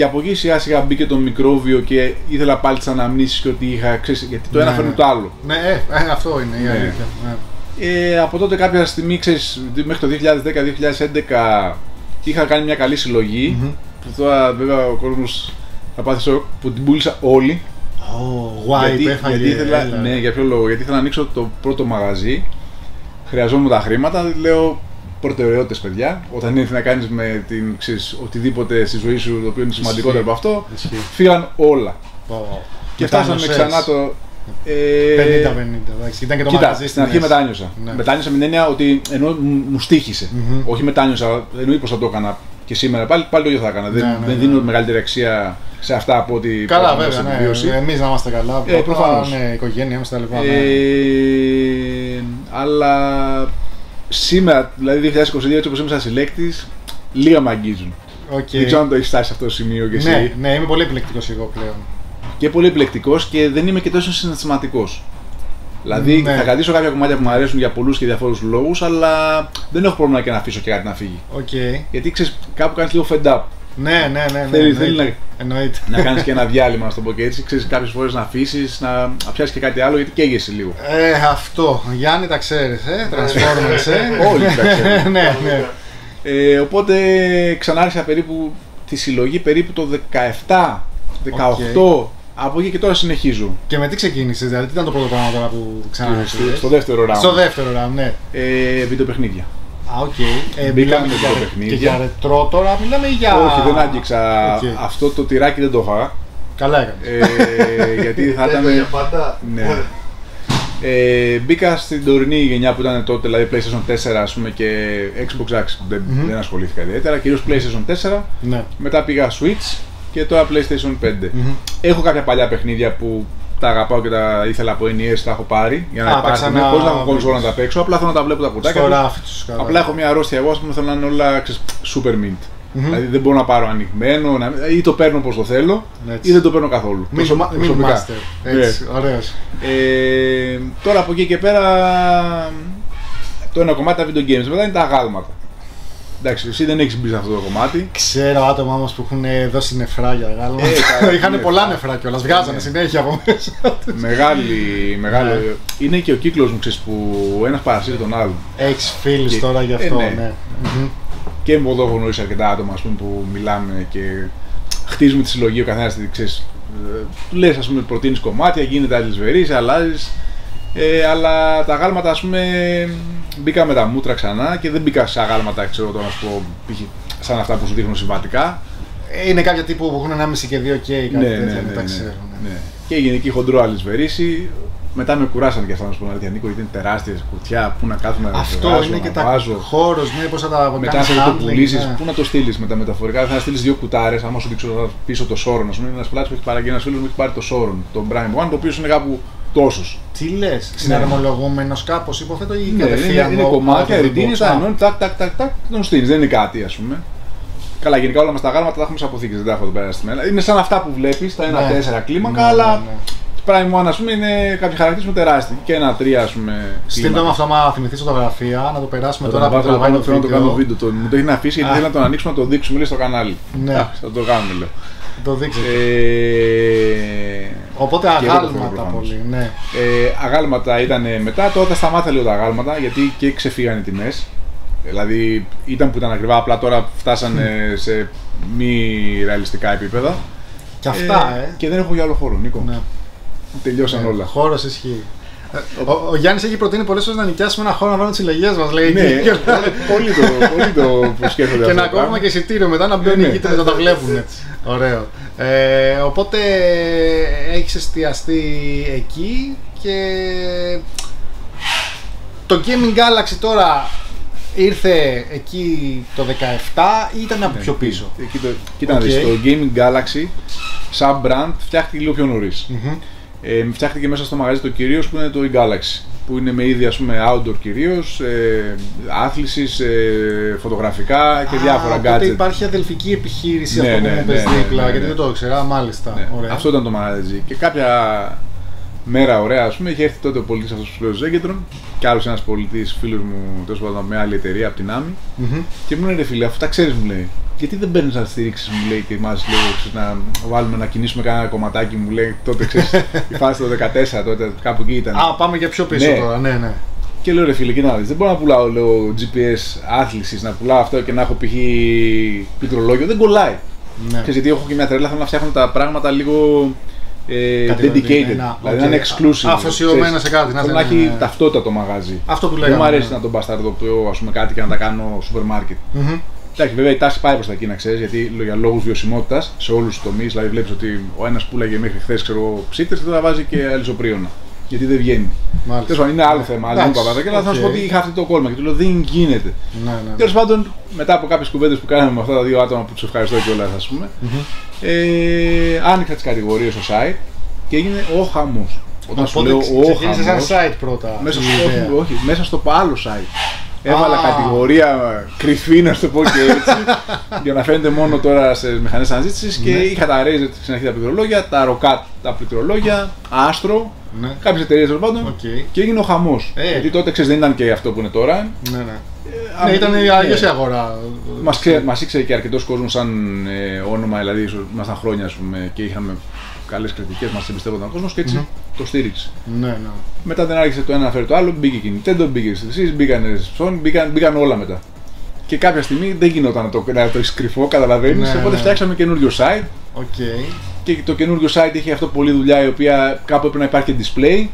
Και από εκεί σιγά σιγά μπήκε το μικρόβιο και ήθελα πάλι τις αναμνήσεις και ότι είχα, ξέρεις, γιατί το ένα Ναι, φέρνει ναι. το άλλο. Ναι, ε, ε, αυτό είναι η Ναι. αλήθεια. Ναι. Ε, από τότε κάποια στιγμή, ξέρεις, μέχρι το 2010-2011 είχα κάνει μια καλή συλλογή, Μμμ. που τώρα βέβαια ο κόσμος θα πάθει σοκ, που την πούλησα όλη. Ω, γουάι, γιατί, που έφαγε. γιατί ήθελα, έλα. ναι, για ποιο λόγο, γιατί ήθελα να ανοίξω το πρώτο μαγαζί, χρειαζόμουν τα χρήματα, λέω προτεραιότητες παιδιά, όταν ήρθε να κάνεις με την, ξέρεις, οτιδήποτε στη ζωή σου το οποίο είναι σημαντικότερο από αυτό, Ισχύει. φύγαν όλα. Πω. Και φτάσαμε Μετάνιωσες. ξανά το... Ε, 50-50, εντάξει. Ήταν και το Κοίτα, μαγαζί στην αρχή μετάνιωσα. Ναι. Μετάνιωσα με την έννοια ότι ενώ μου, μου στήχησε. Μμμ. Όχι μετάνιωσα, εννοεί πως θα το έκανα και σήμερα. Πάλι, πάλι το ίδιο θα έκανα. δεν, Ναι, ναι, δεν ναι. δίνω μεγαλύτερη αξία σε αυτά από ότι Καλά, πρώτα βέβαια, στην ναι. βιώση. Εμείς να είμαστε καλά. Ε, Πρώτα, προφανώς. Ναι, η οικογένειά μας τα λοιπά. ναι. Ε, αλλά σήμερα, δηλαδή 2022, έτσι όπως είμαι σαν συλλέκτης, λίγα με αγγίζουν. Οκ. Δεν ξέρω αν το έχεις φτάσει σε αυτό το σημείο κι εσύ. Ναι, ναι, είμαι πολύ επιλεκτικός εγώ πλέον. Και πολύ επιλεκτικός και δεν είμαι και τόσο συναισθηματικός. Δηλαδή Ναι. θα κρατήσω κάποια κομμάτια που μου αρέσουν για πολλούς και διαφόρους λόγους, αλλά δεν έχω πρόβλημα και να αφήσω και κάτι να φύγει. Οκ. Γιατί ξέρεις, κάπου κάνεις λίγο fed up. Ναι, ναι, ναι. ναι, Θέλει- εννοείται. θέλει να- Εννοείται. να κάνεις και ένα [LAUGHS] διάλειμμα, να το πω και έτσι. Ξέρεις, κάποιες φορές να αφήσεις, να, να πιάσεις και κάτι άλλο, γιατί καίγεσαι λίγο. Ε, αυτό. Γιάννη τα ξέρεις, ε; Transformers, ε; [LAUGHS] Όλοι τα ξέρουν. [LAUGHS] ναι, ναι. Ε, οπότε ξανάρχισα περίπου τη συλλογή περίπου το 17, 18. Από εκεί και τώρα συνεχίζω. Και με τι ξεκίνησες, δηλαδή, τι ήταν το πρώτο πράγμα τώρα που ξανά στο, στο δεύτερο round. Στο δεύτερο round, ναι. Ε, βιντεοπαιχνίδια. Α, οκ. Ε, Μπήκαμε μιλάμε με για, βιντεο- παιχνίδια. και για ρετρό τώρα, μιλάμε ή για. Όχι, δεν άγγιξα Οκ. αυτό το τυράκι, δεν το έφαγα. Καλά έκανες. Ε, γιατί θα ήταν. Τέτοια απάτα. Ναι. Ε, μπήκα στην τωρινή γενιά που ήταν τότε, δηλαδή PlayStation 4 ας πούμε, και Xbox X. Δεν, Μμμ. δεν ασχολήθηκα ιδιαίτερα, κυρίως PlayStation 4. Ναι. Μετά πήγα Switch και τώρα PlayStation 5. Μμμ. Έχω κάποια παλιά παιχνίδια που τα αγαπάω και τα ήθελα από NES, τα έχω πάρει για να Α, τα υπάρχουν. ξανά- Χωρίς να έχω κονσόλα να τα παίξω, απλά θέλω να τα βλέπω τα κουτάκια. Στο τους. ράφι τους. Απλά έχω μια αρρώστια εγώ, ας πούμε, θέλω να είναι όλα ξέρεις, super mint. Μμμ. Δηλαδή δεν μπορώ να πάρω ανοιγμένο, να... ή το παίρνω όπως το θέλω, Έτσι. ή δεν το παίρνω καθόλου. Μην Προσωπ- μην προσωπικά. master. Ναι. Έτσι, ωραίος. Ε, τώρα από εκεί και πέρα το ένα κομμάτι τα video games, μετά είναι τα αγάλματα. Εντάξει, εσύ δεν έχεις μπει σε αυτό το κομμάτι. Ξέρω άτομα όμως που έχουν δώσει νεφρά για γάλα. Ε, καλά, [LAUGHS] Είχαν είναι πολλά νεφρά. νεφρά κιόλας. Βγάζανε Ναι. συνέχεια από μέσα τους. Μεγάλη, μεγάλο. Ναι. Είναι και ο κύκλος μου, ξέρεις, που ένας παρασύρει τον άλλον. Έχεις φίλου Και- τώρα γι' ε, αυτό, ναι. ναι. Μμμ. Και με εδώ έχω γνωρίσει αρκετά άτομα ας πούμε, που μιλάμε και χτίζουμε τη συλλογή ο καθένας, ξέρεις, ε, του λες ας πούμε προτείνεις κομμάτια, γίνεται άλλες βερείς, αλλάζεις. Ε, αλλά τα αγάλματα ας πούμε μπήκα με τα μούτρα ξανά και δεν μπήκα σε αγάλματα ξέρω τώρα να σου πω π.χ. σαν αυτά που σου δείχνουν συμβατικά. Ε, Είναι κάποια τύπου που έχουν 1,5 και 2 και κάτι ναι, τέτοια, ναι, δεν ναι, τα ναι, ξέρω. ναι. ναι. Και γενική χοντρό αλυσβερίση. Μετά με κουράσαν και αυτά να σου πω την αλήθεια, Νίκο, γιατί είναι τεράστια κουτιά, πού να κάθομαι να Αυτό βγάζω, είναι να και τα βάζω. χώρος, ναι, πώς θα τα Μετά κάνεις θα το handling, πουλήσεις, ναι. πού να το στείλεις με τα μεταφορικά. Θα στείλεις δύο κουτάρες. Άμα σου δείξω τώρα πίσω το Σόρον, ας πούμε, είναι ένα πελάτη που έχεις παραγγείλει ένας φίλος μου έχει πάρει το Σόρον, τον Prime One, το οποίο είναι κάπου τόσο. Τι λες, συναρμολογούμενος κάπως υποθέτω ή Ναι, είναι, κατευθείαν. είναι ο- κομμάτια, out of the ρητίνη, box. τα Α, ενώνει, τάκ, τάκ, τάκ, τάκ, τον στείλει. Δεν είναι κάτι, ας πούμε. Καλά, γενικά όλα μας τα γάλματα τα έχουμε σε αποθήκες, δεν τα έχω εδώ πέρα στη μένα. Είναι σαν αυτά που βλέπεις, τα ένα Ναι. τέσσερα κλίμακα, Ναι, αλλά ναι, ναι. Prime One, ας πούμε, είναι κάποιοι χαρακτηρισμοί τεράστιοι. Και ένα τρία, ας πούμε. Στείλτε κλίμακα. με αυτό, άμα θυμηθείς φωτογραφία, να το περάσουμε Θα τώρα το που βάζω τραβάει πάνω, το θέλω να το κάνω βίντεο. βίντεο. Το, μου το έχει να αφήσει γιατί Α. θέλω να τον ανοίξουμε να το δείξουμε λέει στο κανάλι. Ναι. Εντάξει, θα το κάνουμε, λέω. Το δείξετε. Ε, Οπότε και εγώ το θέλω αγάλματα προφανώς. πολύ, ναι. ε, αγάλματα ήταν μετά, τώρα τα σταμάτησα λίγο τα αγάλματα γιατί και ξεφύγανε οι τιμές. Δηλαδή ήταν που ήταν ακριβά, απλά τώρα φτάσανε σε μη ρεαλιστικά επίπεδα. Και αυτά, ε. Και δεν έχω για άλλο χώρο, Νίκο. Ναι. Τελειώσαν όλα. Χώρος ισχύει. Ε, Ο, ο Γιάννης έχει προτείνει πολλές φορές να νοικιάσουμε ένα χώρο να βάλουμε τις συλλογές μας, λέει. ναι, και, πολύ το, πολύ το που σκέφτονται και αυτό να το κόβουμε πράγμα. και εισιτήριο μετά να μπαίνουν Ναι, οι ναι. γείτονε να τα βλέπουν. Ωραίο. Ε, οπότε έχεις εστιαστεί εκεί και το Gaming Galaxy τώρα ήρθε εκεί το 17 ή ήταν από πιο πίσω; Εκεί το, κοίτα να Οκ. δεις, το Gaming Galaxy σαν brand φτιάχτηκε λίγο πιο νωρίς. Μμμ. Ε, φτιάχτηκε μέσα στο μαγαζί το κυρίως που είναι το e-Galaxy. Που είναι με είδη ας πούμε outdoor κυρίως, ε, άθλησης, ε, φωτογραφικά και Α, διάφορα οπότε gadget. υπάρχει αδελφική επιχείρηση Ναι, αυτό που ναι, μου πες ναι, ναι, δίπλα, ναι, γιατί ναι. δεν το ήξερα, μάλιστα. Ναι, Ωραία. Αυτό ήταν το μαγαζί. Και κάποια μέρα ωραία, ας πούμε, είχε έρθει τότε ο πωλητής αυτός που λέω Ζέγκεντρον και άλλος ένας πολιτής φίλος μου, τέλος πάντων με άλλη εταιρεία από την Άμυ Μμμ. και μου λέει ρε φίλε, αφού τα ξέρεις μου λέει, γιατί δεν παίρνεις να στηρίξεις μου λέει και μας λέει ξέρεις, να βάλουμε να κινήσουμε κανένα κομματάκι μου λέει τότε ξέρεις [LAUGHS] η φάση το 14 τότε κάπου εκεί ήταν. Α, πάμε για πιο πίσω Ναι. τώρα, ναι, ναι. Και λέω ρε φίλε, κοίτα να δεις, δεν μπορώ να πουλάω λέω, GPS άθλησης, να πουλάω αυτό και να έχω π.χ. πληκτρολόγιο, δεν κολλάει. ναι. Ξέρεις, γιατί έχω και μια τρέλα, θέλω να φτιάχνω τα πράγματα λίγο ε, Κάτι dedicated. ένα, δηλαδή οκ. να είναι exclusive. Αφοσιωμένα ξέρεις. σε κάτι, να Θέλω είναι, να έχει ναι. ταυτότητα το μαγαζί. Αυτό που Δεν λέγαμε. μου αρέσει ναι. να τον μπασταρδοποιώ ας πούμε, κάτι και να τα κάνω σούπερ μάρκετ. Μμμ. Εντάξει, βέβαια η τάση πάει προς τα εκεί να ξέρεις, γιατί για λόγους βιωσιμότητας σε όλους τους τομείς. Δηλαδή, βλέπεις ότι ο ένας πουλάγε μέχρι χθες ψύκτρες και τώρα βάζει και αλυσοπρίωνα. Γιατί δεν βγαίνει. Μάλιστα. Τέλος πάντων, είναι άλλο θέμα. Αλλά δεν Εντάξει, είπα αλλά θα σου οκ. πω ότι είχα αυτό το κόλμα και του λέω δεν γίνεται. Ναι, ναι. Τέλος πάντων, μετά από κάποιες κουβέντες που κάναμε με αυτά τα δύο άτομα που τους ευχαριστώ κιόλας, ας πούμε, ε, άνοιξα τις κατηγορίες στο site και έγινε ο χαμός. Όταν σου Οπότε λέω ο ξεκίνησε σαν χαμός. site πρώτα. Μέσα η στο, ιδέα. όχι, όχι, μέσα στο άλλο site. Έβαλα Α. κατηγορία κρυφή, να σου το πω και έτσι, [LAUGHS] για να φαίνεται μόνο τώρα σε μηχανές αναζήτησης και Ναι. είχα τα Razer στην αρχή τα πληκτρολόγια, τα Roccat τα πληκτρολόγια, Astro, Ναι. κάποιες εταιρείες τέλος πάντων. Οκ. Και έγινε ο χαμός. Ε. Γιατί τότε ξέρεις δεν ήταν και αυτό που είναι τώρα. Ναι, ναι. Α, Ναι, ήταν η ναι. αλλιώς η αγορά. Μας, ξέ, μας ήξερε και αρκετός κόσμος σαν ε, όνομα, δηλαδή ίσως ήμασταν χρόνια ας πούμε, και είχαμε καλές κριτικές, μας εμπιστεύονταν ο κόσμος και έτσι το στήριξε. Ναι, ναι. Μετά δεν άρχισε το ένα να φέρει το άλλο, μπήκε και η Nintendo, μπήκε η εσείς, μπήκαν οι Sony, μπήκαν, μπήκαν όλα μετά. Και κάποια στιγμή δεν γινόταν να το, να το έχεις κρυφό, καταλαβαίνεις. Ναι, οπότε ναι. φτιάξαμε καινούριο site Οκ. και το καινούριο site είχε αυτό πολλή δουλειά η οποία κάπου έπρεπε να υπάρχει και display.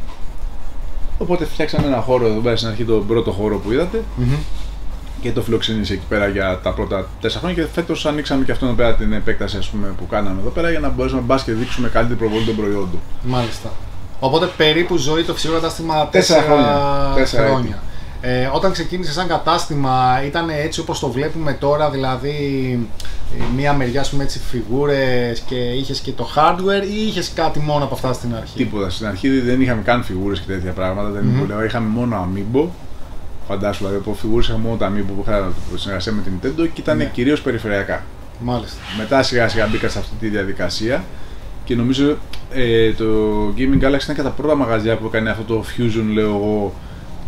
Οπότε φτιάξαμε ένα χώρο εδώ πέρα στην αρχή, τον πρώτο χώρο που είδατε Μμμ. Και το φιλοξενήσε εκεί πέρα για τα πρώτα τέσσερα χρόνια και φέτος ανοίξαμε και αυτό εδώ πέρα την επέκταση ας πούμε, που κάναμε εδώ πέρα για να μπορέσουμε μπας και δείξουμε καλύτερη προβολή των προϊόντων. Μάλιστα. Οπότε περίπου ζωή το φυσικό κατάστημα Τέσσερα 4 χρόνια. Τέσσερα χρόνια. Ε, όταν ξεκίνησε σαν κατάστημα ήταν έτσι όπως το βλέπουμε τώρα, δηλαδή ε, μία μεριά ας πούμε έτσι φιγούρες και είχες και το hardware ή είχες κάτι μόνο από αυτά στην αρχή; Τίποτα. Στην αρχή δεν είχαμε καν φιγούρες και τέτοια πράγματα. Δεν Μμμ. mm Είχαμε μόνο Amiibo. Φαντάσου, δηλαδή από φιγούρες είχαμε μόνο τα Amiibo που είχα συνεργασία με την Nintendo και ήταν Ναι. κυρίως περιφερειακά. Μάλιστα. Μετά σιγά σιγά μπήκα σε αυτή τη διαδικασία και νομίζω ε, το Gaming Galaxy ήταν και τα πρώτα μαγαζιά που έκανε αυτό το fusion, λέω εγώ,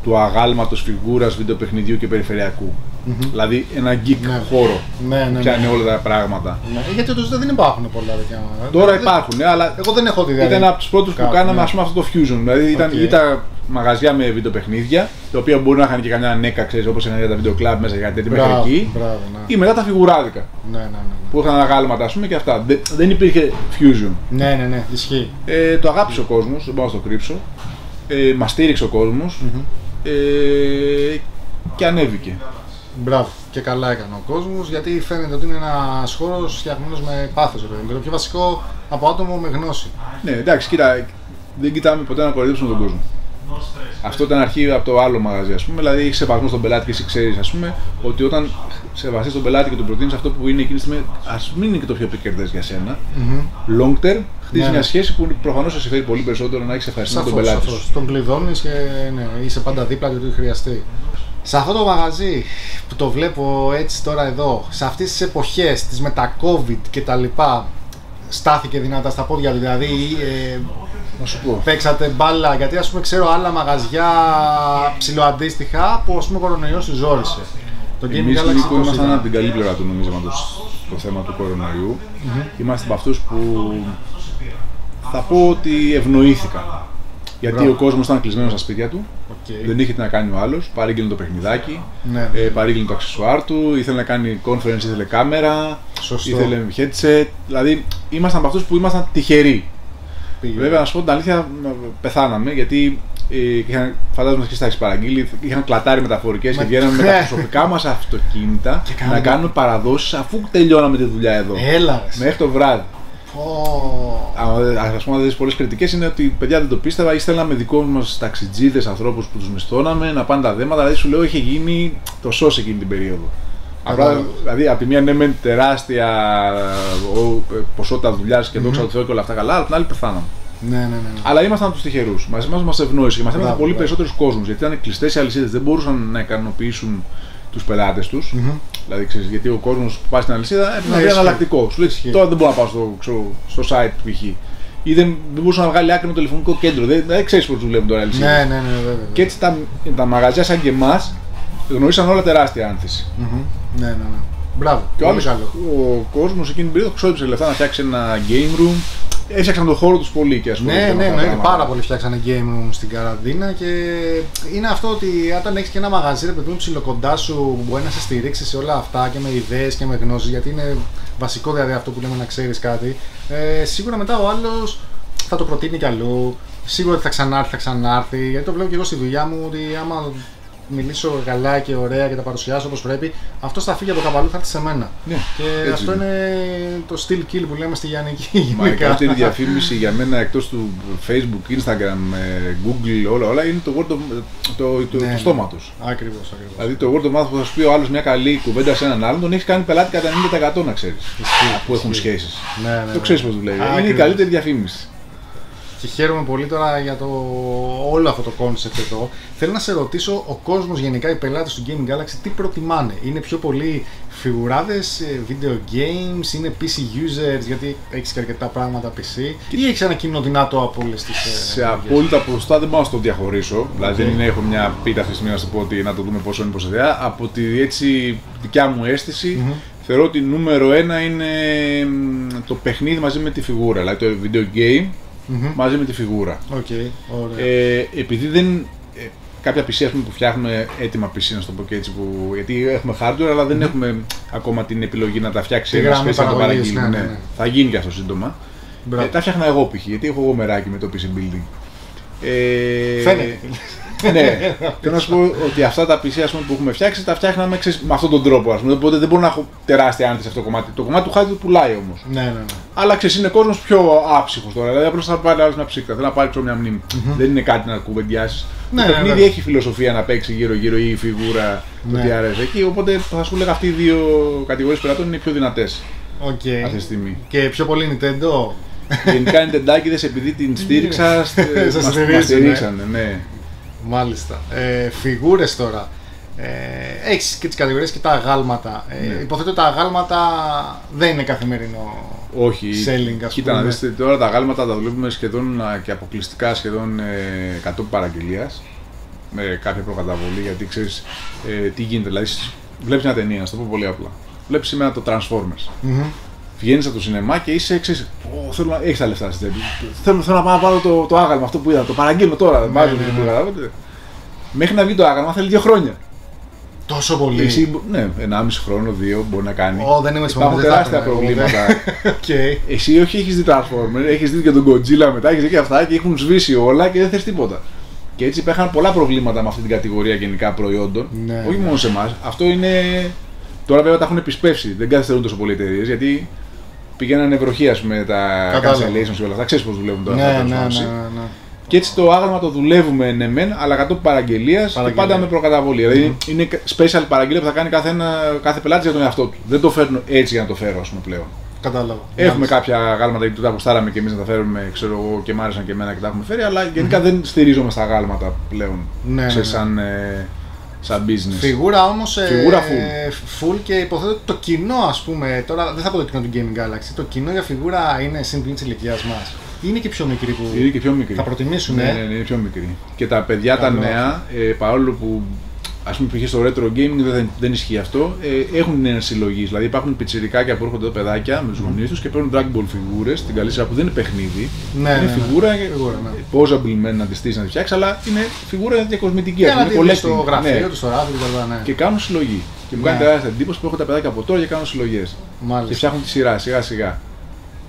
του αγάλματος φιγούρας, βιντεοπαιχνιδιού και περιφερειακού. Μμμ. Δηλαδή ένα geek Ναι. χώρο. Ναι, ναι, Πιάνει ναι. όλα τα πράγματα. Ναι, γιατί όντως δεν υπάρχουν πολλά τέτοια. Τώρα Δεν- υπάρχουν, ναι, αλλά Εγώ δεν έχω δει δηλαδή. ήταν από τους πρώτους που κάπου, κάναμε ναι. ας πούμε, αυτό το fusion. Δηλαδή ήταν Οκ. ή τα μαγαζιά με βιντεοπαιχνίδια, τα οποία μπορεί να είχαν και κανένα νέκα, ξέρεις, όπως είχαν για τα βίντεο club μέσα για τέτοια μέχρι Μπράβο, εκεί. μπράβο, ναι. Ή μετά τα φιγουράδικα Ναι, ναι, ναι. που είχαν αγάλματα ας πούμε και αυτά. Δεν, δεν υπήρχε fusion. Ναι, ναι, ναι, ισχύει. Ε, το αγάπησε ο κόσμος, δεν μπορώ να το κρύψω. Ε, Μας στήριξε ο κόσμος Μμμ. ε, και ανέβηκε. Μπράβο. Και καλά έκανε ο κόσμος γιατί φαίνεται ότι είναι ένας χώρος φτιαγμένος με πάθος. Το πιο βασικό από άτομο με γνώση. Ναι, εντάξει, κοίτα, δεν κοιτάμε ποτέ να κοροϊδέψουμε τον κόσμο. Αυτό ήταν αρχή από το άλλο μαγαζί, ας πούμε. Δηλαδή, έχεις σεβασμό στον πελάτη και εσύ ξέρεις, ας πούμε, ότι όταν σεβαστείς τον πελάτη και του προτείνεις αυτό που είναι εκείνη τη στιγμή, ας μην είναι και το πιο επικερδές για σένα. Long term, χτίζεις Ναι, μια ναι. σχέση που προφανώς σε συμφέρει πολύ περισσότερο να έχεις ευχαριστημένο τον Σαφώς, πελάτη σαφώς. σου. Τον κλειδώνεις και ναι, είσαι πάντα δίπλα του ό,τι χρειαστεί. Σε αυτό το μαγαζί που το βλέπω έτσι τώρα εδώ, σε αυτές τις εποχές, τις με τα COVID και τα λοιπά, στάθηκε δυνατά στα πόδια του, δηλαδή ε, Να σου πω. παίξατε μπάλα, γιατί ας πούμε ξέρω άλλα μαγαζιά ψηλοαντίστοιχα που ας πούμε ο κορονοϊός τους ζόρισε. Το Gaming Εμείς Galaxy λίγο πώς ήμασταν ήταν; από την καλή πλευρά του νομίζαμε στο θέμα του κορονοϊού. Είμαστε από αυτούς που θα πω ότι ευνοήθηκαν. Γιατί Μπράβο. ο κόσμος ήταν κλεισμένος στα σπίτια του, Οκ. δεν είχε τι να κάνει ο άλλος, παρήγγειλε το παιχνιδάκι, Ναι. ε, παρήγγειλε το αξεσουάρ του, ήθελε να κάνει conference, ήθελε κάμερα, Σωστό. ήθελε headset. Δηλαδή ήμασταν από αυτούς που ήμασταν τυχεροί. Πήγε. Βέβαια, να σου πω την αλήθεια, μ, πεθάναμε γιατί ε, είχαν, φαντάζομαι και εσείς τα έχεις παραγγείλει, είχαν κλατάρει μεταφορικές και Με- βγαίναμε με τα [LAUGHS] προσωπικά μας αυτοκίνητα Και να κάναμε- κάνουμε παραδόσεις αφού τελειώναμε τη δουλειά εδώ. Έλα ρε. Μέχρι το βράδυ. Πω. Α πούμε, αν δεις πολλές κριτικές είναι ότι παιδιά δεν το πίστευα ή στέλναμε δικού μας ταξιτζίδες ανθρώπους που τους μισθώναμε να πάνε τα δέματα. Δηλαδή σου λέω είχε γίνει το σος εκείνη την περίοδο. Απλά, Κατάλαβα. δηλαδή, από τη μία ναι, μεν τεράστια ο, ε, ποσότητα δουλειάς και δόξα τω Θεώ και όλα αυτά καλά, αλλά από την άλλη πεθάναμε. Ναι, ναι, ναι. ναι. Αλλά ήμασταν τους τυχερούς. Μαζί μας μας ευνόησε και μας έμαθαν Μπράβο, πολύ μπράβο. περισσότερους κόσμους. Γιατί ήταν κλειστές οι αλυσίδες, δεν μπορούσαν να ικανοποιήσουν τους πελάτες τους. Μμμ. Δηλαδή, ξέρεις, γιατί ο κόσμος που πάει στην αλυσίδα έπρεπε να Ναι, βρει ισχύει. εναλλακτικό. Σου λέει Ισχύει. τώρα δεν μπορώ να πάω στο, ξέρω, στο site του π.χ. Ή δεν, δεν μπορούσε να βγάλει άκρη με το τηλεφωνικό κέντρο. Δεν, δεν ξέρεις πώς δουλεύουν τώρα οι αλυσίδες. Ναι, ναι, ναι, βέβαια. Και έτσι τα, τα μαγαζιά σαν και εμάς γνωρίσαν όλα τεράστια άνθηση. Μμμ. Ναι, ναι, ναι. Μπράβο. Και ο, Πολύ άλλος, καλό. ο κόσμος εκείνη την περίοδο ξόδεψε λεφτά να φτιάξει ένα game room. Έφτιαξαν τον χώρο τους πολύ και ασχολήθηκαν Ναι, με ναι, αυτά τα ναι, πράγματα. πάρα πολύ φτιάξανε game room στην καραντίνα και είναι αυτό ότι όταν έχεις και ένα μαγαζί ρε παιδί μου ψιλοκοντά σου που μπορεί να σε στηρίξει σε όλα αυτά και με ιδέες και με γνώσεις, γιατί είναι βασικό δηλαδή αυτό που λέμε να ξέρεις κάτι. Ε, σίγουρα μετά ο άλλος θα το προτείνει κι αλλού. Σίγουρα ότι θα ξανάρθει, θα ξανάρθει. Γιατί το βλέπω και εγώ στη δουλειά μου ότι άμα μιλήσω καλά και ωραία και τα παρουσιάσω όπως πρέπει, αυτό θα φύγει από το καβαλού, θα έρθει σε μένα. Ναι, Και έτσι αυτό είναι. είναι το still kill που λέμε στη Γιάννικη. Μα η γενικά. καλύτερη διαφήμιση για μένα εκτός του Facebook, Instagram, ε, Google, όλα, όλα είναι το word of, το, το, Ναι, του ναι. στόματος. Ακριβώς, ακριβώς. Δηλαδή το word of mouth που θα σου πει ο άλλος μια καλή κουβέντα σε έναν άλλον, τον έχεις κάνει πελάτη κατά 90% να ξέρεις. Ισχύει, που έχουν ισχύει. σχέσεις. Ναι, ναι, Το ναι. ξέρεις πώς δουλεύει. Α, είναι η ακριβώς. καλύτερη διαφήμιση. Και χαίρομαι πολύ τώρα για το, όλο αυτό το concept εδώ. Θέλω να σε ρωτήσω, ο κόσμος γενικά, οι πελάτες του Gaming Galaxy, τι προτιμάνε; Είναι πιο πολύ φιγουράδες, ε, video games, είναι PC users, γιατί έχεις και αρκετά πράγματα PC, ή έχεις ένα κοινό δυνατό από όλες τις. Σε απόλυτα ποσοστά δεν μπορώ να το διαχωρίσω. Δηλαδή δεν έχω μια πίτα αυτή τη στιγμή να σου πω ότι να το δούμε πόσο είναι πόσο ιδέα. Από τη έτσι δικιά μου αισθηση θεωρώ ότι νούμερο ένα είναι μ, το παιχνίδι μαζί με τη φιγούρα. Δηλαδή το video game μαζί με τη φιγούρα. Okay, ωραία. Ε, επειδή δεν. Ε, κάποια PC ας πούμε, που φτιάχνουμε έτοιμα PC, να σου το πω και έτσι, που, γιατί έχουμε hardware, αλλά δεν έχουμε ακόμα την επιλογή να τα φτιάξει Τη ένα γραμμή space να το παραγωγής, παραγγείλουμε. ναι, ναι, ναι. Θα γίνει και αυτό σύντομα. Μπράβο. Ε, τα φτιάχνα εγώ π.χ. γιατί έχω εγώ μεράκι με το PC building. Ε, Φαίνεται. Ναι, [LAUGHS] θέλω να σου πω ότι αυτά τα PC ας πούμε, που έχουμε φτιάξει τα φτιάχναμε ξέρεις, με αυτόν τον τρόπο. Ας πούμε, οπότε δεν μπορώ να έχω τεράστια άνθηση σε αυτό το κομμάτι. Το κομμάτι του hardware πουλάει όμως. ναι, ναι, ναι. Αλλά ξέρεις, είναι κόσμος πιο άψυχος τώρα. Δηλαδή, απλώς θα πάρει άλλος μια ψύκτρα. Θέλει να πάρει ξέρω, μια μνήμη Δεν είναι κάτι να κουβεντιάσεις. Ναι, το ναι, παιχνίδι ναι. έχει φιλοσοφία να παίξει γύρω-γύρω ή η φιγούρα Ναι. το τι αρέσει εκεί. Οπότε θα σου λέγα αυτοί οι δύο κατηγορίες πελατών είναι οι πιο δυνατές Οκ. αυτή τη στιγμή. Και πιο πολύ Nintendo. Γενικά οι νιντεντάκηδες επειδή την [LAUGHS] στήριξα. στε- Σας μας- μας στηρίζουν, στηρίξανε, ναι. Μάλιστα. Ε, Φιγούρες τώρα. Ε, έχεις και τις κατηγορίες και τα αγάλματα. Ε, Ναι. Υποθέτω τα αγάλματα δεν είναι καθημερινό. Όχι. Selling, ας Κοίτα πούμε. να δείτε τώρα τα γάλματα τα δουλεύουμε σχεδόν α, και αποκλειστικά σχεδόν ε, 100 παραγγελίας. Με κάποια προκαταβολή γιατί ξέρεις ε, τι γίνεται. Δηλαδή, βλέπεις μια ταινία, να σου το πω πολύ απλά. Βλέπεις σήμερα το Transformers. Μμμ. Βγαίνεις από το σινεμά και είσαι εξής. Θέλω να έχεις τα λεφτά στην τσέπη. Θέλω, θέλω να πάω να πάρω το, το άγαλμα αυτό που είδα. Το παραγγείλω τώρα. Ναι, ναι, ναι. καταλάβετε. Μέχρι να βγει το άγαλμα θέλει δύο χρόνια. Τόσο πολύ. Εσύ, ναι, 1,5 χρόνο, δύο μπορεί να κάνει. Ω, δεν είμαι Υπάρχουν συμφωνητής, τεράστια θα ήμουν, προβλήματα. [LAUGHS] Οκ. Εσύ όχι έχεις δει Transformer, έχεις δει και τον Godzilla μετά, έχεις δει και αυτά και έχουν σβήσει όλα και δεν θες τίποτα. Και έτσι υπήρχαν πολλά προβλήματα με αυτή την κατηγορία γενικά προϊόντων. Ναι. όχι μόνο σε εμάς. Αυτό είναι. Τώρα βέβαια τα έχουν επισπεύσει. Δεν καθυστερούν τόσο πολλοί εταιρείες γιατί πηγαίνανε βροχή ας πούμε τα Κατάλαβα. cancellations και όλα αυτά. Ξέρεις πώς δουλεύουν τώρα Ναι, αυτά. ναι, τέλος ναι, πάντων. ναι, ναι. Και έτσι το άγαλμα το δουλεύουμε ναι μεν, αλλά κατόπιν παραγγελίας και Παραγγελία. πάντα με προκαταβολή. Δηλαδή είναι special παραγγελία που θα κάνει κάθε, κάθε πελάτης για τον εαυτό του. Δεν το φέρνω έτσι για να το φέρω, ας πούμε πλέον. Κατάλαβα. Έχουμε Μάλιστα. κάποια γάλματα γιατί τα αποστάραμε και εμείς να τα φέρουμε, ξέρω εγώ, και μ' άρεσαν και εμένα και τα έχουμε φέρει, αλλά γενικά δεν στηρίζομαι στα γάλματα πλέον. Ναι, ναι, σε, ναι. σαν, ε, σαν business. Φιγούρα όμως. Φιγούρα full. και υποθέτω ότι το κοινό, ας πούμε. Τώρα δεν θα πω το κοινό του Gaming Galaxy. Το κοινό για φιγούρα είναι συμπλήν της ηλικίας μας. Είναι και πιο μικρή που. Είναι και πιο μικρή. Θα προτιμήσουν, Ναι, ε. ναι, ναι, είναι πιο μικρή. Και τα παιδιά τα Καλό νέα, ε, παρόλο που ας πούμε π.χ. στο retro gaming δεν, δεν ισχύει αυτό, ε, έχουν νέα συλλογή. Δηλαδή υπάρχουν πιτσιρικάκια που έρχονται εδώ παιδάκια με τους γονείς τους και παίρνουν Dragon Ball φιγούρες, την καλή σειρά που δεν είναι παιχνίδι. Ναι, είναι ναι, ναι. φιγούρα, Φιγούρα, ναι. posable με να τη στήσεις να τη φτιάξεις, αλλά είναι φιγούρα διακοσμητική. Για ας να πούμε, τη είναι δεις στο collecting. γραφείο Ναι. του, στο ράφι κτλ. Ναι. Και κάνουν συλλογή. Και μου κάνει Ναι. τεράστια εντύπωση που έχω τα παιδάκια από τώρα και κάνουν συλλογές. Και Μάλιστα. φτιάχνουν τη σειρά σιγά σιγά.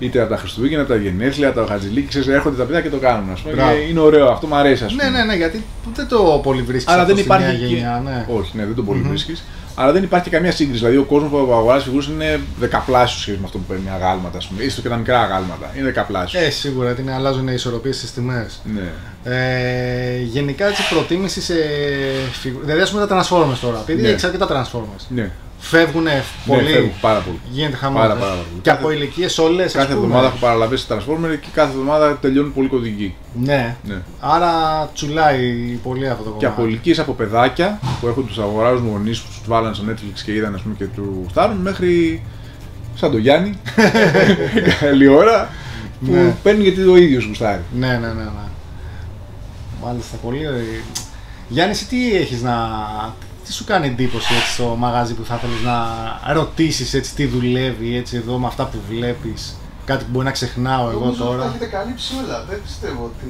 Είτε από τα Χριστούγεννα, από τα γενέθλια, από τα Χατζηλίκη, ξέρεις, έρχονται τα παιδιά και το κάνουν. Ας πούμε. Μπράβο. Και είναι ωραίο, αυτό μου αρέσει. Ας πούμε. Ναι, ναι, ναι, γιατί δεν το πολύ βρίσκεις. Αλλά δεν στη υπάρχει. νέα και- γενιά, ναι. Όχι, ναι, δεν τον πολύ βρίσκεις. Αλλά δεν υπάρχει καμία σύγκριση. Δηλαδή, ο κόσμος που αγοράζει φιγούρες είναι δεκαπλάσιο σχέση με αυτό που παίρνει αγάλματα, ας πούμε. Ίστο και τα μικρά αγάλματα. Είναι δεκαπλάσιο. Ε, σίγουρα, γιατί είναι, αλλάζουν οι ισορροπίες στις τιμές. Ναι. Ε, γενικά έτσι προτίμηση σε φιγουρέ. Δηλαδή, ας πούμε τα Transformers τώρα. Επειδή Ναι. έχει αρκετά Transformers. ναι. Φεύγουν Ναι, πολύ. φεύγουν πάρα πολύ. Γίνεται χαμός. Πάρα, πάρα πολύ. Και Κάθε- από ηλικίες όλες. Κάθε εβδομάδα έχω παραλαβεί σε Transformer και κάθε εβδομάδα τελειώνουν πολύ κωδικοί. Ναι. Ναι. Άρα τσουλάει πολύ αυτό το Και κομμάτι. από ηλικίες από παιδάκια που έχουν τους αγοράζουν γονείς που τους βάλανε στο Netflix και είδαν ας πούμε, και τους φτάνουν μέχρι σαν τον Γιάννη. [LAUGHS] Καλή ώρα. Που Ναι. παίρνει γιατί ο ίδιος γουστάρει. Ναι, ναι, ναι. ναι. Μάλιστα, πολύ ωραία. Γιάννη, εσύ τι έχεις να... Τι σου κάνει εντύπωση έτσι, στο μαγάζι που θα θέλεις να ρωτήσεις έτσι, τι δουλεύει έτσι, εδώ με αυτά που βλέπεις. Κάτι που μπορεί να ξεχνάω εγώ Νομίζω ότι τα τώρα. έχετε καλύψει όλα. Δεν πιστεύω ότι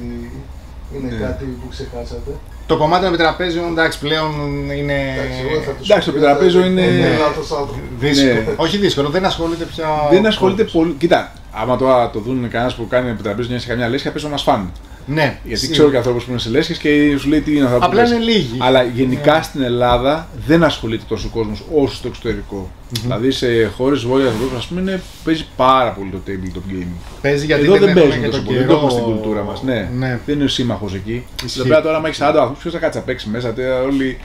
είναι Ναι. κάτι που ξεχάσατε. Το κομμάτι των επιτραπέζιων εντάξει πλέον είναι Εντάξει, εγώ θα τους εντάξει, το πω, επιτραπέζιο δεν- είναι- είναι λάθος άνθρωπο. δύσκολο. Ναι. Όχι δύσκολο, δεν ασχολείται πια. Δεν ασχολείται πολύ. Κοίτα, άμα τώρα το δουν κανένας που κάνει επιτραπέζιο σε καμιά λέσχα, πες να μας φάνε. Ναι, Γιατί σίγουρα. ξέρω και ανθρώπους που είναι σε λέσχε και σου λέει τι είναι αυτό που Απλά λες. είναι λίγοι. Αλλά γενικά Ναι. στην Ελλάδα δεν ασχολείται τόσο κόσμος όσο στο εξωτερικό. Δηλαδή σε χώρες Βόρειας Ευρώπης, ας πούμε, είναι, παίζει πάρα πολύ το tabletop gaming. Παίζει γιατί Εδώ δεν, έχουμε παίζουν και τόσο το πολύ, δεν το καιρό. έχουμε στην κουλτούρα μας. Ναι. ναι. δεν είναι σύμμαχος εκεί. Ισχύει. Εδώ πέρα τώρα, άμα έχεις 40 βαθμού, ποιος θα κάτσει να παίξει μέσα. Τώρα όλοι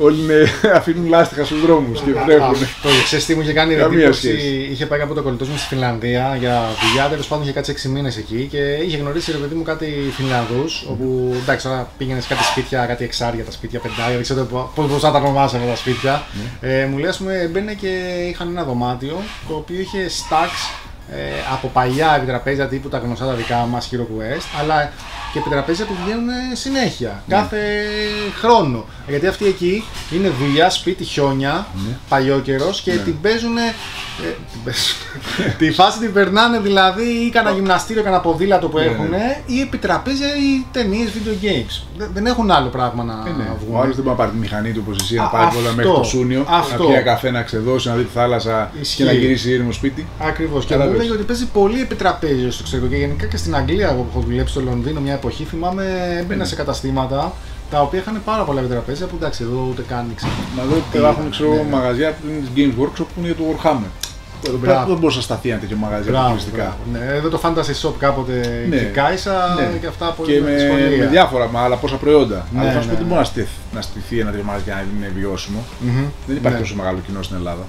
Όλοι είναι, [LAUGHS] αφήνουν λάστιχα στους δρόμους και τρέχουν. Το ξέρεις τι μου είχε κάνει Καμία εντύπωση. σχέση. Είχε πάει από το κολλητό μου στη Φιλανδία για δουλειά. Τέλος πάντων είχε κάτσει 6 μήνες εκεί και είχε γνωρίσει ρε παιδί μου κάτι Φιλανδούς. Όπου εντάξει, τώρα πήγαινες σε κάτι σπίτια, κάτι εξάρια τα σπίτια, πεντάρια, δεν ξέρω πώς πώ θα τα ονομάσαμε τα σπίτια. Ε, μου λέει, ας πούμε, μπαίνε και είχαν ένα δωμάτιο το οποίο είχε stacks ε, από παλιά επιτραπέζια τύπου τα γνωστά τα δικά μας Hero Quest, αλλά και επιτραπέζια που βγαίνουν συνέχεια, κάθε χρόνο. Γιατί αυτή εκεί είναι δουλειά, σπίτι, χιόνια, παλιό καιρό και την παίζουν. Ε, την παίζουν. [LAUGHS] τη φάση την περνάνε δηλαδή ή κανένα γυμναστήριο, κανένα ποδήλατο που Ναι, ναι. έχουν ή επιτραπέζια ή ταινίες video games. Δεν, δεν έχουν άλλο πράγμα να Ε, ναι. βγουν. Ο άλλος δεν μπορεί να πάρει τη μηχανή του όπως εσύ, να Α, πάρει όλα μέχρι αυτό, το Σούνιο, αυτό. να πιει ένα καφέ, να ξεδώσει, να δει τη θάλασσα Ισχύει. και να γυρίσει ήρεμο σπίτι. Ακριβώς. Και μου Κατάλαβες. έλεγε ότι παίζει πολύ επιτραπέζιο στο εξωτερικό και γενικά και στην Αγγλία, εγώ που έχω δουλέψει στο Λονδίνο μια εποχή, θυμάμαι έμπαινα σε καταστήματα τα οποία είχαν πάρα πολλά επιτραπέζια που εντάξει εδώ ούτε καν ήξερα. Να δω ότι Τι υπάρχουν είναι, ξέρω, ναι. μαγαζιά που είναι της Games Workshop που είναι για το Warhammer. Εδώ πέρα Μπράβο. δεν μπορούσε να σταθεί ένα τέτοιο μαγαζί Μπράβο, αποκλειστικά. μπράβο. Ναι, εδώ το Fantasy Shop κάποτε Ναι. είχε Κάισα Ναι. και αυτά πολύ Και με, δυσκολία. με διάφορα με άλλα πόσα προϊόντα. Ναι, Αλλά θα σου πω ναι, δεν ναι. μπορεί να στηθεί, να στηθεί ένα τέτοιο μαγαζί για να είναι βιώσιμο. Μμμ. Δεν υπάρχει Ναι. τόσο μεγάλο κοινό στην Ελλάδα.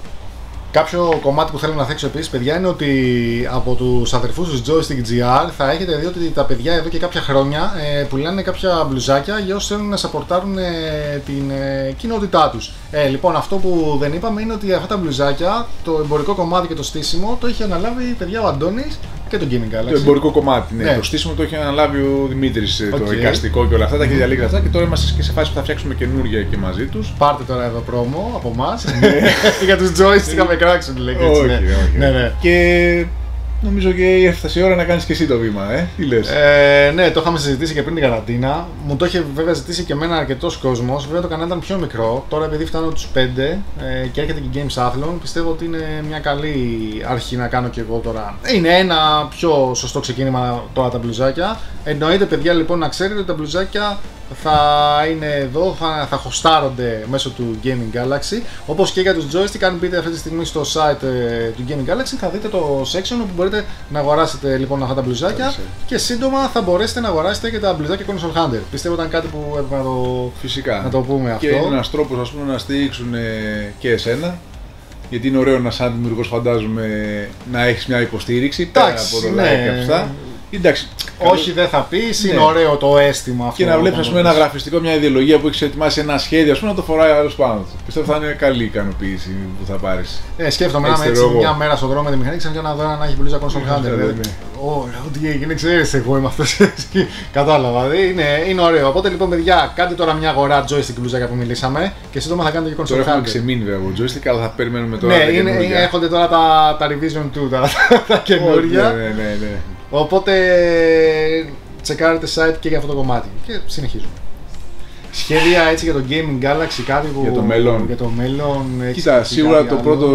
Κάποιο κομμάτι που θέλω να θέξω επίσης, παιδιά, είναι ότι από τους αδερφούς τους Joystick GR θα έχετε δει ότι τα παιδιά εδώ και κάποια χρόνια ε, πουλάνε κάποια μπλουζάκια για όσους θέλουν να σαπορτάρουν ε, την ε, κοινότητά τους. Ε, λοιπόν, αυτό που δεν είπαμε είναι ότι αυτά τα μπλουζάκια, το εμπορικό κομμάτι και το στήσιμο, το έχει αναλάβει παιδιά ο Αντώνης και το Gaming Galaxy. Το εμπορικό κομμάτι. Ναι. Ναι. Το στήσιμο το έχει αναλάβει ο Δημήτρης, το Οκ. εικαστικό και όλα αυτά. Τα έχει διαλέξει αυτά και τώρα είμαστε και σε φάση που θα φτιάξουμε καινούργια και μαζί τους. Πάρτε τώρα εδώ promo από εμάς. [LAUGHS] για τους Joystick είχαμε κράξει, λέγεται έτσι. όχι, ναι. όχι. Ναι, ναι. Και νομίζω και έφτασε η ώρα να κάνεις και εσύ το βήμα, ε. Τι λες; Ε, ναι, το είχαμε συζητήσει και πριν την καραντίνα. Μου το είχε βέβαια ζητήσει και εμένα αρκετός κόσμος. Βέβαια το κανάλι ήταν πιο μικρό. Τώρα επειδή φτάνω τους 5 ε, και έρχεται και GamesAthlon, πιστεύω ότι είναι μια καλή αρχή να κάνω και εγώ τώρα. Είναι ένα πιο σωστό ξεκίνημα τώρα τα μπλουζάκια. Εννοείται, παιδιά, λοιπόν, να ξέρετε ότι τα μπλουζάκια θα είναι εδώ, θα, θα χωστάρονται μέσω του Gaming Galaxy. Όπως και για τους joystick, αν μπείτε αυτή τη στιγμή στο site ε, του Gaming Galaxy, θα δείτε το section όπου μπορείτε να αγοράσετε λοιπόν αυτά τα μπλουζάκια Εντάξει. και σύντομα θα μπορέσετε να αγοράσετε και τα μπλουζάκια Console Hunter. Πιστεύω ήταν κάτι που έπρεπε να το, Φυσικά. να το πούμε Και αυτό. είναι ένας τρόπος να στηρίξουν ε, και εσένα. Γιατί είναι ωραίο να σαν δημιουργός, φαντάζομαι, να έχεις μια υποστήριξη πέρα Εντάξει, από το ναι. like και αυτά. Εντάξει. Όχι, δεν θα πεις, είναι Ναι. ωραίο το αίσθημα αυτό. Και να βλέπεις όταν πούμε, το ένα δεις. γραφιστικό, μια ιδεολογία που έχει ετοιμάσει ένα σχέδιο, ας πούμε, να το φοράει άλλος πάνω του. Πιστεύω θα είναι καλή ικανοποίηση που θα πάρεις. Ε, σκέφτομαι να είμαι Έτσι έτσι θεωρώ εγώ. μια μέρα στον δρόμο με τη μηχανή και να δω να έχει μπλούζα Console Ναι, Hunter. ναι, δηλαδή. ναι. Ωραία, τι έγινε, ξέρεις, εγώ είμαι αυτός. Κατάλαβα. Δηλαδή είναι, είναι ωραίο. Οπότε λοιπόν, παιδιά, κάντε τώρα μια αγορά joystick μπλουζάκια που μιλήσαμε και σύντομα θα κάνετε και Τώρα Console έχουμε Hunter. ξεμείνει βέβαια από joystick, αλλά θα περιμένουμε τώρα. Ναι, τα είναι, καινούργια. έρχονται τώρα τα, τα revision 2, τα, τα Όχι, καινούργια. Ναι, ναι, ναι, ναι. Οπότε τσεκάρετε site και για αυτό το κομμάτι. Και συνεχίζουμε. Σχέδια έτσι για το Gaming Galaxy, κάτι που. Για το μέλλον. Για το μέλλον έχεις Κοίτα, σκεφτεί σίγουρα κάτι το άλλο; πρώτο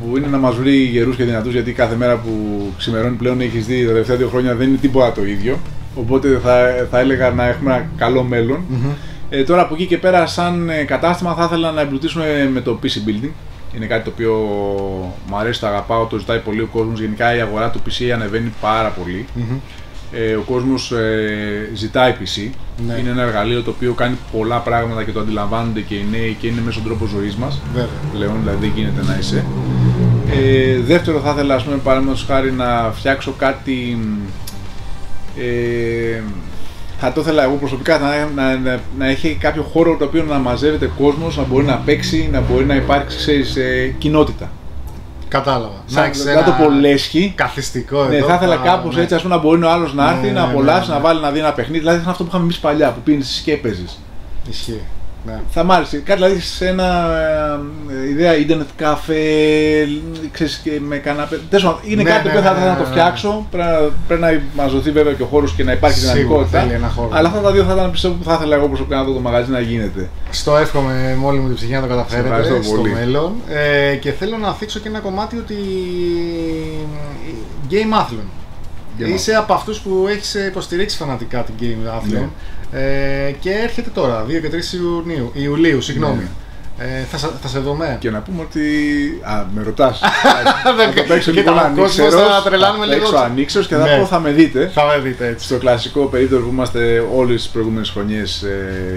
που είναι να μας βρει γερούς και δυνατούς, γιατί κάθε μέρα που ξημερώνει πλέον έχεις δει τα τελευταία δύο χρόνια δεν είναι τίποτα το ίδιο. Οπότε θα, θα έλεγα να έχουμε ένα καλό μέλλον. Μμμ. Ε, τώρα από εκεί και πέρα, σαν ε, κατάστημα, θα ήθελα να εμπλουτίσουμε με το PC building. Είναι κάτι το οποίο μου αρέσει, το αγαπάω, το ζητάει πολύ ο κόσμος. Γενικά η αγορά του PC ανεβαίνει πάρα πολύ. Μμμ. Ε, ο κόσμος ε, ζητάει PC. Ναι. Είναι ένα εργαλείο το οποίο κάνει πολλά πράγματα και το αντιλαμβάνονται και οι νέοι και είναι μέσα στον τρόπο ζωής μας Βέβαια. πλέον, δηλαδή δεν γίνεται να είσαι. Ε, δεύτερο θα ήθελα, ας πούμε, παραδείγματος χάρη να φτιάξω κάτι... Ε, θα το ήθελα εγώ προσωπικά να, να, να, να έχει κάποιο χώρο το οποίο να μαζεύεται κόσμος, να μπορεί να παίξει, να μπορεί να υπάρξει, ξέρεις, ε, κοινότητα. Κατάλαβα. Σαν, έχεις να ένα το πολέσχει. Καθιστικό Ναι, εδώ. θα ήθελα Α, κάπως ναι. έτσι ας πούμε, να μπορεί ο άλλος να έρθει, Ναι, να ναι, απολαύσει, ναι, να ναι. βάλει να δει ένα παιχνίδι. Δηλαδή, είναι αυτό που είχαμε εμείς παλιά, που πίνεις και έπαιζες. Ισχύει. Ναι. Θα μ' άρεσε. Κάτι δηλαδή σε ένα ε, ιδέα ίντερνετ καφέ, ξέρεις, και με καναπέ. Τέλος πάντων, είναι Ναι, κάτι ναι, που θα ναι, ήθελα να ναι, το ναι. φτιάξω. Πρέπει να, πρέπει να μας δοθεί βέβαια και ο χώρος και να υπάρχει Σίγουρα δυναμικότητα. θέλει ένα χώρο. Αλλά αυτά τα δύο θα ήταν πιστεύω που θα ήθελα εγώ προσωπικά να δω το μαγαζί να γίνεται. Στο εύχομαι με όλη μου την ψυχή να το καταφέρετε ευχαριστώ στο πολύ. μέλλον. Ε, και θέλω να θίξω και ένα κομμάτι ότι. Game Athlon. Game Είσαι από αυτούς που έχεις υποστηρίξει φανατικά την Game Athlon. Ε, και έρχεται τώρα, 2 και 3 Ιουνίου, Ιουλίου, συγγνώμη. Ναι. Ε, θα, σε- θα σε δούμε. Και να πούμε ότι. Α, με ρωτάς. Δεν- [LAUGHS] θα το παίξω Κοίτα, λίγο ο κόσμος ανήξερος, θα τρελάνουμε θα λίγο. παίξω ανήξερος και θα Ναι. πω θα με δείτε. Θα με δείτε έτσι. Στο κλασικό περίπτωση που είμαστε όλες τις προηγούμενες χρονιές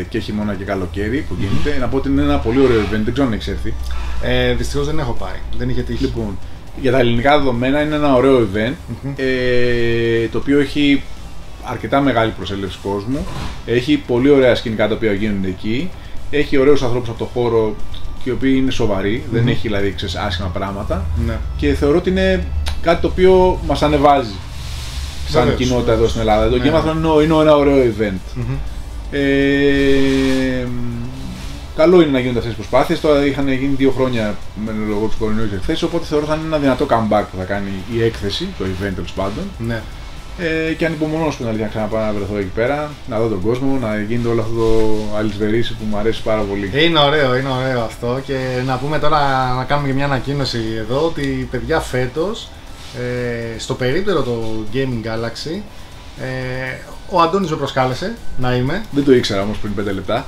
και χειμώνα και καλοκαίρι που γίνεται, να πω ότι είναι ένα πολύ ωραίο event, δεν ξέρω αν έχει έρθει. Ε, Δυστυχώς δεν έχω πάει. Δεν είχε τύχει. Λοιπόν, για τα ελληνικά δεδομένα είναι ένα ωραίο event ε, το οποίο έχει αρκετά μεγάλη προσέλευση κόσμου. Έχει πολύ ωραία σκηνικά τα οποία γίνονται εκεί. Έχει ωραίους ανθρώπους από το χώρο και οι οποίοι είναι σοβαροί, δεν έχει δηλαδή ξέρεις, άσχημα πράγματα. Ναι. Και θεωρώ ότι είναι κάτι το οποίο μας ανεβάζει σαν Βεβαίως, κοινότητα εδώ βεβαίως. στην Ελλάδα. Το Ναι. Game of Thrones είναι, είναι ένα ωραίο event. Μμμ. Ε, καλό είναι να γίνονται αυτές τις προσπάθειες. Τώρα είχαν γίνει δύο χρόνια με τον λόγο του κορονοϊούς εκθέσεις, οπότε θεωρώ θα είναι ένα δυνατό comeback που θα κάνει η έκθεση, το event τέλος πάντων. Ναι. Ε, και ανυπομονώ στην αλήθεια να ξαναπάω να βρεθώ εκεί πέρα, να δω τον κόσμο, να γίνεται όλο αυτό το αλυσβερίσι που μου αρέσει πάρα πολύ. Είναι ωραίο, είναι ωραίο αυτό και να πούμε τώρα να κάνουμε και μια ανακοίνωση εδώ ότι παιδιά φέτος ε, στο περίπτερο το Gaming Galaxy ε, ο Αντώνης με προσκάλεσε να είμαι. Δεν το ήξερα όμως πριν 5 λεπτά.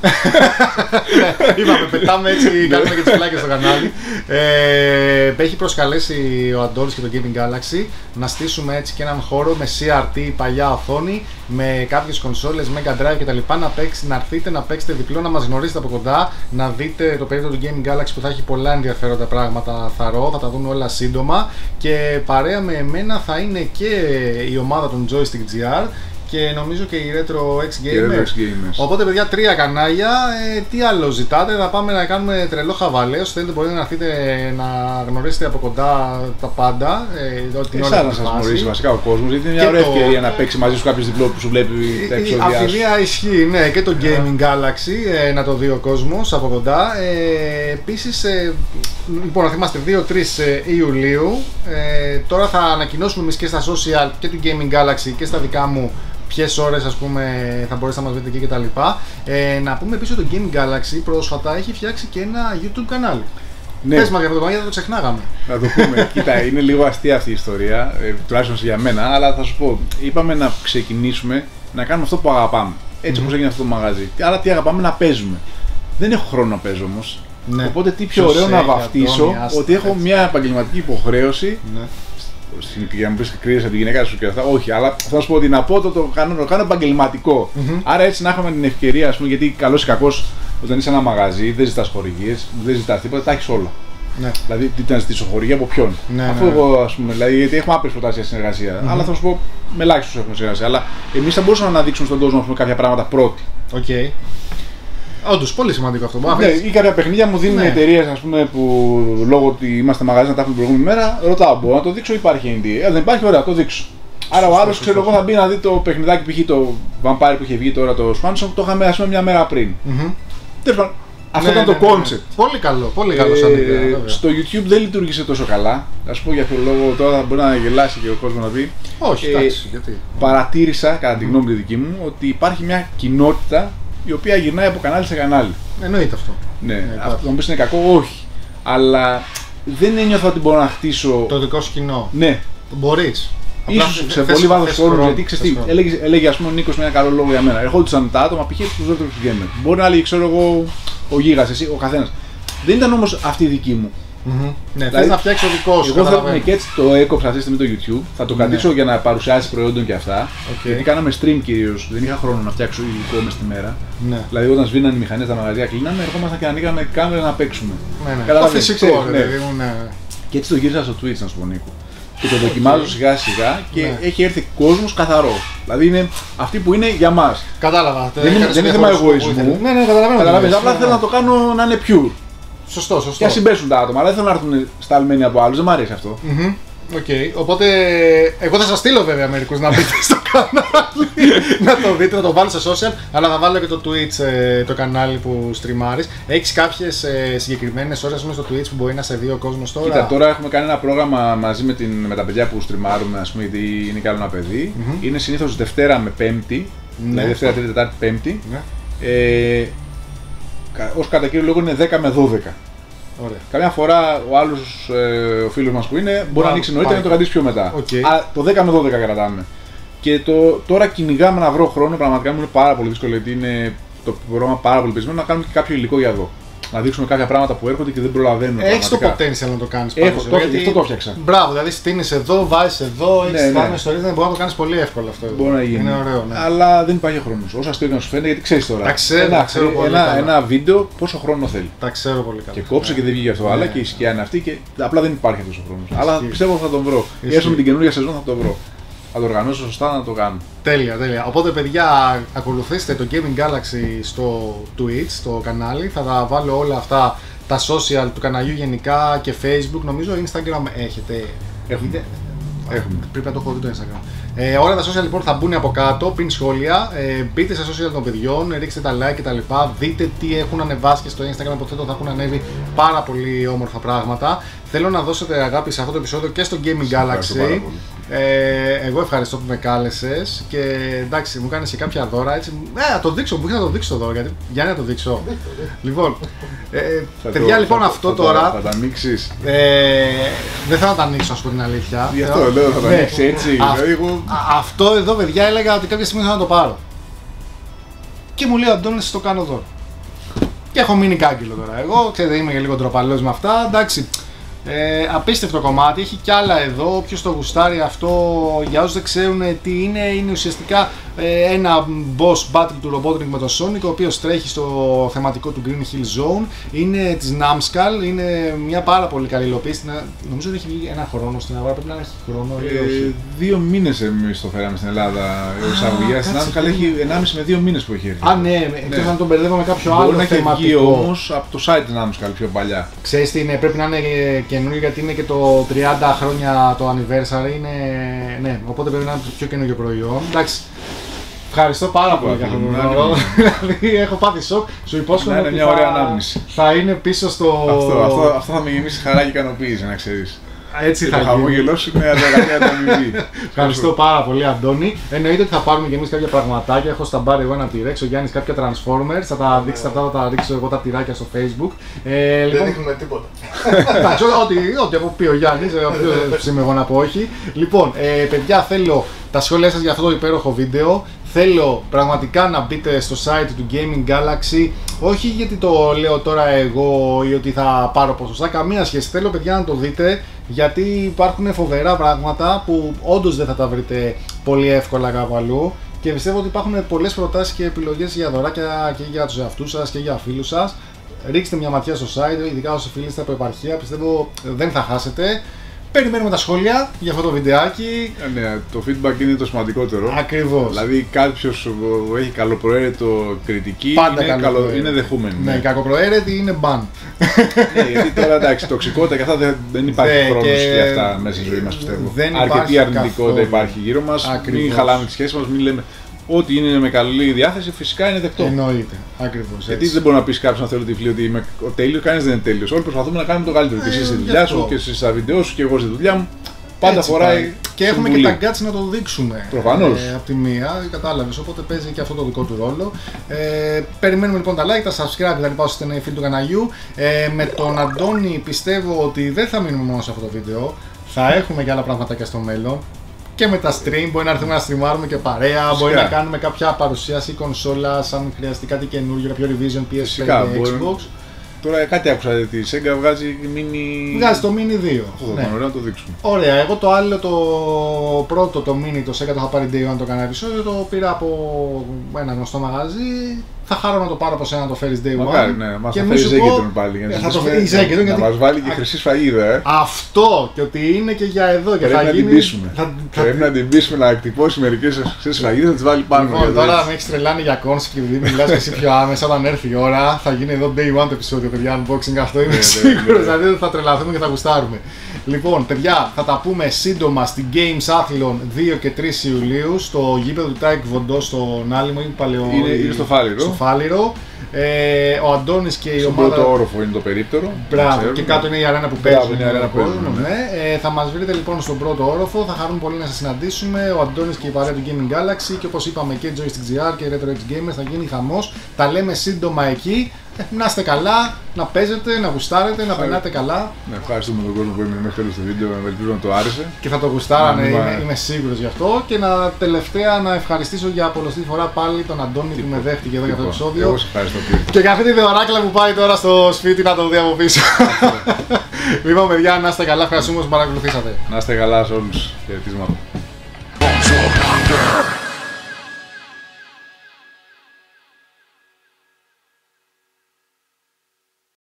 Είπαμε, πετάμε έτσι, κάνουμε και τις πλάκες στο κανάλι. Ε, έχει προσκαλέσει ο Αντώνης και το Gaming Galaxy να στήσουμε έτσι και έναν χώρο με CRT παλιά οθόνη, με κάποιες κονσόλες, Mega Drive κτλ. Να, παίξει, να έρθετε να παίξετε διπλό, να μας γνωρίσετε από κοντά, να δείτε το περίπτωμα του Gaming Galaxy που θα έχει πολλά ενδιαφέροντα πράγματα θαρώ, θα τα δούμε όλα σύντομα και παρέα με εμένα θα είναι και η ομάδα των Joystick GR και νομίζω και η Retro X Και Gamer. Retro X Gamers. Οπότε, παιδιά, τρία κανάλια. Ε, τι άλλο ζητάτε, θα πάμε να κάνουμε τρελό χαβαλές. Όσο θέλετε, μπορείτε να έρθετε να γνωρίσετε από κοντά τα πάντα. Ε, ό,τι την Εσά ώρα να που σας φάση. γνωρίσει βασικά ο κόσμος, γιατί είναι μια Και ωραία το- ευκαιρία να παίξει μαζί σου κάποιος διπλό που σου βλέπει τα Η εξόδια σου. αφιλία ισχύει, ναι, και το Gaming Galaxy ε, να το δει ο κόσμος από κοντά. Ε, Επίσης, ε, λοιπόν, να θυμάστε 2-3 ε, Ιουλίου. Ε, τώρα θα ανακοινώσουμε εμείς και στα social και του Gaming Galaxy και στα δικά μου ποιες ώρες ας πούμε θα μπορέσετε να μας βρείτε εκεί κτλ. Ε, να πούμε επίσης ότι το Gaming Galaxy πρόσφατα έχει φτιάξει και ένα YouTube κανάλι. Ναι. Πες μας για αυτό το πράγμα, γιατί το ξεχνάγαμε. Να το πούμε. [LAUGHS] Κοίτα, είναι λίγο αστεία αυτή η ιστορία, ε, τουλάχιστον για μένα, αλλά θα σου πω. Είπαμε να ξεκινήσουμε να κάνουμε αυτό που αγαπάμε. Έτσι όπως έγινε αυτό το μαγαζί. Άρα τι αγαπάμε να παίζουμε. Δεν έχω χρόνο να παίζω όμως. Ναι. Οπότε τι πιο Ποιος ωραίο να έχει, βαφτίσω Αντώνη, άστα, ότι έχω έτσι. μια επαγγελματική υποχρέωση. Ναι. Στην, για να μου πεις κρίνει από τη γυναίκα σου και αυτά. Όχι, αλλά θα σου πω ότι να πω το, το, κάνω, το κάνω επαγγελματικό. Άρα έτσι να έχουμε την ευκαιρία, ας πούμε, γιατί καλός ή κακός όταν είσαι ένα μαγαζί, δεν ζητάς χορηγίες, δεν ζητάς τίποτα, τα έχεις όλα. Ναι. Δηλαδή, τι να ζητήσω χορηγία από ποιον. Ναι, Αφού ναι, ναι. εγώ, ας πούμε, δηλαδή, γιατί έχουμε άπειρες προτάσεις για συνεργασία. Αλλά θα σου πω, με ελάχιστους έχουμε συνεργασία. Αλλά εμείς θα μπορούσαμε να δείξουμε στον κόσμο ας πούμε, κάποια πράγματα πρώτοι. Οκ. Όντως, πολύ σημαντικό αυτό. Μπορεί να Ναι, πεις. ή κάποια παιχνίδια μου δίνουν Ναι. εταιρείες που λόγω ότι είμαστε μαγαζί να τα έχουμε την προηγούμενη μέρα, ρωτάω, μπορώ να το δείξω ή υπάρχει NDA. Ε, δεν υπάρχει, ωραία, το δείξω. Άρα ο άλλος, ξέρω εγώ, θα μπει να δει το παιχνιδάκι π.χ. το Vampire που είχε βγει τώρα το Swansong, το είχαμε ας πούμε μια μέρα πριν. Μμμ. Τέλος πάντων, αυτό Ναι, ήταν ναι, το ναι, concept. ναι. Πολύ καλό, πολύ καλό σαν ιδέα. Ε, βέβαια. στο YouTube δεν λειτουργήσε τόσο καλά. Α πω για ποιο λόγο τώρα μπορεί να γελάσει και ο κόσμος να πει. Όχι, ε, εντάξει, γιατί; Παρατήρησα, κατά τη γνώμη τη δική μου, ότι υπάρχει μια κοινότητα η οποία γυρνάει από κανάλι σε κανάλι. Εννοείται αυτό. Ναι, υπάρχει. αυτό θα μου πεις είναι κακό, όχι. Αλλά δεν ένιωθα ότι μπορώ να χτίσω. Το δικό σου κοινό. Ναι, Μπορείς. ίσως σε πολύ βάθος χρόνου. Γιατί ξέρεις τι, έλεγε, έλεγε ας πούμε ο Νίκος με ένα καλό λόγο για μένα. Ερχόντουσαν τα άτομα π.χ. τους δεύτερους gamer. Μπορεί να έλεγε, ξέρω εγώ, ο Γίγας, εσύ, ο καθένας. Δεν ήταν όμως αυτή η δική μου. Ναι, Δηλαδή, θες να φτιάξει το δικό σου. Εγώ θα καταλαβαίνω. και έτσι το έκοψα αυτή τη στιγμή το YouTube. Θα το Ναι. κρατήσω για να παρουσιάσει προϊόντων και αυτά. Οκ. Γιατί κάναμε stream κυρίως. Δεν είχα χρόνο να φτιάξω υλικό μες στη μέρα. Ναι. Δηλαδή όταν σβήναν οι μηχανές στα μαγαζιά, κλείναμε, ερχόμασταν και ανοίγαμε κάμερα να παίξουμε. Ναι, ναι. Το Καταλαβαίνεις, φυσικό, ξέρεις, ρε ναι. παιδί μου, ναι. Και έτσι το γύρισα στο Twitch, να σου πω Νίκο. Και το δοκιμάζω σιγά σιγά και Ναι. έχει έρθει κόσμος καθαρό. Δηλαδή είναι αυτοί που είναι για μας. Κατάλαβα. Δεν είναι- Έκανες δεν είναι μια θέμα χώρα που εγωισμού. ήθελε. Ναι, ναι, καταλαβαίνω. τι Καταλαβαίνεις, λες. απλά Ναι, θέλω ναι. να το κάνω να είναι pure. Σωστό, σωστό. Και ας συμπέσουν τα άτομα, αλλά δεν θέλω να έρθουν σταλμένοι από άλλους. Δεν μου αρέσει αυτό. Μμμ. Οκ, οπότε εγώ θα σας στείλω βέβαια μερικούς να μπείτε στο κανάλι [LAUGHS] να το δείτε, να το βάλω σε social, αλλά θα βάλω και το Twitch ε, το κανάλι που στριμάρεις. Έχεις κάποιες ε, συγκεκριμένες ώρες ας πούμε, στο Twitch που μπορεί να σε δει ο κόσμος τώρα; Κοίτα, τώρα έχουμε κάνει ένα πρόγραμμα μαζί με, την, με τα παιδιά που στριμάρουμε, ας πούμε, γιατί είναι καλό ένα παιδί. Είναι συνήθως Δευτέρα με Πέμπτη. Ναι. Δηλαδή Δευτέρα, Τρίτη, Τετάρτη, Πέμπτη. Ναι, Ε, κατά κύριο λόγο είναι 10 με 12. ωραία. Καμιά φορά ο άλλος ε, ο φίλος μας που είναι μπορεί να Πάει. ανοίξει νωρίτερα και να το κρατήσει πιο μετά. Οκ. Αλλά το 10 με 12 κρατάμε. Και το, τώρα κυνηγάμε να βρω χρόνο, πραγματικά μου είναι πάρα πολύ δύσκολο γιατί είναι το πρόγραμμα πάρα πολύ πεσμένο να κάνουμε και κάποιο υλικό για εδώ. Να δείξουμε κάποια πράγματα που έρχονται και δεν προλαβαίνουν. Έχεις το πραγματικά. potential να το κάνεις Έχω, το- γι' αυτό το έφτιαξα. Μπράβο, δηλαδή στήνεις εδώ, βάζεις εδώ, έχεις Ναι, ναι, ναι. ναι. στο ρύθμο, μπορεί να το κάνεις πολύ εύκολα αυτό. εδώ. Μπορεί να γίνει. Είναι ωραίο, ναι. Αλλά δεν υπάρχει χρόνος. Όσο αστείο και να σου φαίνεται, γιατί ξέρεις τώρα. Τα ξέρω, ένα, τα ξέρω πολύ ένα, καλά. ένα βίντεο πόσο χρόνο θέλει. Τα ξέρω πολύ καλά. Και κόψε και δεν βγήκε αυτό. Ναι. Αλλά και η σκιά είναι αυτή και απλά δεν υπάρχει αυτός ο χρόνος. Αλλά Ισχύει. πιστεύω θα τον βρω. Ισχύει. Έστω με την καινούργια σεζόν θα τον βρω. Θα το οργανώσω σωστά να το κάνω. Τέλεια, τέλεια. Οπότε, παιδιά, ακολουθήστε το Gaming Galaxy στο Twitch, στο κανάλι. Θα τα βάλω όλα αυτά τα social του καναλιού γενικά και Facebook. Νομίζω Instagram έχετε. Έχουμε. Είτε- Έχουμε. Πρέπει να το έχω δει το Instagram. Ε, όλα τα social λοιπόν θα μπουν από κάτω, πριν σχόλια. Ε, μπείτε στα social των παιδιών, ρίξτε τα like και τα λοιπά. Δείτε τι έχουν ανεβάσει και στο Instagram. Υποθέτω θα έχουν ανέβει πάρα πολύ όμορφα πράγματα. Θέλω να δώσετε αγάπη σε αυτό το επεισόδιο και στο Gaming ευχαριστώ πάρα Galaxy. Πολύ. Ε, εγώ ευχαριστώ που με κάλεσες και εντάξει, μου κάνεις και κάποια δώρα έτσι. Ε, να το δείξω, μου είχε να το δείξω το δώρο. Γιατί, για να το δείξω. λοιπόν, ε, Θα παιδιά, το- λοιπόν, θα- αυτό θα- τώρα. Θα τα ανοίξεις. Ε, δεν θα τα ανοίξω, ας πω την αλήθεια. Γι' Θέλω- αυτό λέω θα τα Ναι. ανοίξει έτσι. Α- Δηλαδή, εγώ Α- αυτό εδώ, παιδιά, έλεγα ότι κάποια στιγμή θα το πάρω. Και μου λέει ο Αντώνης, το κάνω δώρο. Και έχω μείνει κάγκελο τώρα. Εγώ, ξέρετε, είμαι και λίγο ντροπαλός με αυτά. Εντάξει, ε, απίστευτο κομμάτι. Έχει κι άλλα εδώ. Όποιος το γουστάρει αυτό, για όσους δεν ξέρουν τι είναι, είναι ουσιαστικά ε, ένα boss battle του Robotnik με τον Sonic, ο οποίος τρέχει στο θεματικό του Green Hill Zone. Είναι της Namskull, είναι μια πάρα πολύ καλή υλοποίηση. Να- Νομίζω ότι έχει βγει ένα χρόνο στην αγορά. Πρέπει να έχει χρόνο ή Ε, όχι. δύο μήνες εμείς το φέραμε στην Ελλάδα ο εισαγωγέα. κάτσε, Στην Άμυκα έχει 1,5 με δύο μήνες που έχει έρθει. Α, ναι, εκτό Ναι. αν τον μπερδεύω με κάποιο Μπορεί άλλο να έχει βγει θεματικό. όμως από το site της Άμυκα πιο παλιά. Ξέρεις τι είναι, πρέπει να είναι ε, καινούργιο γιατί είναι και το 30 χρόνια το anniversary. Είναι, ναι, οπότε πρέπει να είναι το πιο καινούργιο προϊόν. Εντάξει. Ευχαριστώ πάρα πολύ για αυτόν τον Τίποτα, δώρο. Δηλαδή έχω πάθει σοκ. Σου υπόσχομαι Να είναι ότι μια θα, ωραία ανάμνηση. θα είναι πίσω στο. Αυτό, αυτό, αυτό θα με γεμίσει χαρά και ικανοποίηση, να ξέρεις. Έτσι Και θα το γίνει. χαμόγελό σου είναι αδερματία το αμοιβή. [LAUGHS] Ευχαριστώ πάρα πολύ, Αντώνη. Εννοείται ότι θα πάρουμε και εμείς κάποια πραγματάκια. Έχω στα μπάρ εγώ ένα T-Rex, ο Γιάννης κάποια Transformers. Θα τα δείξετε αυτά, θα τα ρίξω εγώ τα τυράκια στο Facebook. Ε, Δεν λοιπόν, δείχνουμε τίποτα. [LAUGHS] Εντάξει, ό,τι, ό,τι από πει ο Γιάννης, ποιο [LAUGHS] είμαι εγώ να πω όχι. Λοιπόν, ε, παιδιά, θέλω τα σχόλιά σας για αυτό το υπέροχο βίντεο. Θέλω πραγματικά να μπείτε στο site του Gaming Galaxy. Όχι γιατί το λέω τώρα εγώ ή ότι θα πάρω ποσοστά, καμία σχέση. Θέλω, παιδιά, να το δείτε γιατί υπάρχουν φοβερά πράγματα που όντως δεν θα τα βρείτε πολύ εύκολα κάπου αλλού. Και πιστεύω ότι υπάρχουν πολλές προτάσεις και επιλογές για δωράκια και για τους εαυτούς σας και για φίλους σας. Ρίξτε μια ματιά στο site, ειδικά όσοι φίλοι είστε από επαρχία, πιστεύω δεν θα χάσετε. Περιμένουμε τα σχόλια για αυτό το βιντεάκι. Ε, Ναι, το feedback είναι το σημαντικότερο. Ακριβώς. Δηλαδή κάποιος που έχει καλοπροαίρετο κριτική Πάντα είναι, καλοπροαίρετο. είναι δεχούμενη. Ναι, η κακοπροαίρετη είναι μπαν. Ναι, γιατί τώρα εντάξει, τοξικότητα και αυτά δεν, δεν υπάρχει Ναι, χρόνος και για αυτά μέσα στη ζωή μας πιστεύω. δεν υπάρχει Αρκετή αρνητικότητα καθόλου. υπάρχει γύρω μας. Ακριβώς. Μην χαλάμε τη σχέση μας, μην λέμε ό,τι είναι με καλή διάθεση φυσικά είναι δεκτό. Εννοείται. Ακριβώς. Γιατί δεν μπορεί να πεις κάποιο να θέλει τυφλή ότι είμαι ο τέλειος, κανείς δεν είναι τέλειος. Όλοι προσπαθούμε να κάνουμε το καλύτερο. και εσύ στη Ε, γι' δουλειά αυτό. σου και εσύ στα βίντεο σου και εγώ στη δουλειά μου. Πάντα φοράει. Και έχουμε και συμβουλή. τα γκάτς να το δείξουμε. Προφανώς. Ε, από τη μία, κατάλαβες. Οπότε παίζει και αυτό το δικό του ρόλο. Ε, περιμένουμε λοιπόν τα like, τα subscribe και τα λοιπά ώστε να είναι φίλοι του καναλιού. Ε, με τον Αντώνη πιστεύω ότι δεν θα μείνουμε μόνο σε αυτό το βίντεο. Θα έχουμε και άλλα πραγματάκια στο μέλλον. Και με τα stream, μπορεί να έρθουμε να streamάρουμε και παρέα. Μπορεί να κάνουμε κάποια παρουσίαση κονσόλα, αν χρειαστεί κάτι καινούργιο, κάποιο revision PS5 Φυσικά, και μπορεί. Xbox. Τώρα κάτι άκουσα ότι η Sega βγάζει mini. Βγάζει το Mini 2. Αυτό θα Ναι. ήταν ωραίο να το δείξουμε. Ωραία, εγώ το άλλο το πρώτο, το mini, το Sega το είχα πάρει day one το κανένα επεισόδιο, το πήρα από ένα γνωστό μαγαζί. Θα χαρώ να το πάρω από σένα να το φέρεις day one. Μακάρι, ναι, μα Και θα μη φέρει σου πω- Ζέγκετον πάλι. για να Ε, θα το ζητήσουμε- φέρει Ζέγκετον, Να γιατί- μας βάλει και χρυσή σφαγίδα, ε. Αυτό και ότι είναι και για εδώ και Πρέπει θα να γίνει... την πείσουμε. Θα, θα... Πρέπει να την πείσουμε να εκτυπώσει μερικές χρυσέ σφαγίδε να τις βάλει πάνω. Λοιπόν, γιατί τώρα έτσι. με έχεις τρελάνει για concept και επειδή μιλάς και εσύ πιο άμεσα, όταν έρθει η ώρα θα γίνει εδώ day one το επεισόδιο, παιδιά, unboxing αυτό είμαι ναι, σίγουρος, ναι. δηλαδή θα τρελαθούμε και θα γουστάρουμε. Λοιπόν, παιδιά, θα τα πούμε σύντομα στην GameAthlon 2 και 3 Ιουλίου στο γήπεδο του Τάε Κβον Ντο στον Άλιμο, είναι παλαιό. Είναι- είναι στο Φάληρο. Στο Φάληρο. Ε, ο Αντώνης και η Στον ομάδα. πρώτο όροφο είναι το περίπτερο. Μπράβο, ξέρουμε. και κάτω είναι η αρένα που Μπράβο, παίζουμε. είναι η αρένα που κόσμο, παίζουμε, ναι. ναι. Ε, θα μας βρείτε λοιπόν στον πρώτο όροφο, θα χαρούμε πολύ να σας συναντήσουμε. Ο Αντώνης και η παρέα του Gaming Galaxy και όπως είπαμε και Joystick GR και Retro X Gamers θα γίνει χαμός. Τα λέμε σύντομα εκεί. Ε, να είστε καλά, να παίζετε, να γουστάρετε, να περνάτε καλά. Ναι, ευχαριστούμε τον κόσμο που έμεινε μέχρι τέλος του βίντεο. Ελπίζω να το άρεσε. Και θα το γουστάρανε, Να μην είμαι, μα- είμαι σίγουρος γι' αυτό. Και να τελευταία να ευχαριστήσω για πολλωστή φορά πάλι τον Αντώνη που με δέχτηκε εδώ για αυτό το Λοιπόν, επεισόδιο. Εγώ σε ευχαριστώ πολύ. Και για αυτή τη δεοράκλα που πάει τώρα στο σπίτι να το δει από πίσω. λοιπόν, παιδιά, να είστε καλά. Ευχαριστούμε που μας παρακολουθήσατε. Να είστε καλά σε όλους. Χαιρετίσματα. Bones of hunger.